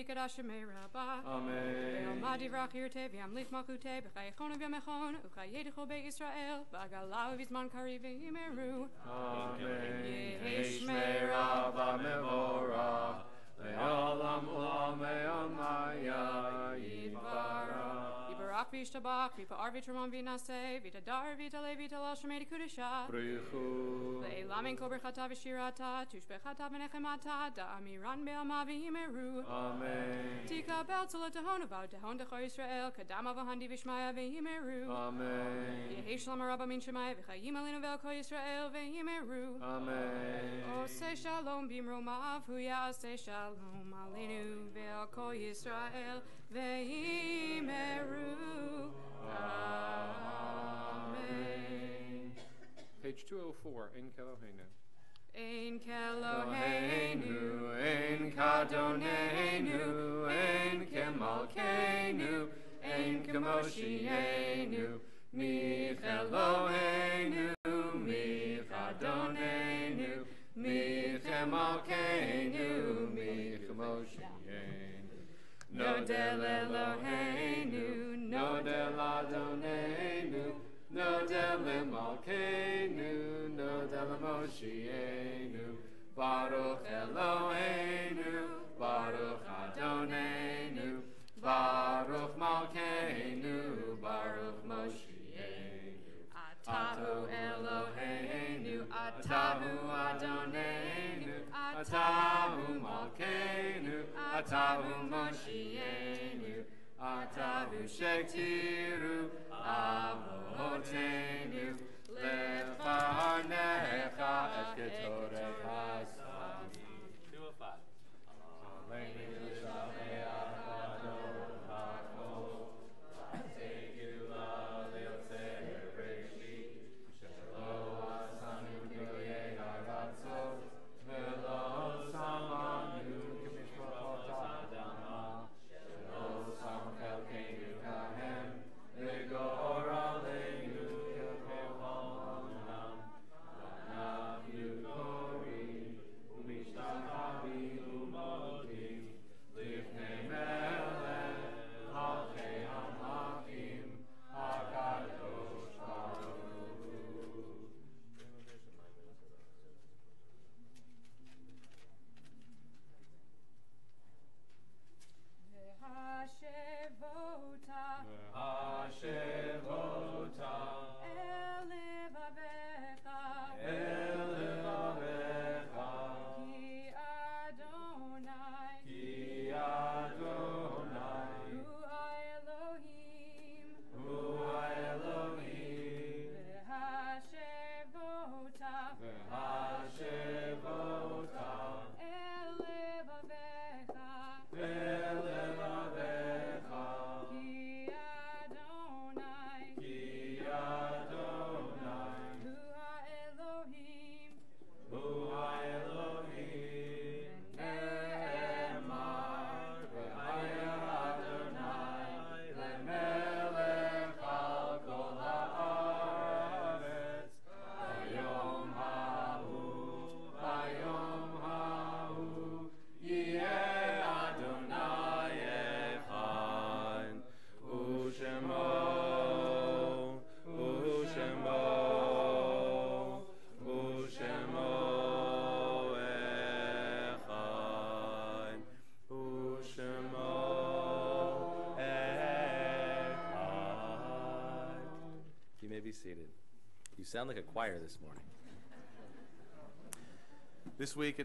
Amen Yikada Davi Kadashime Rabba. Amen. Ve'oma divrach yirte v'yamlich malchute b'chayechon v'yamechon u'chayedecho be'Yisrael v'agalav v'zman kari v'yimeru. Amen. Yibarak v'yishtabach v'pa'ar v'tramon v'naseh v'tadar v'talei v'talal shemedi kudesha. Brichu. Ve'elamin kol berchata v'shirata tushbechata v'nechemata da'amiran be'ama v'yimeru. Amen. Tikabel tzolot tehon u'vau tehon decho Yisrael kadama v'handi v'shmaya v'yimeru. Amen. Yehi rabba min shemaya v'chayim alinu ve'el kol Yisrael. Amen. Ose shalom bimromav huya ose shalom alinu ve'el kol Yisrael ve'yimeru. Amen. Page 204 in Kelohenu. Ein Keloheinu, Ein Kadonenu, Ein Kemalkenu, Ein Kemoshienu, Mich Eloheinu, Mich Adonenu, Mich Emalkenu, Mich Moshienu. Nodel Eloheinu, no Nodel Adonenu, Nodel Malkeinu, Nodel Moshienu, Baruch Eloheinu, Baruch Adonenu, Baruch Malkeinu, Baruch Moshienu. Atahu Eloheinu, Atahu Adonenu, Atahu Malkeinu, Atahu Moshienu, Atahu Shektiru, Avotenu, Lefanecha et Ketorecha Sami. 205. Aleinu Shameach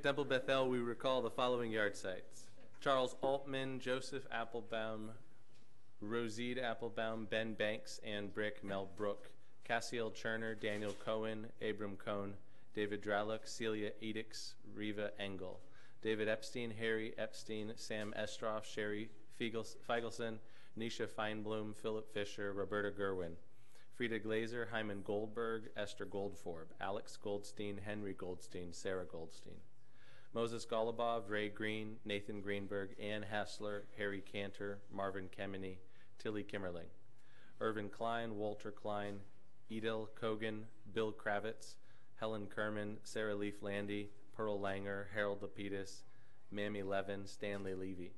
Temple Bethel, we recall the following yahrzeits Charles Altman, Joseph Applebaum, Roside Applebaum, Ben Banks, Ann Brick, Mel Brook, Cassiel Cherner, Daniel Cohen, Abram Cohn, David Drallock, Celia Edix, Riva Engel, David Epstein, Harry Epstein, Sam Estroff, Sherry Feigelson, Nisha Feinblum, Philip Fisher, Roberta Gerwin, Frida Glazer, Hyman Goldberg, Esther Goldforb, Alex Goldstein, Henry Goldstein, Sarah Goldstein. Moses Golubov, Ray Green, Nathan Greenberg, Ann Hassler, Harry Cantor, Marvin Kemeny, Tilly Kimmerling. Irvin Klein, Walter Klein, Edel Kogan, Bill Kravitz, Helen Kerman, Sarah Leaf Landy, Pearl Langer, Harold Lapidus, Mamie Levin, Stanley Levy.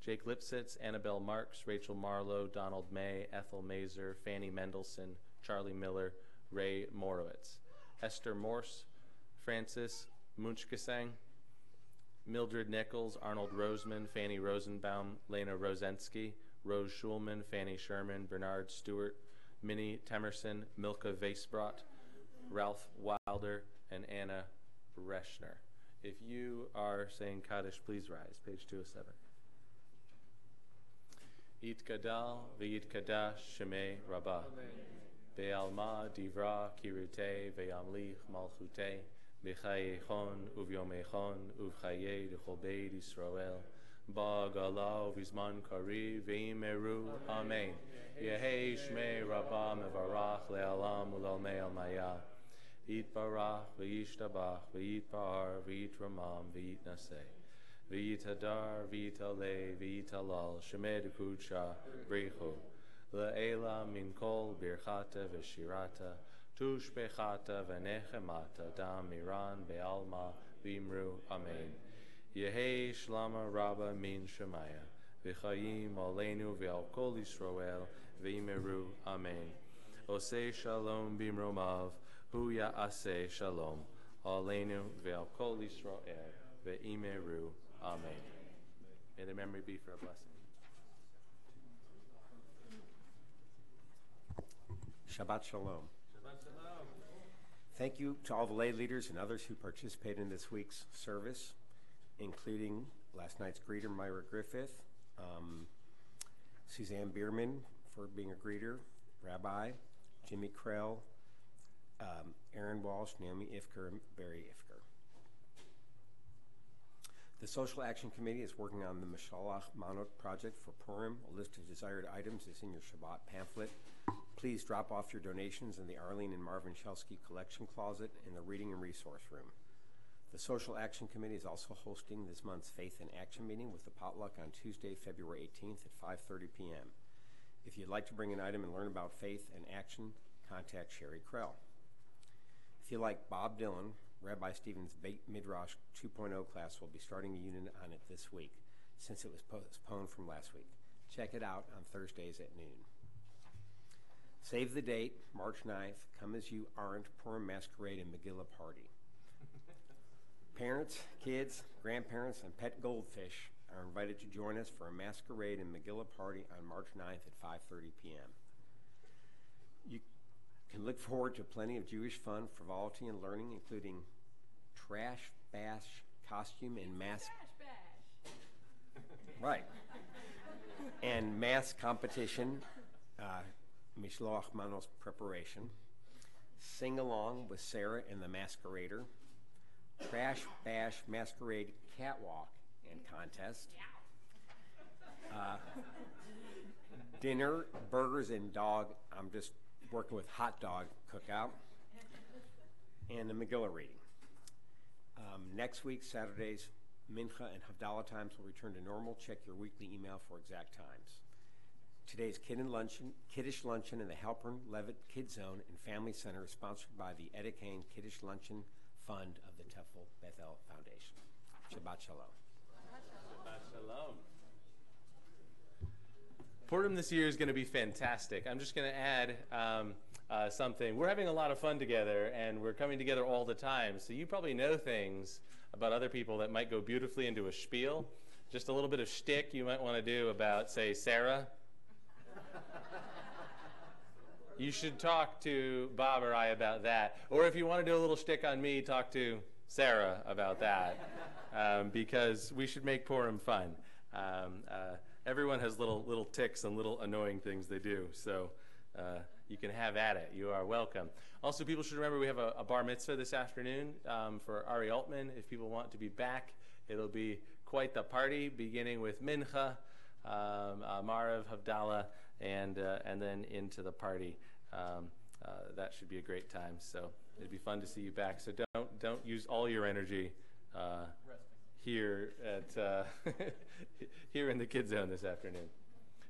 Jake Lipsitz, Annabelle Marks, Rachel Marlowe, Donald May, Ethel Mazer, Fanny Mendelson, Charlie Miller, Ray Morowitz, Esther Morse, Francis Munchkesang, Mildred Nichols, Arnold Roseman, Fanny Rosenbaum, Lena Rosensky, Rose Schulman, Fanny Sherman, Bernard Stewart, Minnie Temerson, Milka Vaisbrot, Ralph Wilder, and Anna Reschner. If you are saying Kaddish, please rise. Page 207. It Gadal, V'yit Kadash, Shemei Rabbah. Be'alma, Divra, Kirute, Ve'amlich, Malchute, B'chayechon, Uvyomechon, Uvchaye, D'chol Beit Yisrael. Ba'gala, Vizman Kari, Ve'imeru, Amen. Yehi Shmei Rabbah, Mevarach, Le'alam, Ulalmei Almaya. Yitbarach, V'yishtabach, V'yitbar, V'yitramam, V'yitnaseh. V'yitadar, V'yitaleh, V'yitalal, Shemed Kucha, Brichu. Le'ela min kol birchata v'shirata, bechata v'nechemata, dam miran be'alma v'imru, Amen. Yehi shlama rabba min shemaya, v'chayim aleinu v'al kol Yisroel, v'imeru, Amen. Osei shalom bimromav, hu ya'aseh shalom, aleinu v'al kol Yisroel, v'imeru, Amen. May the memory be for a blessing. Shabbat Shalom. Thank you to all the lay leaders and others who participated in this week's service, including last night's greeter, Myra Griffith, um, Suzanne Bierman for being a greeter, Rabbi, Jimmy Krell, um, Aaron Walsh, Naomi Ifker, and Barry Ifker. The Social Action Committee is working on the Mishloach Manot project for Purim. A list of desired items is in your Shabbat pamphlet. Please drop off your donations in the Arlene and Marvin Shelsky collection closet in the Reading and Resource Room. The Social Action Committee is also hosting this month's Faith in Action meeting with the potluck on Tuesday, February 18th at 5:30 p.m. If you'd like to bring an item and learn about faith and action, contact Sherry Krell. If you like Bob Dylan, Rabbi Stevens' Beit Midrash 2.0 class will be starting a unit on it this week, since it was postponed from last week. Check it out on Thursdays at noon. Save the date, March 9th. Come as you aren't, Purim Masquerade and Megillah Party. [laughs] Parents, kids, grandparents, and pet goldfish are invited to join us for a masquerade and Megillah Party on March 9th at 5:30 p.m. You can look forward to plenty of Jewish fun, frivolity, and learning, including trash bash costume and mask. bash Right. and mask competition, uh, Mishloach Manos preparation, sing along with Sarah and the Masquerader, trash bash masquerade catwalk and contest, uh, dinner, burgers, and dog. I'm just working with hot dog cookout, and the Megillah reading. Um, next week, Saturdays, Mincha and Havdalah times will return to normal. Check your weekly email for exact times. Today's Kid and luncheon, Kiddish Luncheon in the Halpern Levitt Kid Zone and Family Center is sponsored by the Etta Kane Kiddish Luncheon Fund of the Temple Bethel Foundation. Shabbat Shalom. Shabbat Shalom. Purim this year is going to be fantastic. I'm just going to add um, uh, something. We're having a lot of fun together, and we're coming together all the time. So you probably know things about other people that might go beautifully into a spiel. Just a little bit of shtick you might want to do about, say, Sarah. You should talk to Bob or I about that. Or if you want to do a little shtick on me, talk to Sarah about that. [laughs] Um, because we should make Purim fun. Um, uh, everyone has little little tics and little annoying things they do. So uh, you can have at it. You are welcome. Also, people should remember we have a, a bar mitzvah this afternoon um, for Ari Altman. If people want to be back, it'll be quite the party, beginning with mincha, um, uh, Marav, Havdalah, and uh, and then into the party. Um, uh, that should be a great time. So it'd be fun to see you back. So don't don't use all your energy uh, here at uh, [laughs] here in the kid zone this afternoon.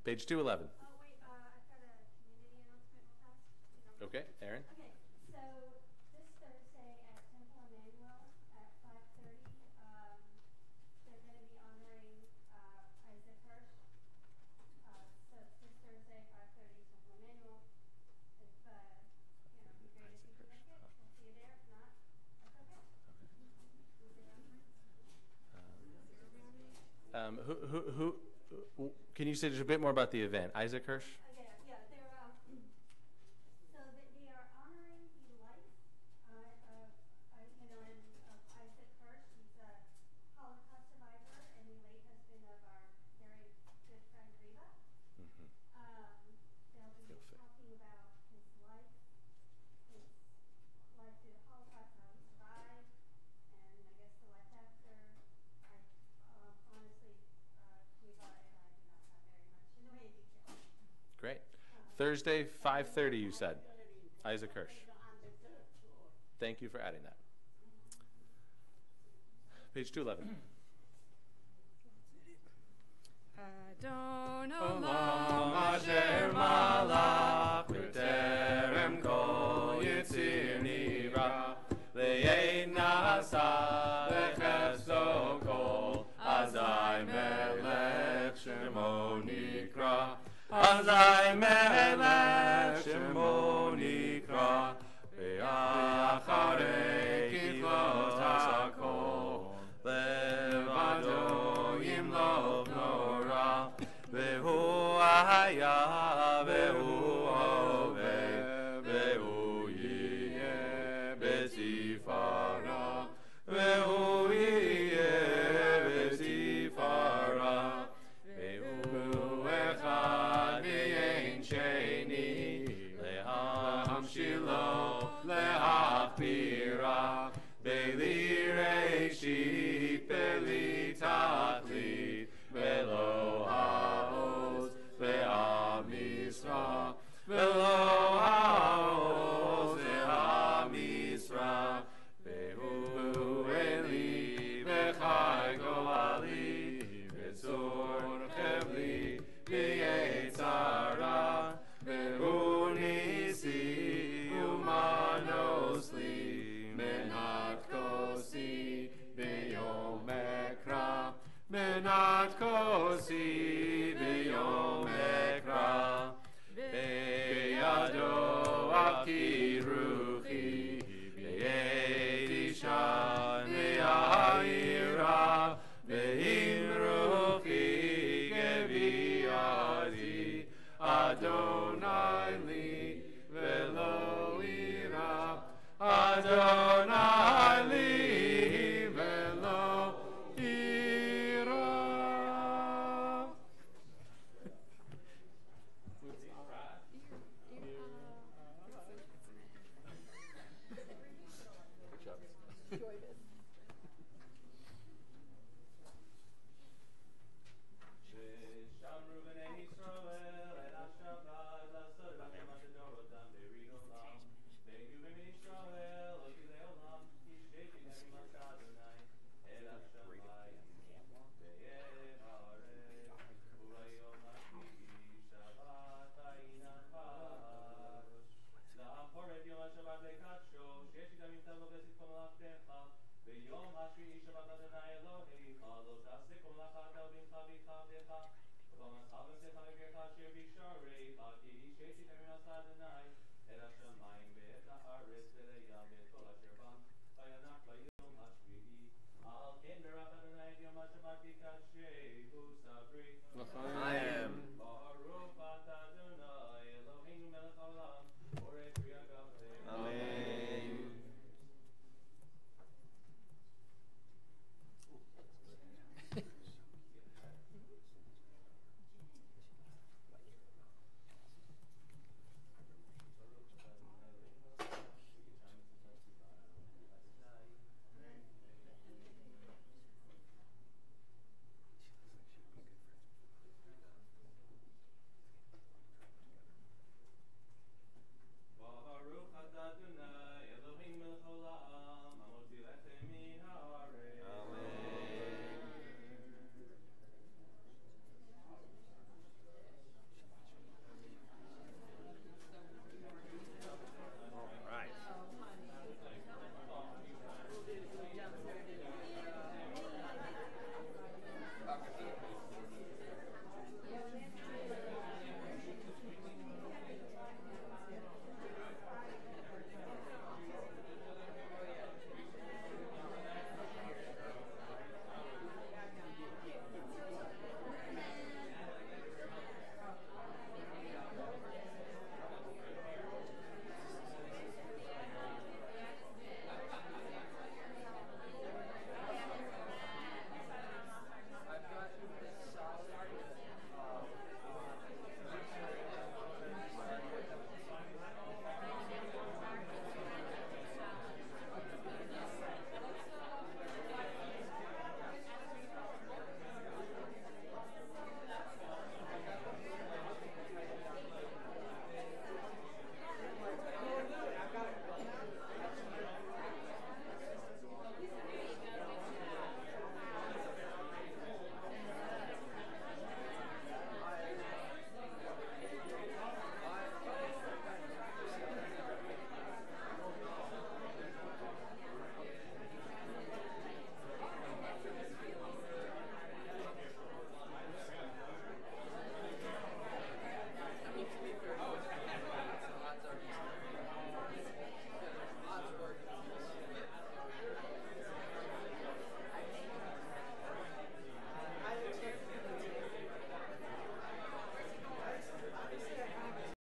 Page two eleven. Okay, Aaron. Okay, so Um, who, who, who, can you say just a bit more about the event? Isaac Hirsch? Thursday, 5.30, you said. Isaac Hirsch. Thank you for adding that. Page 211. [clears throat] Azai melech shemo nikra azai melech